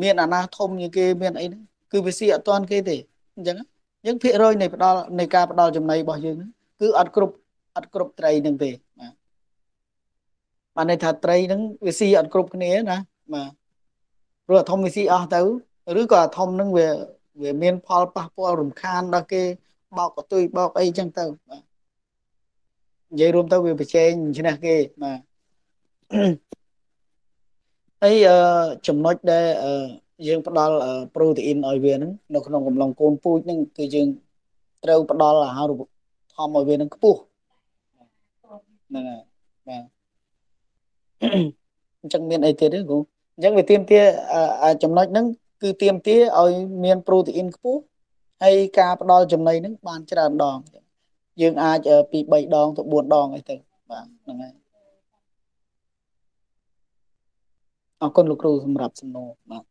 មានអាណាធំជាងគេមានអីហ្នឹងគឺវាស៊ីអត់តាន់គេទេអញ្ចឹងអញ្ចឹងភាគរយនៃផ្ដល់នៃការផ្ដល់ចំណីរបស់យើងគឺអត់គ្រប់អត់គ្រប់ត្រីនឹងទេបាទបានន័យថាត្រីនឹងវាស៊ីអត់គ្រប់គ្នាណាបាទ ព្រោះអាធំវាស៊ីអស់ទៅឬក៏អាធំនឹងវាវាមានផលប៉ះពាល់រំខានដល់គេបោកកតុយបោកអីចឹងទៅបាទនិយាយរួមទៅវាប្រជែងឈ្នះគេបាទហើយចំណុចដែលយើងផ្ដល់ប្រូតេអ៊ីនឲ្យវាហ្នឹងនៅក្នុងកំឡុងកូនពូជហ្នឹងគឺយើងត្រូវផ្ដល់អាហារូបត្ថម្ភឲ្យវានឹងខ្ពស់ហ្នឹងហើយបាទអញ្ចឹងមានអីទៀតទេគ្រូ អញ្ចឹងវាទៀមទាចំណុចហ្នឹងគឺទៀមទាឲ្យមានប្រូតេអ៊ីនខ្ពស់ហើយការផ្ដល់ចំណីហ្នឹងបានច្រើនដងយើងអាចពី3ដងទៅ4ដងអីទៅបាទហ្នឹងហើយអរគុណលោកគ្រូសម្រាប់សំណួរបាទ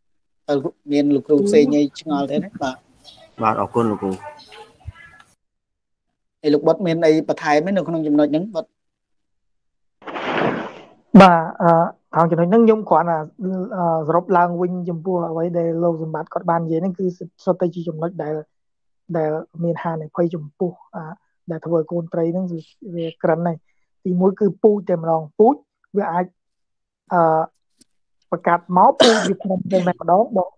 ហើយមានលោកគ្រូផ្សេងអីឆ្ងល់ទេណាបាទបាទអរគុណលោកគ្រូហើយលោកបុតមានអីបន្ថែមទេនៅក្នុងចំណុចហ្នឹងបុតបាទអឺ ខាងចំណុចហ្នឹងខ្ញុំគ្រាន់តែសរុបឡើងវិញចំពោះអ្វីដែលលោកសម្បត្តិគាត់បាននិយាយហ្នឹងគឺសុទ្ធតែជាចំណុចដែលដែលមានហានិភ័យចំពោះអាដែលធ្វើឲ្យកូនត្រីហ្នឹងវាក្រិនហើយទីមួយគឺពូជតែម្ដងពូជវាអាចអឺប្រកាសមកពូជវាខ្ញុំតែម្ដងបង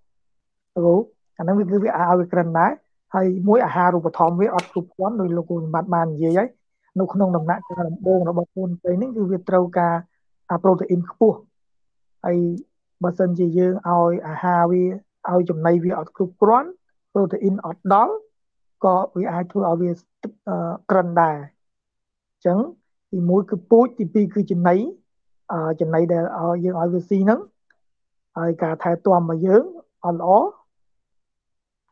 គ្រូអាហ្នឹងវាគឺវាឲ្យវាក្រិនដែរហើយមួយអាហារូបត្ថម្ភវាអត់គ្រប់គ្រាន់ដោយលោកគ្រូសម្បត្តិបាននិយាយហើយនៅក្នុងដំណាក់កាលដំបូងរបស់កូនត្រីនេះគឺវាត្រូវការអាប្រូតេអ៊ីនខ្ពស់ ហើយបើសិនជាយើងឲ្យអាហារវាឲ្យចំណីវាអត់គ្រប់គ្រាន់ប្រូតេអ៊ីនអត់ដល់ក៏វាអាចធ្វើឲ្យវាក្រិនដែរអញ្ចឹងទី1គឺពូជទី2គឺចំណីអឺចំណីដែលឲ្យយើងឲ្យវាស៊ីហ្នឹងហើយការថែទាំរបស់យើងអត់ល្អ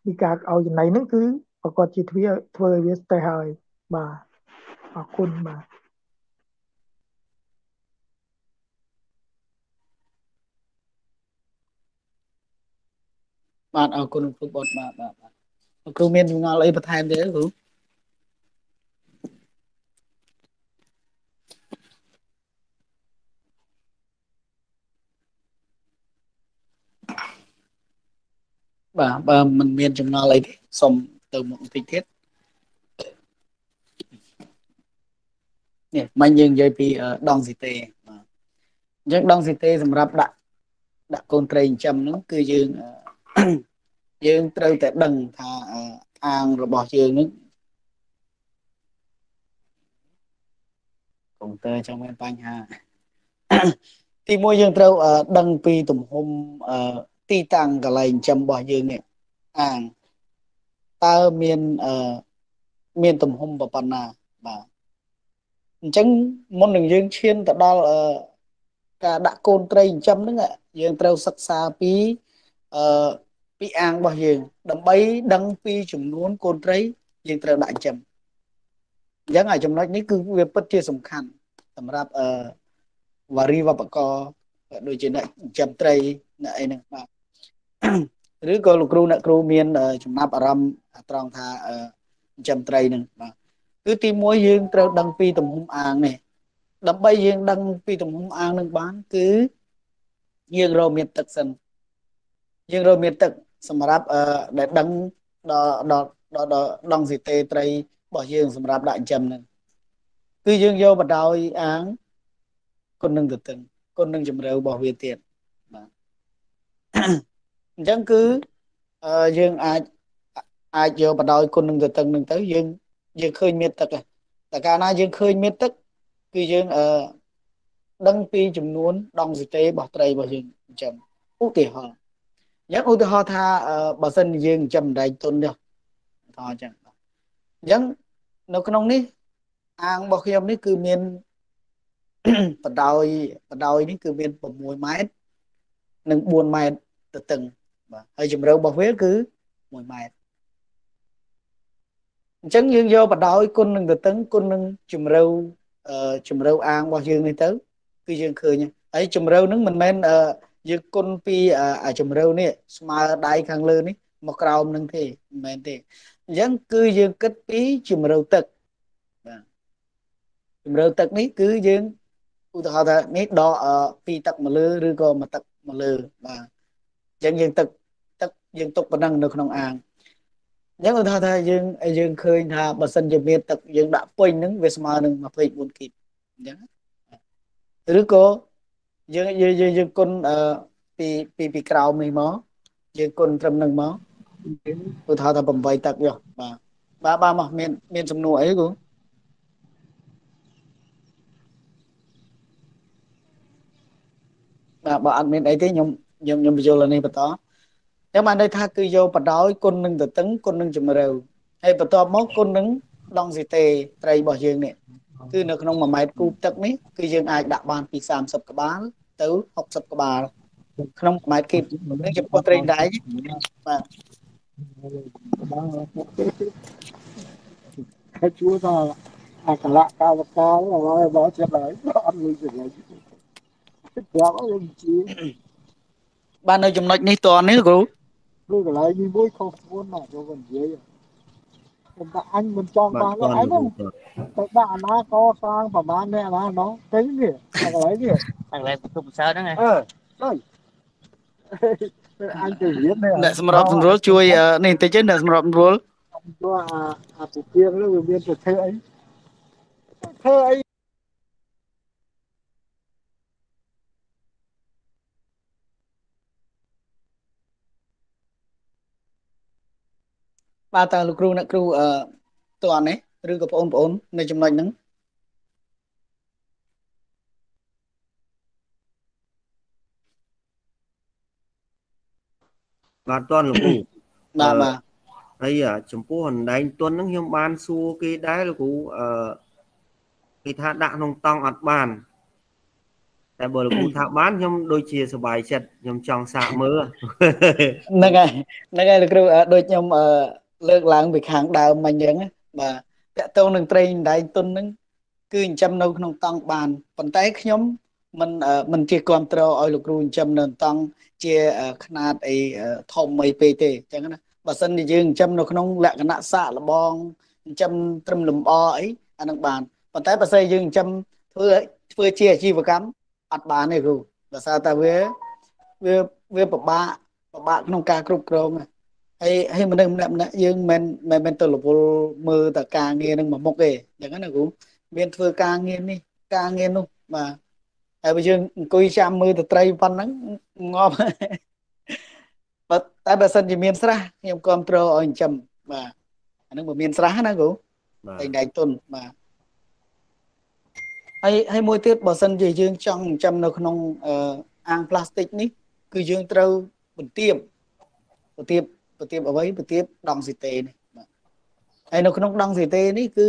ពីការឲ្យចំណីហ្នឹងគឺប្រកបជាធ្វើធ្វើឲ្យវាស្ទះហើយបាទអរគុណបាទ បាទអរគុណគ្រូបតបាទបាទគ្រូមានចម្ងល់អីបន្ថែមទេគ្រូបាទបើមិនមានចម្ងល់អីទេសូមទៅមុខបន្តិចទៀតនេះមិញយើងនិយាយពីដងស៊ីតេបាទអញ្ចឹងដងស៊ីតេសម្រាប់ដាក់ដាក់កូនត្រីចិញ្ចឹមហ្នឹងគឺយើង យើងត្រូវតែដឹងថាអាងរបស់យើងនឹងកុំព្យូទ័រចឹងមានបញ្ហាទីមួយយើងត្រូវដឹងពីទំហំទីតាំងកន្លែងចំរបស់យើងនេះអាងតើមានមានទំហំប៉ុណ្ណាបាទអញ្ចឹងមុននឹងយើងឈានទៅដល់ការដាក់កូនត្រីចិញ្ចឹមហ្នឹងយើងត្រូវសិក្សាពីអឺ ពីអាងរបស់យើង ដើម្បីដឹងពីចំនួនកូនត្រីយើងត្រូវដាក់ចិញ្ចឹមអញ្ចឹងអាចំណុចនេះគឺវាពិតជាសំខាន់សម្រាប់អឺវ៉ារីវប្បករដូចជាអ្នកចិញ្ចឹមត្រីអ្នកអីហ្នឹងបាទឬក៏លោកគ្រូអ្នកគ្រូមានចំណាប់អារម្មណ៍ត្រង់ថាចិញ្ចឹមត្រីហ្នឹងបាទគឺទី1យើងត្រូវដឹងពីទំហំអាងនេះដើម្បីយើងដឹងពីទំហំអាងនឹងបាន គឺយើងរកមានទឹកសិនយើងរកមានទឹក សម្រាប់អឺដែលដឹងដល់ដល់ដល់ដងស៊ីតេត្រីរបស់យើងសម្រាប់ដាក់ចិញ្ចឹមហ្នឹងគឺយើងយកបដោយអាងគុណនឹងទៅទឹងគុណនឹងជំរឿរបស់វាទៀតបាទអញ្ចឹងគឺយើងអាចអាចយកបដោយគុណនឹងទៅទឹងនឹងទៅយើងយើងឃើញមានទឹកតែកាលណាយើងឃើញមានទឹកគឺយើងអឺដឹងពីចំនួនដងស៊ីតេរបស់ត្រីរបស់យើងចិញ្ចឹមឧទាហរណ៍ យ៉ាងឧទាហរណ៍ថាបើសិនយើងចិញ្ចឹមដែកទុននេះតអញ្ចឹងអញ្ចឹងនៅក្នុងនេះអាងរបស់ខ្ញុំនេះគឺមានបដោយបដោយនេះគឺមាន6ម៉ែត្រនិង4ម៉ែត្រទៅតឹងបាទហើយជម្រៅរបស់វាគឺ1ម៉ែត្រអញ្ចឹងយើងយកបដោយគុណនឹងទៅតឹងគុណនឹងជម្រៅជម្រៅអាងរបស់យើងនេះទៅ គឺយើងឃើញហើយជម្រៅហ្នឹងមិនមែន យើងគុណពីអាជម្រៅនេះស្មើដៃខាងលើនេះមកក្រោមនឹងទេមិនមែនទេអញ្ចឹងគឺយើងគិតពីជម្រៅទឹកបាទជម្រៅទឹកនេះគឺយើងឧទាហរណ៍ថានេះដកពីទឹកមកលើឬក៏មកទឹកមកលើបាទអញ្ចឹងយើងទឹកទឹកយើងទុកប៉ុណ្ណឹងនៅក្នុងអាងអញ្ចឹងឧទាហរណ៍ថាយើងយើងឃើញថាបើសិនជាមានទឹកយើងដាក់ពេញហ្នឹងវាស្មើនឹង24គីបអញ្ចឹងឬក៏ យើងយើងយើងគុណពីពីពីក្រោមនេះមកយើងគុណត្រឹមនឹងមកឧទាហរណ៍ថា8ទឹកយកបាទបាទបាទមកមានមានសំណួរអីគូបាទបើអត់មានអីទេខ្ញុំខ្ញុំខ្ញុំបញ្យល់នេះបន្តចឹងបានន័យថាគឺយកបដោយគុណនឹងទៅតឹងគុណនឹងជំរឿហើយបន្ទាប់មកគុណនឹងដងស៊ីតេត្រីរបស់យើងនេះ គឺនៅក្នុង1ម៉ែត្រគូបទឹកនេះគឺយើងអាចដាក់បានពី30ក្បាលទៅ60ក្បាលក្នុង1ម៉ែត្រគីបនឹងចំពោះត្រីដែកបាទហើយជួដល់អាកលៈកាវកាលឲ្យបងចិត្តហើយអត់លុយចំណេញប្រាប់ឲ្យជាបាននៅចំណុចនេះតនេះគ្រូគ្រូកន្លែងនេះមួយខុសខ្លួនណាស់ចូលនិយាយ ខ្ញុំថាអញមិនចង់បានទេអញទៅដាក់អាណាកសាងប្រហែលអ្នកណាណោះទៅនេះកន្លែងនេះកន្លែងទុកប្រសើរហ្នឹងអឺដូចអញទៅរៀនអ្នកសម្របសម្រួលជួយនេះបន្តិចអ្នកសម្របសម្រួលជួយអាអាពុជាងនោះវាមានប្រធ្វើអីធ្វើអី បាទតើលោកគ្រូអ្នកគ្រូអឺតើនេះឬក៏បងប្អូននៅចំណុចហ្នឹងបាទតន់លោកគ្រូបាទបាទហើយចំពោះអណ្ដែងទុនហ្នឹងខ្ញុំបានសួរគេដែរលោកគ្រូអឺគេថាដាក់ក្នុងតង់អត់បាន តែបើលោកគ្រូថាបានខ្ញុំដូចជាសប្បាយចិត្តខ្ញុំចង់សាកមើលហ្នឹងហើយហ្នឹងហើយលោកគ្រូដូចខ្ញុំអឺ លើកឡើងពីខាងដើមមិញអញ្ចឹងបាទតកតងនឹងត្រីដែងទុនហ្នឹងគឺចិញ្ចឹមនៅក្នុងតង់បានប៉ុន្តែខ្ញុំមិនមិនជាគ្រប់គ្រងឲ្យលោកគ្រូចិញ្ចឹមនៅតង់ជាຂະຫນາດអីធំអីពេកទេអញ្ចឹងណាបើសិនជាយើងចិញ្ចឹមនៅក្នុងលក្ខណៈសាកលបងចិញ្ចឹមត្រឹមលំអអីអានឹងបានប៉ុន្តែបើសិនយើងចិញ្ចឹមធ្វើធ្វើជាអាជីវកម្មអត់បានទេគ្រូដោយសារតែវាវាវាពិបាកពិបាកក្នុងការគ្រប់គ្រងហើ យហើយមនុស្សម្នាក់ម្នាក់យើងមិនមិនមែនទៅរវល់មើលតែការងារនឹងមួយមុខទេអញ្ចឹងណាគ្រូមានធ្វើការងារនេះការងារនោះបាទហើយបើយើងអង្គុយចាំមើលទៅត្រីប៉ុណ្ណឹងងាប់បើតែបើសិនជាមានស្រះខ្ញុំគ្រប់គ្រងឲ្យចិញ្ចឹមបាទអានឹងបើមានស្រះណាគ្រូតែដែកទុនបាទហើយហើយមួយទៀតបើសិនជាយើងចង់ចិញ្ចឹមនៅក្នុងអាងផ្លាស្ទិកនេះ គឺយើងត្រូវបន្ទាបបន្ទាប បន្ទាបអ្វីបន្ទាបដងស៊ីតេនេះបាទហើយនៅក្នុងដងស៊ីតេនេះគឺ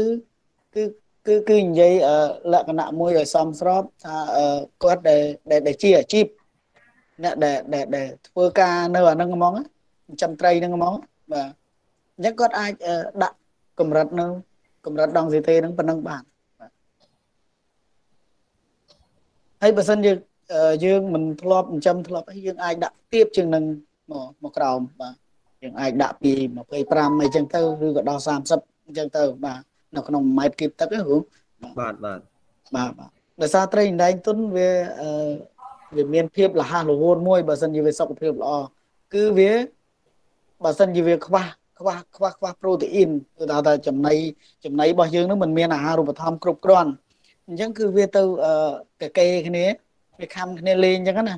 គឺគឺគឺនិយាយលក្ខណៈមួយឲ្យសមស្របថាគាត់ដែលដែលជាអាជីពអ្នកដែលដែលធ្វើការនៅអាហ្នឹងហ្មងចិញ្ចឹមត្រីហ្នឹងហ្មងបាទអញ្ចឹងគាត់អាចដាក់កម្រិតនៅកម្រិតដងស៊ីតេហ្នឹងប៉ុណ្ណឹងបានហើយបើសិនយើងយើងមិនធ្លាប់ចិញ្ចឹមធ្លាប់អីយើងអាចដាក់ទៀបជាងនឹងមកមកក្រោមបាទ យើងអាចដាក់ពី25អីចឹងទៅឬក៏ដល់30អញ្ចឹងទៅបាទនៅក្នុងម៉ែត្រគីបទឹកហ្នឹងគ្រូបាទបាទបាទបាទដោយសារត្រីដែងទុនវាអឺវាមានភាពលះរហូតមួយបើសិនជាវាសុខភាពល្អគឺវាបើសិនជាវាខ្វះខ្វះខ្វះខ្វះប្រូតេអ៊ីនគឺថាថាចំណីចំណីរបស់យើងនឹងមិនមានអាហារូបត្ថម្ភគ្រប់គ្រាន់អញ្ចឹងគឺវាទៅកកេគ្នាវាខំគ្នាលេងអញ្ចឹងណា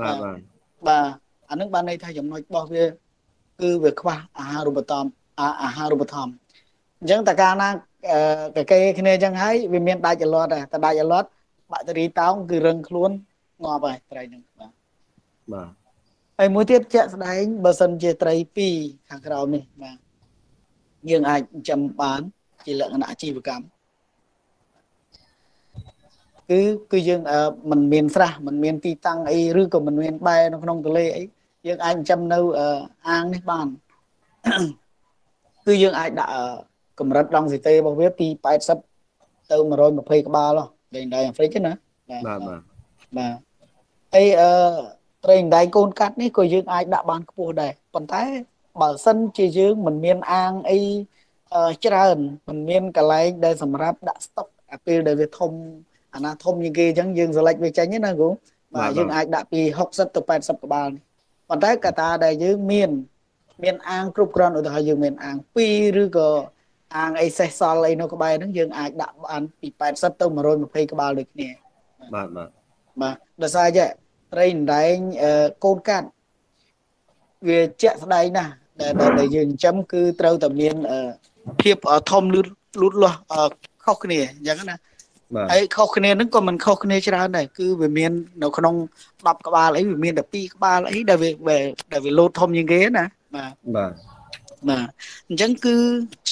បាទបាទបាទអានឹងបានន័យថាចំណុចរបស់វា គឺវាខ្វះអាហារូបត្ថម្ភអាហារូបត្ថម្ភអញ្ចឹងតើកាលណាកកេគ្នាអញ្ចឹងហើយវាមានដាច់អលត់ដែរតែដាច់អលត់បាក់តេរីតោងគឺរឹងខ្លួនងាប់ហើយត្រីហ្នឹងបាទបាទហើយមួយទៀតជាក់ស្ដែងបើសិនជាត្រី2ខាងក្រោមនេះបាទយើងអាចចិញ្ចឹមបាន ជាលក្ខណៈអាជីវកម្មគឺគឺយើងមិនមានស្រះមិនមានទីតាំងអីឬក៏មិនមានបែរនៅក្នុងទន្លេអី យើងអាចចិញ្ចឹមនៅអាងនេះបានគឺយើងអាចដាក់កម្រិតដង់ស៊ីតេរបស់វាពី80ទៅ120ក្បាលលេងដៃអាហ្វ្រិកណាបាទបាទបាទហើយអឺត្រីដៃកូនកាត់នេះក៏យើងអាចដាក់បានខ្ពស់ដែរប៉ុន្តែបើសិនជាយើងមិនមានអាងអីច្រើនមិនមានកន្លែងដែលសម្រាប់ដាក់ស្តុកអាពេលដែលវាធំអាណាធំជាងគេអញ្ចឹងយើងសេលេចវាចេញណាគ្រូបាទយើងអាចដាក់ពី60ទៅ80ក្បាល ប៉ុន្តែកត្តាដែលយើងមាន មានអាងគ្រប់គ្រាន់ឧទាហរណ៍យើងមានអាង2ឬក៏អាងអីសេះសល់អីនៅក្បែរហ្នឹងយើងអាចដាក់បានពី80ទៅ120ក្បាលដូចគ្នាបាទបាទបាទដោយសារចេះត្រីដែងកូនកាត់វាជាក់ស្ដែងណាស់ដែលយើងចិញ្ចឹមគឺត្រូវតែមានភាពធំលូតលូតលាស់ខុសគ្នាអញ្ចឹងណា ហើយខុសគ្នាហ្នឹងក៏មិនខុសគ្នាច្រើនដែរគឺវាមាននៅក្នុង10ក្បាលអីវាមានតែ2ក្បាលអីដែលវាដែលវាលោតធំជាងគេណាបាទបាទបាទអញ្ចឹងគឺ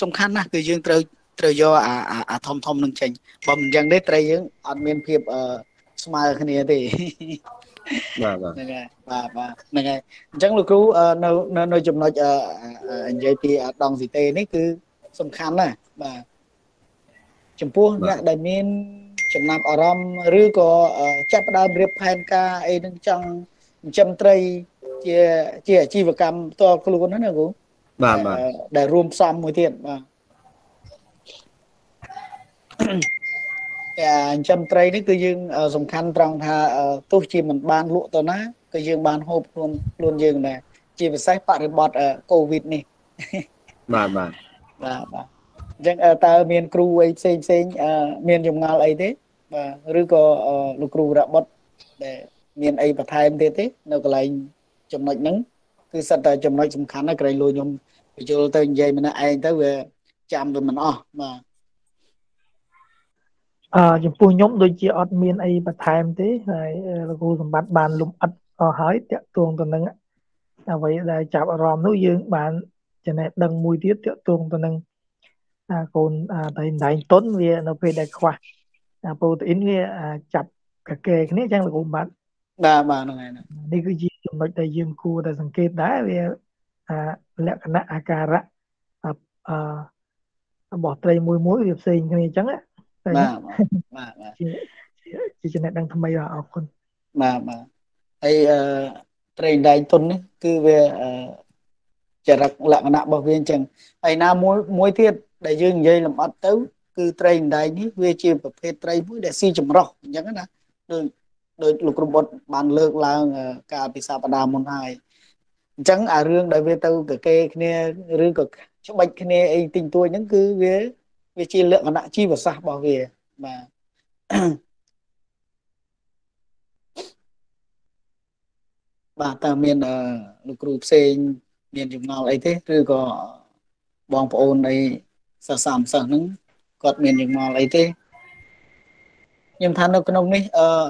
សំខាន់ណាស់គឺយើងត្រូវត្រូវយកអាអាធំធំនឹងចេញបើមិនអញ្ចឹងទេត្រីយើងអត់មានភាពអឺស្មើគ្នាទេបាទបាទហ្នឹងហើយបាទបាទហ្នឹងហើយអញ្ចឹងលោកគ្រូនៅនៅចំណុចនិយាយពីដងស៊ីតេនេះគឺសំខាន់ណាស់បាទ ចំពោះអ្នកដែលមានចំណាប់អារម្មណ៍ឬក៏ចាប់ផ្ដើមរៀបផែនការអីនឹងចង់ចិញ្ចឹមត្រីជាជាអាជីវកម្មផ្ទាល់ខ្លួនហ្នឹងណាគ្រូបាទបាទដែលរួមផ្សំមួយទៀតបាទតែចិញ្ចឹមត្រីនេះគឺយើងសំខាន់ត្រង់ថាទោះជាមិនបានលក់ទៅណាក៏យើងបានហូបខ្លួនខ្លួនយើងដែរជាពិសេសបរិបទកូវីដនេះបាទបាទបាទបាទ អញ្ចឹងតើមានគ្រូអីផ្សេងផ្សេងមានចម្ងល់អីទេបាទឬក៏លោកគ្រូរបុតដែលមានអីបន្ថែមទៀតទេ នៅកន្លែងចំណុចហ្នឹងគឺសិតតែចំណុចសំខាន់ណាស់ក្រែងលួយខ្ញុំបញ្យល់ទៅនិយាយម្នាក់ឯងទៅវាចាំទៅមិនអស់បាទអឺចំពោះខ្ញុំដូចជាអត់មានអីបន្ថែមទេហើយលោកគ្រូសម្បត្តិបានលំអិតអស់ហើយតាក់ទងទៅនឹងអ្វីដែលចាប់អារម្មណ៍នោះយើងបានចំណេះដឹងមួយទៀតតាក់ទងទៅនឹង កូនតែដែងតុនវានៅពេលដែលខ្វះប្រូតេអ៊ីនវាចាប់កកែគ្នាអញ្ចឹងលោកគ្រូបាទបាទបាទហ្នឹងហើយនេះគឺជាចំណុចដែលយើងគួរតែសង្កេតដែរវាលក្ខណៈអាការៈអឺរបស់ត្រីមួយមួយវាផ្សេងគ្នាអញ្ចឹងណាបាទបាទបាទជាចំណេះដឹងថ្មីអរគុណបាទបាទហើយអឺត្រីដែងទុននេះគឺវាអឺចរិតលក្ខណៈរបស់វាអញ្ចឹងហើយណាមួយមួយទៀត ដែលយើងនិយាយលម្អិតទៅ គឺត្រីដែងនេះវាជាប្រភេទត្រីមួយដែលស៊ីចម្រុះអញ្ចឹងណាដូចដោយលោកគ្រូបុតបានលើកឡើងកាលពីសប្តាហ៍មុនហើយអញ្ចឹងអារឿងដែលវាទៅកកេគ្នាឬក៏ច្បិចគ្នាអីទិញទួយហ្នឹងគឺវាវាជាលក្ខណៈជីវសាស្ត្ររបស់វាបាទបាទតើមានលោកគ្រូផ្សេងមានចម្ងល់អីទេឬក៏បងប្អូនអី សិស្សសាមសិស្សហ្នឹងគាត់មានចម្ងល់អីទេខ្ញុំថានៅក្នុងនេះអឺ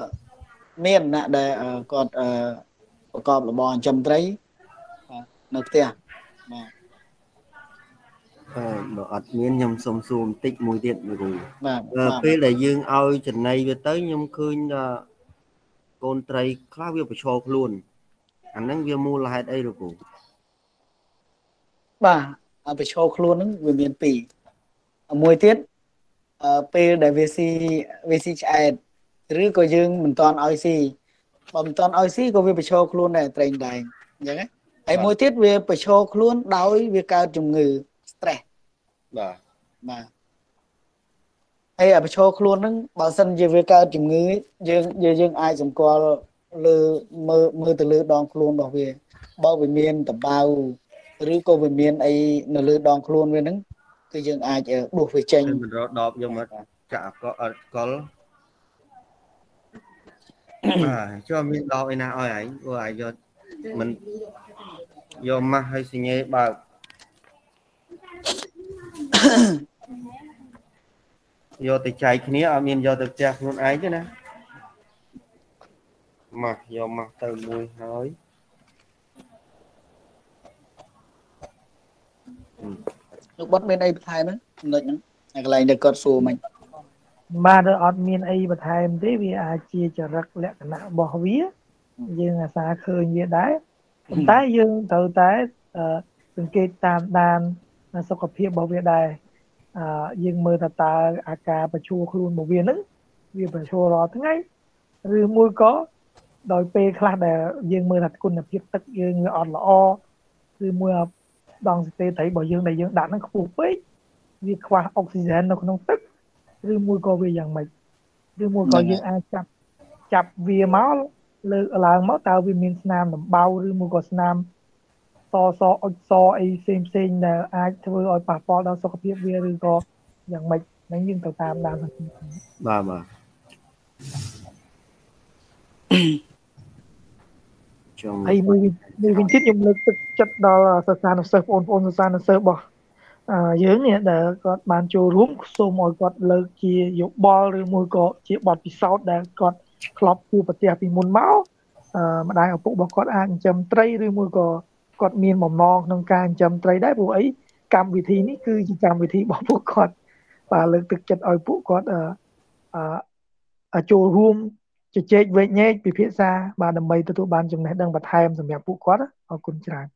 មានអ្នកដែលគាត់អឺប្រកបរបរចិញ្ចឹមត្រីនៅផ្ទះបាទអឺបើអត់មានខ្ញុំសុំសួរបន្តិចមួយទៀតលោកគ្រូបាទពេលដែលយើងឲ្យចំណីវាទៅខ្ញុំឃើញថាកូនត្រីខ្លះវាប្រឈរខ្លួនអាហ្នឹងវាមូលហេតុអីលោកគ្រូបាទប្រឈរខ្លួនហ្នឹងវាមានពីរ មួយទៀតអឺពេលដែលវាស៊ីវាស៊ីឆ្អែតឬក៏យើងមិនតន់ឲ្យស៊ីបើមិនតន់ឲ្យស៊ីក៏វាប្រឈរខ្លួនដែរត្រេងដែងអញ្ចឹងហើយមួយទៀតវាប្រឈរខ្លួនដោយវាកើតជំងឺ stress បាទបាទហើយអាប្រឈរខ្លួនហ្នឹងបើសិនជាវាកើតជំងឺយើងយើងអាចសម្គាល់លើមើលមើលទៅលើដងខ្លួនរបស់វាបើវាមានតបៅឬក៏វាមានអីនៅលើដងខ្លួនវាហ្នឹង គឺយើងអាចដួសវាចេញមិនរកដបយកមកចាក់កលកលបាទចូលមានដបឯណាឲ្យឯងព្រោះឯងយកមិនយកម៉ាស់ឲ្យសញ្ញេបើកយកទៅចែកគ្នាអត់មានយកទៅផ្ទះខ្លួនឯងទេណាម៉ាស់យកម៉ាស់ទៅមួយហើយ លោកបត់មានអីបន្ថែមហ្នឹងចំណុចហ្នឹងកន្លែងដែលគាត់សួរមិញបាទអត់មានអីបន្ថែមទេវាអាចជាចរិតលក្ខណៈរបស់វា យើងអាសាឃើញវាដែរប៉ុន្តែយើងត្រូវតែសង្កេតតាមដានសុខភាពរបស់វាដែរអឺយើងមើលថាតើអាការប្រឈួរខ្លួនរបស់វានឹងវាប្រឈួររាល់ថ្ងៃឬមួយក៏ដោយពេលខ្លះដែលយើងមើលថាគុណភាពទឹកយើងវាអត់ល្អឬមួយ ដងសទេត្រីរបស់យើងដែលយើងដាក់ហ្នឹងខ្ពស់ពេកវាខ្វះអុកស៊ីហ្សែននៅក្នុងទឹកឬមួយក៏វាយ៉ាងម៉េចឬមួយក៏យើងអាចចាប់ចាប់វាមកលើកឡើងមកតើវាមានស្នាមដំបៅឬមួយក៏ស្នាមសសអុចសអីផ្សេងផ្សេងដែលអាចធ្វើឲ្យប៉ះពាល់ដល់សុខភាពវាឬក៏យ៉ាងម៉េចហ្នឹងយើងទៅតាមដានបាទបាទចង់ ហើយមួយមួយវិញទៀតខ្ញុំលើកទឹកចិត្តដល់សិស្សានុសិស្សបងប្អូនសិស្សានុសិស្សរបស់យើងនេះដែលគាត់បានចូលរួមសូមឲ្យគាត់លើកជាយោបល់ឬមួយក៏ជាបទពិសោធន៍ដែលគាត់ធ្លាប់ជួបប្រទះពីមុនមកអឺម្ដាយឪពុករបស់គាត់អាចចិញ្ចឹមត្រីឬមួយក៏គាត់មានបំណងក្នុងការចិញ្ចឹមត្រីដែរព្រោះអីកម្មវិធីនេះគឺជាកម្មវិធីរបស់ពួកគាត់បាទលើកទឹកចិត្តឲ្យពួកគាត់អឺអឺចូលរួម ជជែកវែកញែកពិភាក្សាបាទដើម្បីទទួលបានចំណេះដឹងបន្ថែមសម្រាប់ពួកគាត់អរគុណច្រើន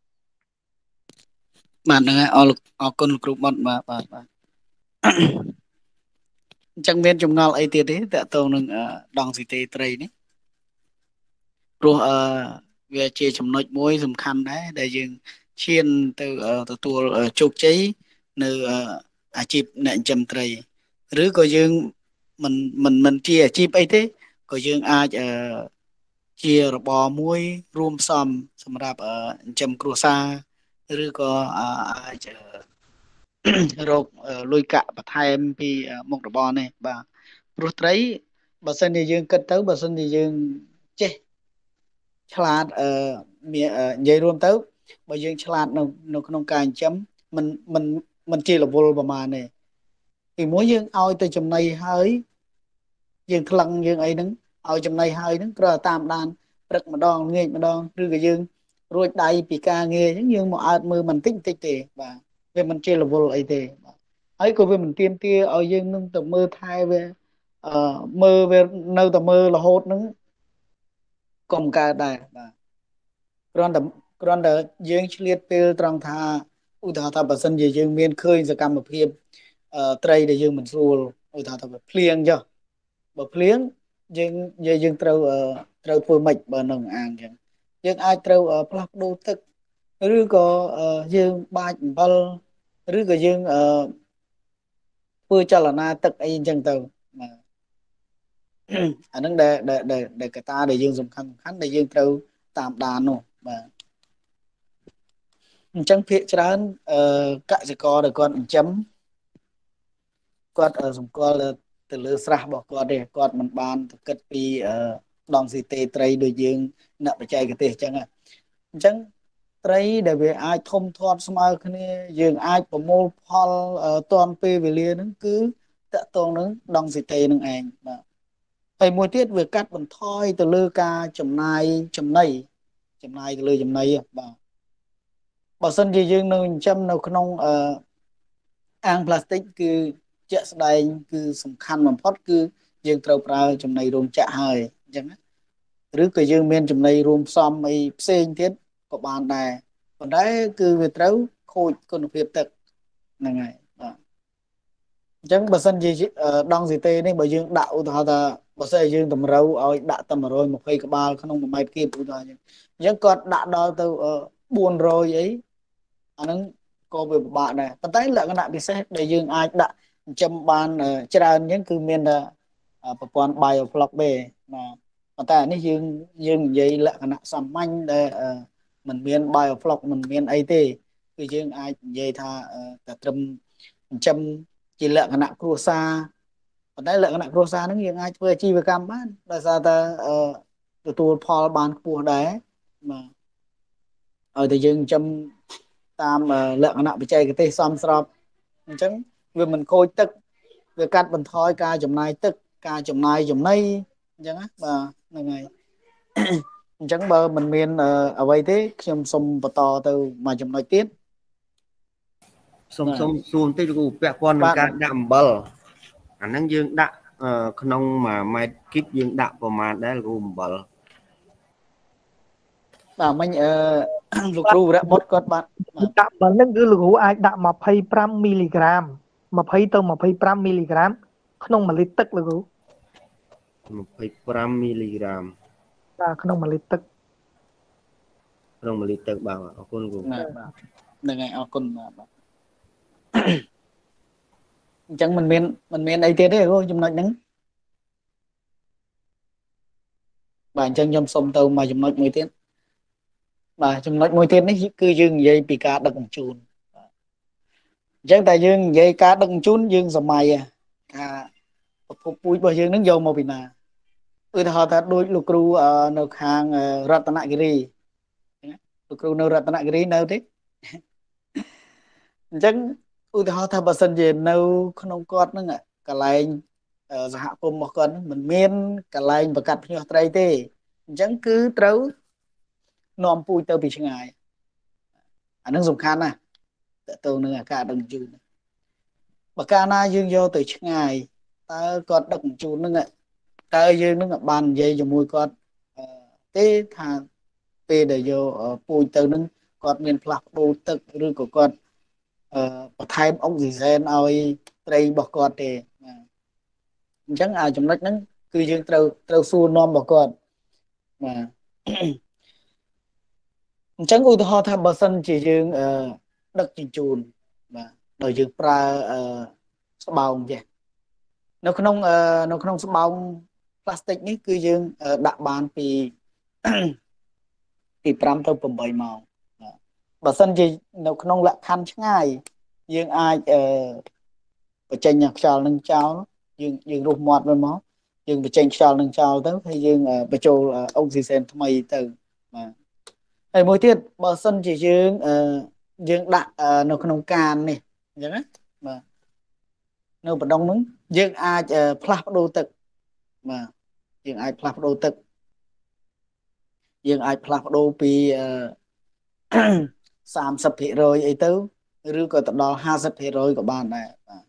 បាទហ្នឹងហើយអរអរគុណលោកគ្រូបតបាទបាទបាទអញ្ចឹងមានចម្ងល់អីទៀតទេតើតើនឹងដងស៊ីតេត្រីនេះព្រោះអឺវាជាចំណុចមួយសំខាន់ដែរដែលយើងឈានទៅទទួលជោគជ័យនៅអាជីពអ្នកចិញ្ចឹមត្រី ឬក៏យើងមិនមិនមិនជាអាជីពអីទេ ក៏យើងអាចជារបរមួយរួមផ្សំសម្រាប់ចិញ្ចឹមគ្រួសារឬក៏អាចរកលុយកាក់បន្ថែមពីមុខរបរនេះបាទព្រោះត្រីបើសិនជាយើងគិតទៅបើសិនជាយើងចេះឆ្លាតអឺនិយាយរួមទៅបើយើងឆ្លាតនៅនៅក្នុងការចិញ្ចឹមមិនមិនមិនជារវល់ប្រមាណទេទីមួយយើងឲ្យទៅចំណីហើយយើងថ្លឹងយើងអីហ្នឹង ឲ្យចំណីហើយហ្នឹងគ្រាន់តែតាមដានព្រឹកម្ដងងាកម្ដងឬក៏យើង រួចដៃពីការងារអញ្ចឹងយើងមកអើតមើលបន្តិចបន្តិចទេបាទវាមិនជារវល់អីទេបាទហើយក៏វាមិនទៀមទាឲ្យយើងនឹងទៅមើលថែវាអឺមើលវានៅតែមើលរហូតហ្នឹងកុំកើតដែរបាទគ្រាន់តែគ្រាន់តែយើងឆ្លៀតពេលត្រង់ថាឧទាហរណ៍ថាបើសិនជាយើងមានឃើញសកម្មភាពត្រីដែលយើងមិនស្រួលឧទាហរណ៍ថាភ្លៀងចុះបើភ្លៀង យើងយើងត្រូវត្រូវធ្វើម៉េចបើនៅអាងអញ្ចឹងយើងអាចត្រូវផ្លាស់ប្ដូរទឹកឬក៏យើងបាចអំបិលឬក៏យើងធ្វើចលនាទឹកអីអញ្ចឹងទៅបាទអាហ្នឹងដែលដែលកត្តាដែលយើងសំខាន់សំខាន់ដែលយើងត្រូវតាមដាននោះបាទអញ្ចឹងភាកច្រើនអឺកសិករដែលគាត់ចិញ្ចឹមគាត់សម្គាល់ ទៅលើស្រះរបស់គាត់ទេគាត់មិនបានទៅគិតពីដងស៊ីតេត្រីដូចយើងអ្នកបច្ចេកទេសអញ្ចឹងអញ្ចឹងត្រីដែលវាអាចធំធាត់ស្មើគ្នា យើងអាចប្រមូលផលតាន់ពេលវេលាហ្នឹងគឺតកតងនឹងដងស៊ីតេនឹងឯងបាទហើយមួយទៀតវាកាត់បន្ថយទៅលើការចំណាយចំណីចំណាយទៅលើចំណីបាទបើសិនជាយើងនៅចិញ្ចឹមនៅក្នុងអឺអាងផ្លាស្ទិកគឺ ជាក់ស្ដែងគឺសំខាន់បំផុតគឺយើងត្រូវប្រើចំណីរោងចក្រហើយអញ្ចឹងឬក៏យើងមានចំណីរួមផ្សំអីផ្សេងទៀតក៏បានដែរប៉ុន្តែគឺវាត្រូវខូចគុណភាពទឹកហ្នឹងហើយបាទអញ្ចឹងបើសិនជាដងស៊ីតេនេះបើយើងដាក់ឧទាហរណ៍ថាបើសិនជាយើងតម្រូវឲ្យដាក់តែ120ក្បាលក្នុង1ម៉ែត្រគីបឧទាហរណ៍អញ្ចឹងអញ្ចឹងគាត់ដាក់ដល់ទៅ400អីអាហ្នឹងក៏វាពិបាកដែរប៉ុន្តែលក្ខណៈពិសេសដែលយើងអាចដាក់ ចិញ្ចឹមបានច្រើនអញ្ចឹងគឺមានតែប្រព័ន្ធ biofloc ទេបាទប៉ុន្តែអានេះយើងយើងនិយាយលក្ខណៈសាមញ្ញដែលมันមាន biofloc มันមានអីទេគឺយើងអាចនិយាយថាតែត្រឹមចិញ្ចឹមជាលក្ខណៈគ្រួសារប៉ុន្តែលក្ខណៈគ្រួសារហ្នឹងយើងអាចធ្វើអាជីវកម្មបានដោយសារតែទទួលផលបានខ្ពស់ដែរបាទឲ្យតែយើងចិញ្ចឹមតាមលក្ខណៈបច្ចេកទេសសមស្របអញ្ចឹង វាមិនខូចទឹកវាកាត់បន្ថយការចំណាយទឹក ការចំណាយចំណីអញ្ចឹងណាបាទហ្នឹងហើយអញ្ចឹងបើមិនមានអ្វីទេខ្ញុំសូមបន្តទៅមួយចំណុចទៀតសូមសូមសួរបន្តិចលោកគ្រូពាក់ព័ន្ធនឹងការដាក់អំបិលអាហ្នឹងយើងដាក់ក្នុងមួយម៉ែត្រគីបយើងដាក់ប្រមាណដែរលោកគ្រូអំបិលបាទមិញអឺលោកគ្រូវរៈបុតគាត់បានដាក់អំបិលហ្នឹងគឺលោកគ្រូអាចដាក់25មីលីក្រាម 20ទៅ25មីលីក្រាមក្នុង1លីត្រទឹកលោកគ្រូ25មីលីក្រាមបាទក្នុង1លីត្រទឹកក្នុង1លីត្រទឹកបាទអរគុណគ្រូបាទហ្នឹងហើយអរគុណបាទអញ្ចឹងมันមានมันមានអីទៀតទេគ្រូចំណុចហ្នឹងបាទអញ្ចឹងខ្ញុំសុំទៅមួយចំណុចមួយទៀតបាទចំណុចមួយទៀតនេះគឺយើងនិយាយពីការដឹកជញ្ជូន អញ្ចឹងតែយើងនិយាយការដឹកជញ្ជូនយើងសម័យថាប្រភពពូជរបស់យើងនឹងយកមកពីណាឧទាហរណ៍ថាដូចលោកគ្រូនៅខាងរតនគិរីលោកគ្រូនៅរតនគិរីនៅទេអញ្ចឹងឧទាហរណ៍ថាបើសិនជានៅ ក្នុងគាត់ហ្នឹងកន្លែងសហគមន៍របស់គាត់ហ្នឹងមិនមានកន្លែងប្រកាត់ភ្ញាស់ត្រីទេអញ្ចឹងគឺត្រូវនាំពូជទៅពីឆ្ងាយអានឹងសំខាន់ណាស់ តទៅនឹងអាការដឹកជញ្ជូនបើកាលណាយើងយកទៅឆ្ងាយតើគាត់ដឹកជញ្ជូននឹងតើយើងនឹងបាននិយាយជាមួយគាត់ទេថាពេលដែលយកពូជទៅនឹងគាត់មានផ្លាស់ប្ដូរទឹកឬក៏គាត់បន្ថែមអុកស៊ីហ្សែនឲ្យត្រីរបស់គាត់ទេអញ្ចឹងអាចំណុចហ្នឹងគឺយើងត្រូវត្រូវសួរនាំរបស់គាត់បាទអញ្ចឹងឧទាហរណ៍ថាបើសិនជាយើង ដឹកជញ្ជូនបាទដោយយើងប្រើស្បោងចេះនៅក្នុងនៅក្នុងស្បោងផ្លាស្ទិកនេះគឺយើងដាក់បានពីពី5ទៅ8ម៉ោងបើសិនជានៅក្នុងលក្ខខណ្ឌឆ្ងាយយើងអាចអឺបញ្ចេញខ្យល់នឹងចោលយើងយើងរុះមាត់វាមកយើងបញ្ចេញខ្យល់នឹងចោលទៅហើយយើងបញ្ចូលអុកស៊ីសែនថ្មីទៅបាទហើយមួយទៀតបើសិនជាយើងអឺ យើងដាក់នៅក្នុងកាននេះអញ្ចឹងណាបាទនៅបដងហ្នឹងយើងអាចផ្លាស់ប្ដូរទឹកបាទយើងអាចផ្លាស់ប្ដូរទឹកយើងអាចផ្លាស់ប្ដូរពី30%អីទៅឬក៏ទៅដល់50%ក៏បានដែរបាទ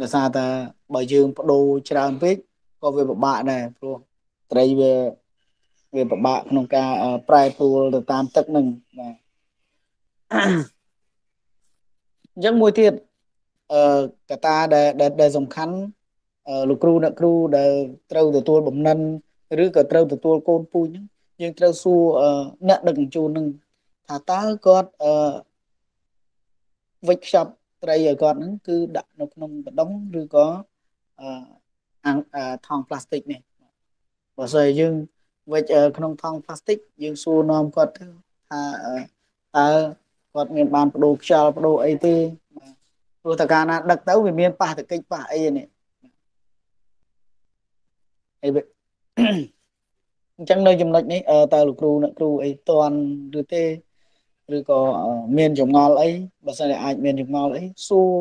ដោយសារតែបើយើងបដូរច្រើនពេកក៏វាពិបាកដែរព្រោះត្រីវាវាពិបាកក្នុងការប្រែប្រួលទៅតាមទឹកនឹងបាទ អញ្ចឹងមួយទៀតអឺកត្តាដែលដែលសំខាន់លោកគ្រូអ្នកគ្រូដែលត្រូវទទួលបំណិនឬក៏ត្រូវទទួលកូនពូជហ្នឹងយើងត្រូវសួរអ្នកដឹកជញ្ជូននឹងថាតើគាត់អឺវិចខ្ចប់ត្រីឲ្យគាត់ហ្នឹងគឺដាក់នៅក្នុងបដុងឬក៏អឺថង់ផ្លាស្ទិកនេះបើស្អីយើងវិចក្នុងថង់ផ្លាស្ទិកយើងសួរនាំគាត់ទៅថាតើ គាត់មានបានបដូរខ្យល់បដូរអីទេព្រោះតកាលណាដឹកទៅវាមានប៉ះតកិច្ចប៉ះអីនេះអីអញ្ចឹងនៅចំណុចនេះតើលោកគ្រូអ្នកគ្រូអីតន់ឬទេឬក៏មានចម្ងល់អីបើសិនជាអាចមានចម្ងល់អីសួរ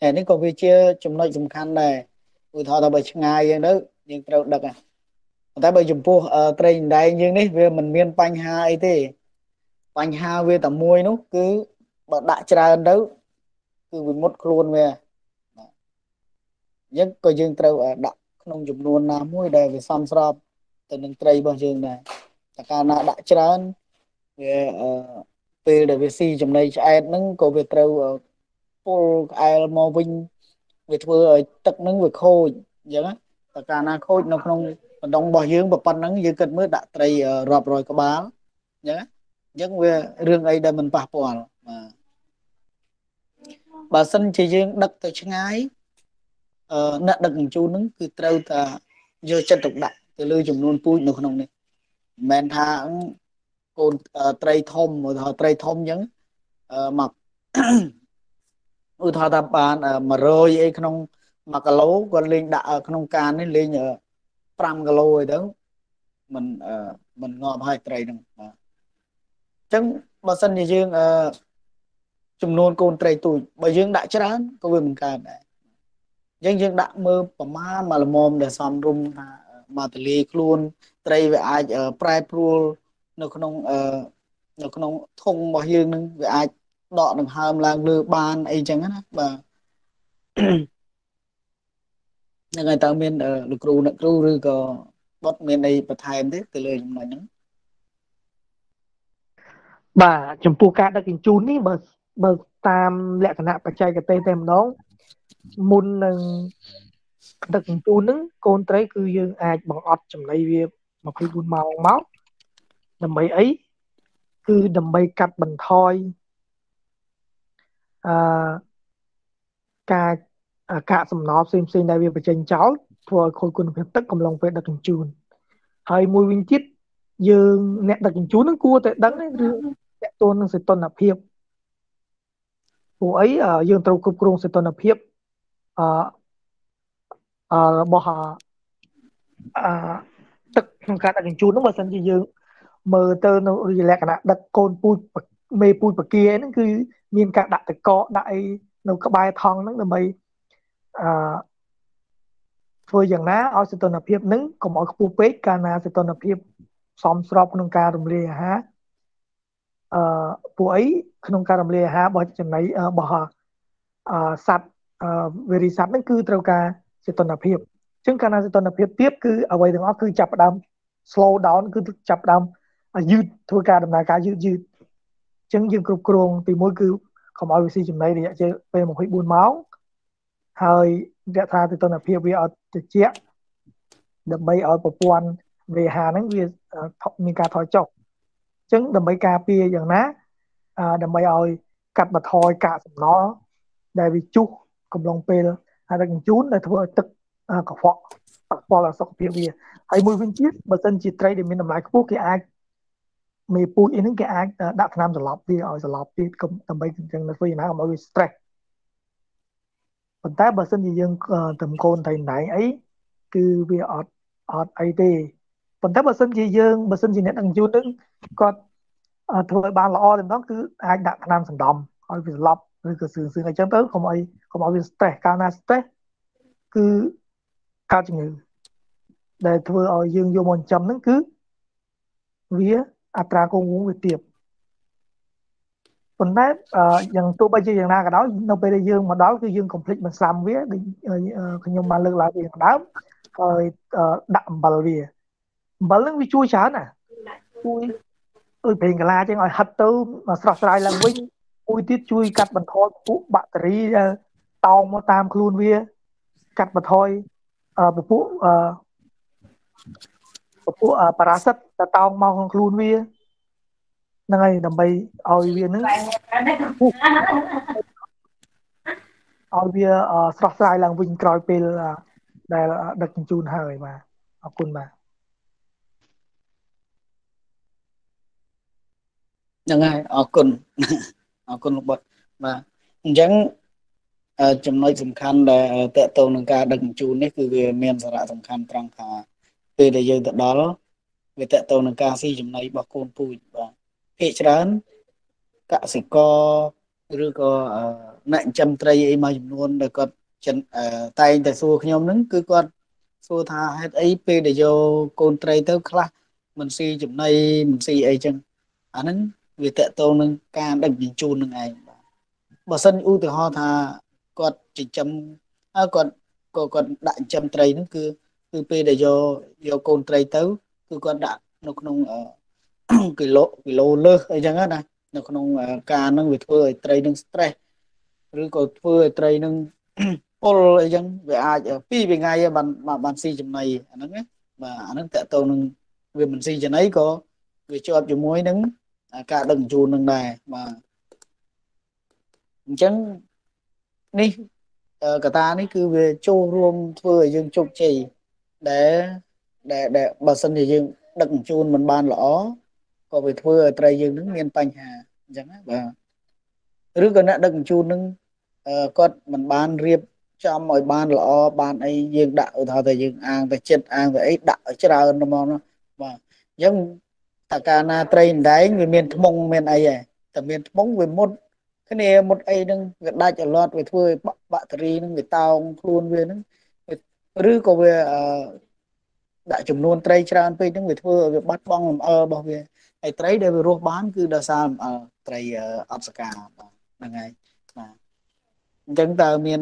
ហើយនេះក៏វាជាចំណុចសំខាន់ដែរឧទាហរណ៍ថាបើឆ្ងាយយើងទៅយើងត្រូវដឹក តែបើចំពោះត្រីអណ្ដែងយើងនេះវាមិនមានបញ្ហាអីទេបញ្ហាវាតែមួយនោះគឺបើដាក់ច្រើនទៅគឺវាមុតខ្លួនវាអញ្ចឹងក៏យើងត្រូវដាក់ក្នុងចំនួនណាមួយដែលវាសមស្របទៅនឹងត្រីរបស់យើងដែរតែកាលណាដាក់ច្រើនវាពេលដែលវាស៊ីចំណីឆ្អែតហ្នឹងក៏វាត្រូវពុលក្អែលមកវិញវាធ្វើឲ្យទឹកហ្នឹងវាខូចអញ្ចឹងតែកាលណាខូចនៅក្នុង បណ្ដុងរបស់យើងប៉ុណ្ណឹងយើងគិតមើលដាក់ត្រីរាប់រយក្បាលអញ្ចឹងអញ្ចឹងវារឿងអីដែលមិនប៉ះពាល់បាទបើសិនជាយើងដឹកទៅឆ្ងាយអឺអ្នកដឹកជញ្ជូនហ្នឹងគឺត្រូវតែយកចិត្តទុកដាក់ទៅលើចំនួនពូជនៅក្នុងនេះមិនមែនថាកូនត្រីធំឧទាហរណ៍ត្រីធំអញ្ចឹងអឺមកឧទាហរណ៍ថាបាន100អីក្នុង1គីឡូគាត់លេងដាក់ក្នុងកាននេះលេង 5គីឡូអីទៅมันมันងាប់ហើយត្រីហ្នឹងបាទអញ្ចឹងបើសិនជាយើងអឺចំនួនកូនត្រីទូចបើយើងដាក់ច្រើនក៏វាមិនកើតដែរអញ្ចឹងយើងដាក់មើលប្រមាណមកល្មមដែលសមរម្យថាមកទលាយខ្លួន ត្រីវាអាចប្រែប្រួលនៅក្នុងនៅក្នុងធុងរបស់យើងនឹងវាអាចដកដង្ហើមឡើងលើបានអីចឹងណាបាទ នឹងហើយតើមានលោកគ្រូអ្នកគ្រូឬក៏បុតមានអីបន្ថែមទេទៅលើចំណុចហ្នឹងបាទចំពោះការដឹកជញ្ជូននេះបើបើតាមលក្ខណៈបច្ចេកទេសតែម្ដងមុននឹងដឹកជញ្ជូនហ្នឹងកូនត្រីគឺយើងអាចបង្អត់ចំណីវា24ម៉ោងមកដើម្បីអីគឺដើម្បីកាត់បន្ថយអឺការ កាកសំណល់ផ្សេងផ្សេងដែលវាបញ្ចេញចោលធ្វើឲ្យខូចគុណភាពទឹកកំឡុងពេលដឹកជញ្ជូនហើយមួយវិញទៀតយើងអ្នកដឹកជញ្ជូននឹងគួរតែដឹងរឿងតកតូននឹងសីតុណ្ហភាពព្រោះអីយើងត្រូវគ្រប់គ្រងសីតុណ្ហភាពអឺរបស់អឺទឹកក្នុងការដឹកជញ្ជូនហ្នឹងបើសិនជាយើងមើលទៅនៅលក្ខណៈដឹកកូនពូជមេពូជបកាហ្នឹងគឺមានការដាក់តកដាក់អីនៅក្បែរថង់ហ្នឹងដើម្បី អឺធ្វើយ៉ាងណាឲ្យសីតុណ្ហភាពហ្នឹងកុំឲ្យខ្ពស់ពេកកាលណាសីតុណ្ហភាពសមស្របក្នុងការរំលាយអាហារអឺពួកអីក្នុងការរំលាយអាហាររបស់ចំណីរបស់អឺសត្វអឺវេរីសត្វហ្នឹងគឺត្រូវការសីតុណ្ហភាពអញ្ចឹងកាលណាសីតុណ្ហភាពទាបគឺអ្វីទាំងអស់គឺចាប់ផ្ដើម slow down គឺចាប់ផ្ដើមយឺតធ្វើការដំណើរការយឺតយឺតអញ្ចឹងយើងគ្រប់គ្រងទីមួយគឺកុំឲ្យវាស៊ីចំណីរយៈពេល24ម៉ោង ហើយរក្សាទិដ្ឋនភាពវាឲ្យត្រជាក់ដើម្បីឲ្យប្រព័ន្ធវេហាហ្នឹងវាមានការថយចុះអញ្ចឹងដើម្បីការពារយ៉ាងណាដើម្បីឲ្យកាត់បន្ថយកាកសំណល់ដែលវាជុះកំឡុងពេលហើយដឹកជញ្ជូនដែលធ្វើឲ្យទឹកកខ្វក់ប៉ះពាល់ដល់សុខភាពវាហើយមួយវិញទៀតបើសិនជាត្រីដែលមានតម្លៃខ្ពស់គេអាចមេពូជអីហ្នឹងគេអាចដាក់ថ្នាំសន្លប់វាឲ្យសន្លប់ទៀតដើម្បីអញ្ចឹងធ្វើយ៉ាងណាកុំឲ្យវា stress ប៉ុន្តែបើសិនជាយើងទៅកូនត្រីណៃអីគឺវាអត់អត់អីទេប៉ុន្តែបើសិនជាយើងបើសិនជាអ្នកដឹកជញ្ជូននឹងគាត់ធ្វើឲ្យបានល្អតែម្ដងគឺអាចដាក់ថ្នាំសណ្ដំឲ្យវាស្លាប់ឬក៏សឿងសឿងអីចឹងទៅកុំឲ្យកុំឲ្យវា stress កាលណា stress គឺកើតជំងឺដែលធ្វើឲ្យយើងយកមកចិញ្ចឹមហ្នឹងគឺវាអត្រាគង់វង្សវាទាប ប៉ុន្តែយ៉ាងទោះបីជាយ៉ាងណាក៏ដោយនៅពេលដែលយើងមកដល់គឺយើងកុំភ្លេចបន្សាំវាដូចខ្ញុំបានលើកឡើងពីខាងដើមហើយដាក់អំបិលវាអំបិលហ្នឹងវាជួយច្រើនណាជួយដូចប្រេងកាឡាចឹងឲ្យហិតទៅស្រស់ស្រាយឡើងវិញមួយទៀតជួយកាត់បន្ថយពួកបាក់តេរីដែលតោងមកតាមខ្លួនវា កាត់បន្ថយពពួកពពួកប៉ារ៉ាសិតដែលតោងមកក្នុងខ្លួនវា ហ្នឹងហើយដើម្បីឲ្យវានឹងឲ្យវាស្រស់ស្រាយឡើងវិញក្រោយពេលដែលដឹកជញ្ជូនហើយបាទអរគុណបាទហ្នឹងហើយអរគុណអរគុណលោកបុតបាទអញ្ចឹងចំណុចសំខាន់ដែលតកតងនឹងការដឹកជញ្ជូននេះគឺវាមានសារៈសំខាន់ត្រង់ថាពេលដែលយើងទៅដល់វាតកតងនឹងការស៊ីចំណីរបស់កូនពូជបាទ ភាគច្រើនកសិករឬក៏អ្នកចិញ្ចឹមត្រីអីមួយចំនួនដែលគាត់ចិនតែងតែសួរខ្ញុំហ្នឹងគឺគាត់សួរថាហេតុអីពេលដែលយកកូនត្រីទៅខ្លះមិនស៊ីចំណីមិនស៊ីអីចឹងអាហ្នឹងវាតកតងនឹងការដឹកជញ្ជូននឹងឯងបាទបើសិនឧទាហរណ៍ថាគាត់ចិញ្ចឹមគាត់ក៏គាត់ដាក់ចិញ្ចឹមត្រីហ្នឹងគឺគឺពេលដែលយកយកកូនត្រីទៅគឺគាត់ដាក់នៅក្នុង គីឡូគីឡូលើសអីចឹងណានៅក្នុងការហ្នឹងវាធ្វើឲ្យត្រីនឹង stress ឬក៏ធ្វើឲ្យត្រីនឹងពុលអីចឹងវាអាចពីរថ្ងៃបានបានស៊ីចំណីអាហ្នឹងណាបាទអាហ្នឹងតកតងនឹងវាមិនស៊ីចំណីក៏វាជាប់ជាមួយនឹងការដឹកជញ្ជូននឹងដែរបាទអញ្ចឹងនេះកតានេះគឺវាចូលរួមធ្វើឲ្យយើងជោគជ័យដែលដែលដែលបើសិនជាយើងដឹកជញ្ជូនមិនបានល្អ ក៏វាធ្វើឲ្យត្រីយើងនឹងមានបញ្ហាអញ្ចឹងណាបាទឬក៏អ្នកដឹកជញ្ជូននឹងគាត់មិនបានរៀបចំឲ្យបានល្អបានអីយើងដាក់ឧទាហរណ៍ថាយើងអាងទៅចិត្តអាងទៅអីដាក់ឲ្យច្រើនហ្មងបាទអញ្ចឹងតើកាលណាត្រីដែងវាមានថ្មងមានអីហ៎តែមានថ្មងវាមុតគ្នាមុតអីហ្នឹងវាដាច់អលាត់វាធ្វើឲ្យបាក់តេរីហ្នឹងវាតោងខ្លួនវាហ្នឹងឬក៏វាដាក់ចំនួនត្រីច្រើនពេកហ្នឹងវាធ្វើឲ្យវាបាត់បង់លំអើរបស់វា ហើយត្រីដែលវារស់បាន គឺដោយសារលំអើត្រីអត់សកាបាទហ្នឹងហើយបាទអញ្ចឹងតើមាន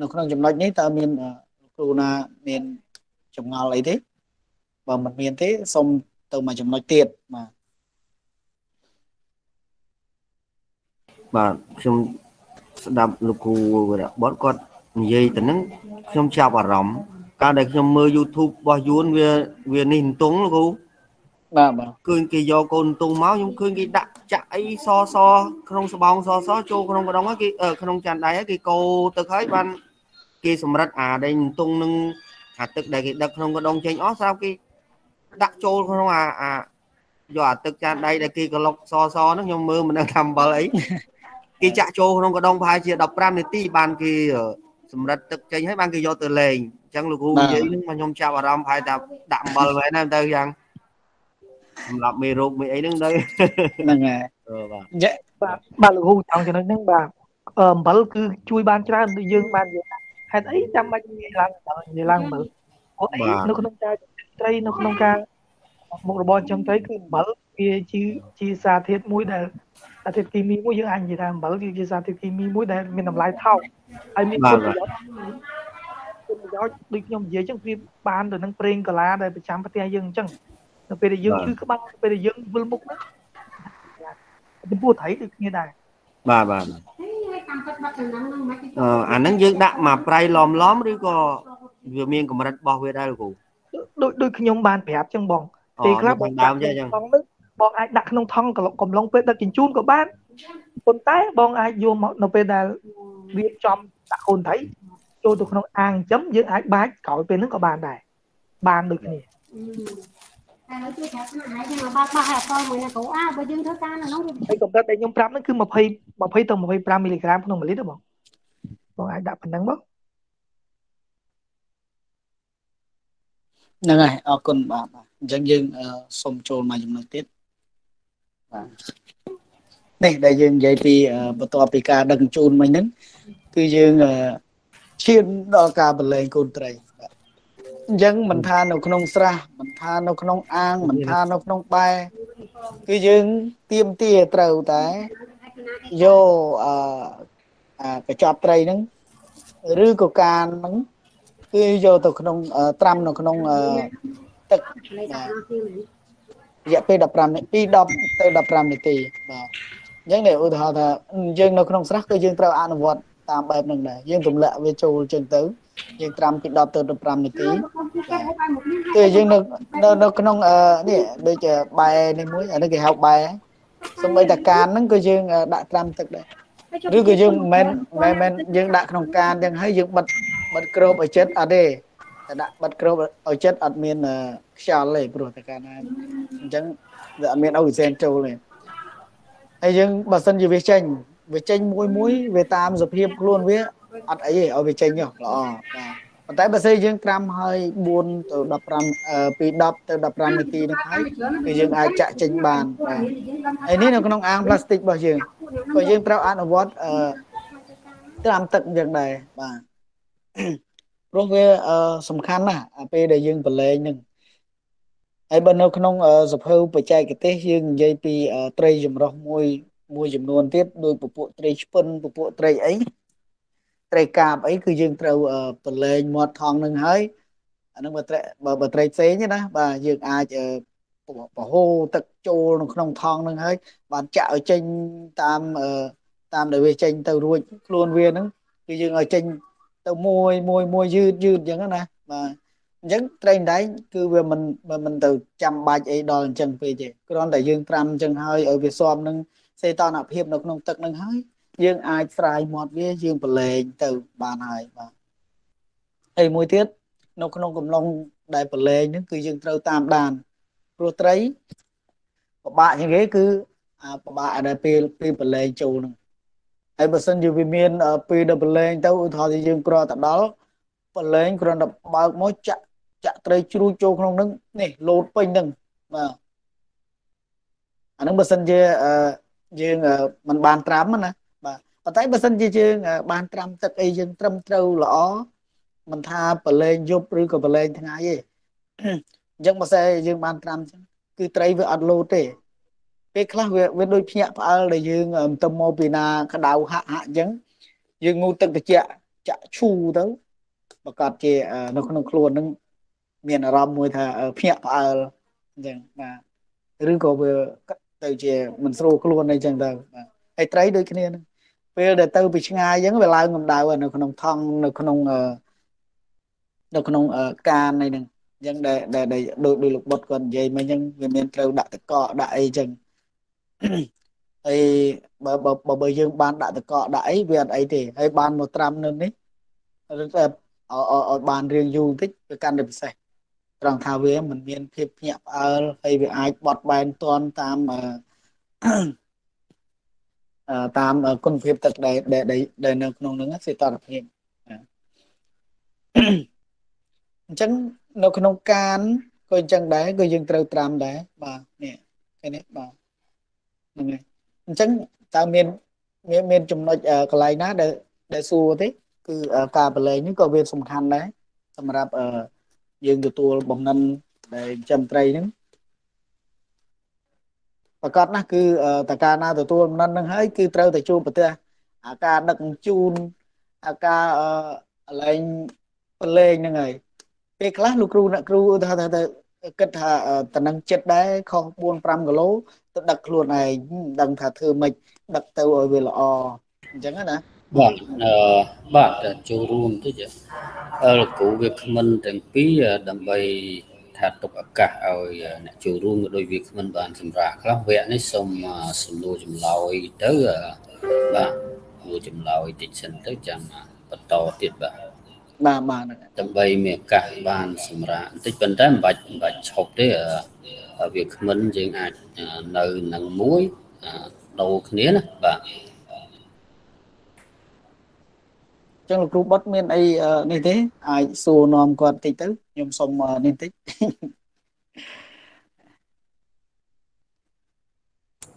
នៅក្នុងចំណុចនេះតើមានគ្រូណាមានចម្ងល់អីទេបើមិនមានទេសូមទៅមួយចំណុចទៀតបាទបាទខ្ញុំស្ដាប់លោកគ្រូវរៈបុតគាត់និយាយទៅនឹងខ្ញុំចាប់អារម្មណ៍កាលដែលខ្ញុំមើល YouTube របស់យួនវាវានេះអន្ទង់លោកគ្រូ បាទបាទឃើញគេយកកូនអន្ទង់មកខ្ញុំឃើញគេដាក់ចាក់អីសសក្នុងស្បោងសសចូលក្នុងកដងគេក្នុងចានដៃគេកោទឹកហើយបានគេសម្រិតអាដែលអន្ទង់នឹងអាទឹកដែលគេដឹកក្នុងកដងចេញអស់ស្រាប់គេដាក់ចូលក្នុងអាអាយកអាទឹកចានដៃដែលគេក្លុកសសហ្នឹងខ្ញុំមើលមិនដឹងថាអំបិលអីគេចាក់ចូលក្នុងកដងប្រហែលជា15នាទីបានគេសម្រិតទឹកចេញហើយបានគេយកទៅលេងអញ្ចឹងលោកគ្រូនិយាយហ្នឹងខ្ញុំចាប់អារម្មណ៍ប្រហែលថាដាក់អំបិលមែនណាទៅយ៉ាង សម្រាប់មេរោគមេអីហ្នឹងទៅហ្នឹងហើយបាទបាទបាទលោកគ្រូចង់ចំណុចហ្នឹងបាទអំបិលគឺជួយបានច្រើនដូចយើងបាននិយាយហេតុអីចាំបាច់និយាយឡើងនិយាយឡើងអំបិលព្រោះអីនៅក្នុងការត្រីនៅក្នុងការមុខរបរចំត្រីគឺអំបិលវាជាជាសារធាតុមួយដែលសារធាតុគីមីមួយយើងអាចនិយាយថាអំបិលគឺជាសារធាតុគីមីមួយដែលមានតម្លៃថោកហើយមានគុណប្រយោជន៍គុណប្រយោជន៍ដូចខ្ញុំនិយាយចឹងវាបានទៅនឹងប្រេងកាឡាដែលប្រចាំផ្ទះយើងអញ្ចឹង នៅពេលដែលយើងឈឺក្បាលពេលដែលយើងវិលមុខហ្នឹងចំពោះត្រីដូចគ្នាដែរបាទបាទអឺអាហ្នឹងយើងដាក់មកប្រៃឡំឡំឬក៏វាមានកម្រិតរបស់វាដែរលោកគ្រូដូចដូចខ្ញុំបានប្រាប់ចឹងបងពេលខ្លះបងដើមចឹងចឹងបងអាចដាក់ក្នុងថង់កំឡុងពេលដឹកជញ្ជូនក៏បានប៉ុន្តែបងអាចយកមកនៅពេលដែលរៀបចំដាក់កូនត្រីចូលទៅក្នុងអាងចិញ្ចឹមយើងអាចបាចក្រោយពេលហ្នឹងក៏បានដែរបានដូចគ្នា តែហើយជួយប្រាប់ណាស់ហើយយើងបើកបោះឲ្យអត់មួយណាគ្រូអើបើយើងធ្វើការនៅនោះហើយកម្រិតដែលខ្ញុំប្រាប់ហ្នឹងគឺ20 20ទៅ25មីលីក្រាមក្នុង1លីត្របងបងអាចដាក់ប៉ុណ្ណឹងបងហ្នឹងហើយអរគុណបាទបាទអញ្ចឹងយើងសូមចូលមកចំណុចទៀតបាទនេះដែលយើងនិយាយពីបន្ទាប់ពីការដឹកជញ្ជូនមិញហ្នឹងគឺយើងឈានដល់ការបលែងកូនត្រី អញ្ចឹងមិនថានៅក្នុងស្រះមិនថានៅក្នុងអាងមិនថានៅក្នុងបែគឺយើងទៀមទាត្រូវតែយកអឺកញ្ចប់ត្រីហ្នឹងឬក៏កានហ្នឹងគឺយកទៅក្នុងត្រាំនៅក្នុងទឹករយៈពេល15នាទី10ទៅ15នាទីបាទអញ្ចឹងនេះឧទាហរណ៍ថាយើងនៅក្នុងស្រះគឺយើងត្រូវអនុវត្ត តាមបែបហ្នឹងដែរយើងទម្លាក់វាចូលចឹងទៅយើងត្រាំពី10ទៅ15នាទីគឺយើងនៅនៅនៅក្នុងនេះដូចបែនេះមួយអានេះគេហៅបែសំបីតាកានហ្នឹងក៏យើងដាក់ត្រាំទឹកដែរឬក៏យើងមិនមែនមិនយើងដាក់ក្នុងកានចឹងហើយយើងបិទបិទគ្របឲ្យចិត្តអត់ទេតែដាក់បិទគ្របឲ្យចិត្តអត់មានខ្យល់ទេព្រោះតែកាលណាអញ្ចឹងវាអត់មានអុកស៊ីសែនចូលទេហើយយើងបើសិនជាវាចេញ វាចេញមួយមួយវាតាមសភាពខ្លួនវាអត់អីទេឲ្យវាចេញចុះល្អបាទប៉ុន្តែបើសិនយើងត្រាំហើយ4ទៅ15ពី10ទៅ15នាទីហ្នឹងហើយគឺយើងអាចចាក់ចេញបានបាទហើយនេះនៅក្នុងអាងផ្លាស្ទិករបស់យើងក៏យើងត្រូវអនុវត្តអឺត្រាំទឹកយ៉ាងដែរបាទព្រោះវាសំខាន់ណាស់ពេលដែលយើងប្រឡែងនឹងហើយបើនៅក្នុងសភៅបច្ចេកទេសយើងនិយាយពីត្រីចម្រុះមួយ មួយចំនួនទៀតដោយពពួកត្រីឆ្ពិនពពួកត្រីអីត្រីកាបអីគឺយើងត្រូវប្រឡែងមាត់ថងនឹងហើយអានឹងបើត្រីបើត្រីផ្សេងណាបាទយើងអាចបហូរទឹកចូលនៅក្នុងថងនឹងហើយបានចាក់ឲ្យចេញតាមតាមដែលវាចេញទៅរួចខ្លួនវាហ្នឹងគឺយើងឲ្យចេញទៅមួយមួយមួយយឺតយឺតអញ្ចឹងណាបាទអញ្ចឹងត្រីដែងគឺវាមិនមិនទៅចាំបាច់អីដល់អញ្ចឹងពេកទេគ្រាន់តែយើងត្រាំអញ្ចឹងហើយឲ្យវាស៊ាំនឹង សេតនភាពនៅក្នុងទឹកនឹងហើយយើងអាចស្រាយមាត់វាយើងប្រឡែងទៅបានហើយបាទហើយមួយទៀតនៅក្នុងកំឡុងដែលប្រឡែងហ្នឹងគឺយើងត្រូវតាមដានព្រោះត្រីពិបាកជាងគេគឺអាពិបាកដែលពេលពេលប្រឡែងចូលហ្នឹងហើយបើសិនជាវាមានពេលដល់ប្រឡែងទៅឧទាហរណ៍ថាយើងគ្រាន់តែដល់ប្រឡែងគ្រាន់តែបើកមកចាក់ចាក់ត្រីជ្រូចចូលក្នុងហ្នឹងនេះលោតពេញហ្នឹងបាទអាហ្នឹងបើសិនជា យើងមិនបានត្រាំណាបាទប៉ុន្តែបើសិនជាយើងបានត្រាំទឹកអីយើងត្រឹមត្រូវល្អមិនថាប្រឡែងយប់ឬក៏ប្រឡែងថ្ងៃទេអញ្ចឹងបើសិនយើងបានត្រាំអញ្ចឹងគឺត្រីវាអត់លោតទេពេលខ្លះវាវាដូចភ្ញាក់ផ្អើលដែលយើងទៅមកពីណាក្តៅហាក់ហាក់អញ្ចឹងយើងងូតទឹកត្រជាក់ចាក់ឈូទៅប្រកាសជានៅក្នុងខ្លួននឹងមានអារម្មណ៍មួយថាភ្ញាក់ផ្អើលអញ្ចឹងបាទឬក៏វា ទៅជាមិនស្រួលខ្លួនអីចឹងទៅបាទហើយត្រីដូចគ្នាហ្នឹងពេលដែលទៅពីឆ្ងាយអញ្ចឹងវាឡើងកម្ដៅនៅក្នុងថង់នៅក្នុងនៅក្នុងកានអីហ្នឹងអញ្ចឹងដែលដែលដូចដូចលោកបុតគាត់និយាយមិញអញ្ចឹងវាមានត្រូវដាក់តកកដាក់អីអញ្ចឹងហើយបើបើបើយើងបានដាក់តកកដាក់អីវាអត់អីទេហើយបានមកត្រាំនៅនេះឬតែឲ្យបានរៀងយូរបន្តិចវាកាន់តែពិសេស ត្រង់ថាវាមិនមានភាពភ្ញាក់ផ្អើលហើយវាអាចបត់បែនតន់តាមតាមគុណភាពទឹកដែលដែលនៅក្នុងនឹងសេតរភាពអញ្ចឹងនៅក្នុងកានក៏អញ្ចឹងដែរក៏យើងត្រូវត្រាំដែរបាទនេះឃើញទេបាទហ្នឹងហើយអញ្ចឹងតើមានមានមានចំណុចកន្លែងណាដែលដែលសួរទេគឺការបលែងនេះក៏វាសំខាន់ដែរសម្រាប់ យើងទទួលបំណិនដែលចិញ្ចឹមត្រីហ្នឹងប្រកាសណាស់គឺតើការណាទទួលបំណិនហ្នឹងហើយគឺត្រូវតែជួបប្រទេសអាការដឹកជញ្ជូនអាការអលែងប្រឡែងហ្នឹងហើយពេលខ្លះលោកគ្រូអ្នកគ្រូថាថាគិតថាតំណឹងចិត្តដែរខុស4 5គីឡូទៅដឹកខ្លួនឯងដឹងថាធ្វើម៉េចដឹកទៅឲ្យវាល្អអញ្ចឹងណា បាទអឺបាទចូលរួមទៅចាលោកគ្រូវាគ្មិនទាំងពីរដើម្បីថាទុកឱកាសឲ្យអ្នកចូលរួមក៏ដូចវាគ្មិនបានសម្រាប់ខ្លះវគ្គនេះសូមសំណួរចម្លើយទៅបាទសំណួរចម្លើយតិចសិនទៅចាំបន្តទៀតបាទបាទបាទដើម្បីមានឱកាសបានសម្រាប់បន្តិចប៉ុន្តែមិនបាច់មិនបាច់ឈប់ទេវាគ្មិនយើងអាចនៅនឹងមួយដូរគ្នាណាបាទ ចឹងលោកគ្រូបុតមានអីនេះទេអាចសួរនាំគាត់តិចទៅខ្ញុំសុំនេះតិច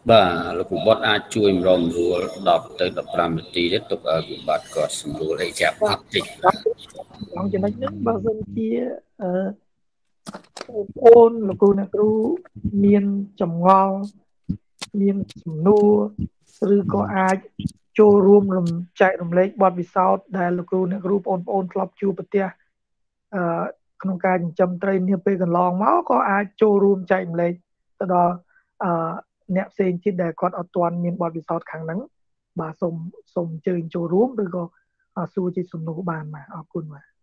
បាទលោកគ្រូបុតអាចជួយម្រងរួល10ទៅ15នាទីទេទុកឲ្យគ្រូបាត់គាត់សម្រួលអីចាប់បាត់តិចក្នុងចំណុចនេះបើសិនជាអឺបងប្អូនលោកគ្រូអ្នកគ្រូមានចម្ងល់មានសំណួរឬក៏អាច ចូលរួមរំចែករំលែកបទពិសោធន៍ដែលលោកគ្រូអ្នកគ្រូបងប្អូនធ្លាប់ជួបប្រទះអឺក្នុងការចិញ្ចឹមត្រីនាពេលកន្លងមកក៏អាចចូលរួមចែករំលែកទៅដល់អឺអ្នកផ្សេងទៀតដែលគាត់អត់ទាន់មានបទពិសោធន៍ខាងហ្នឹងបាទសូមសូមអញ្ជើញចូលរួមឬក៏សួរជាសំណួរបានបាទអរគុណបាទ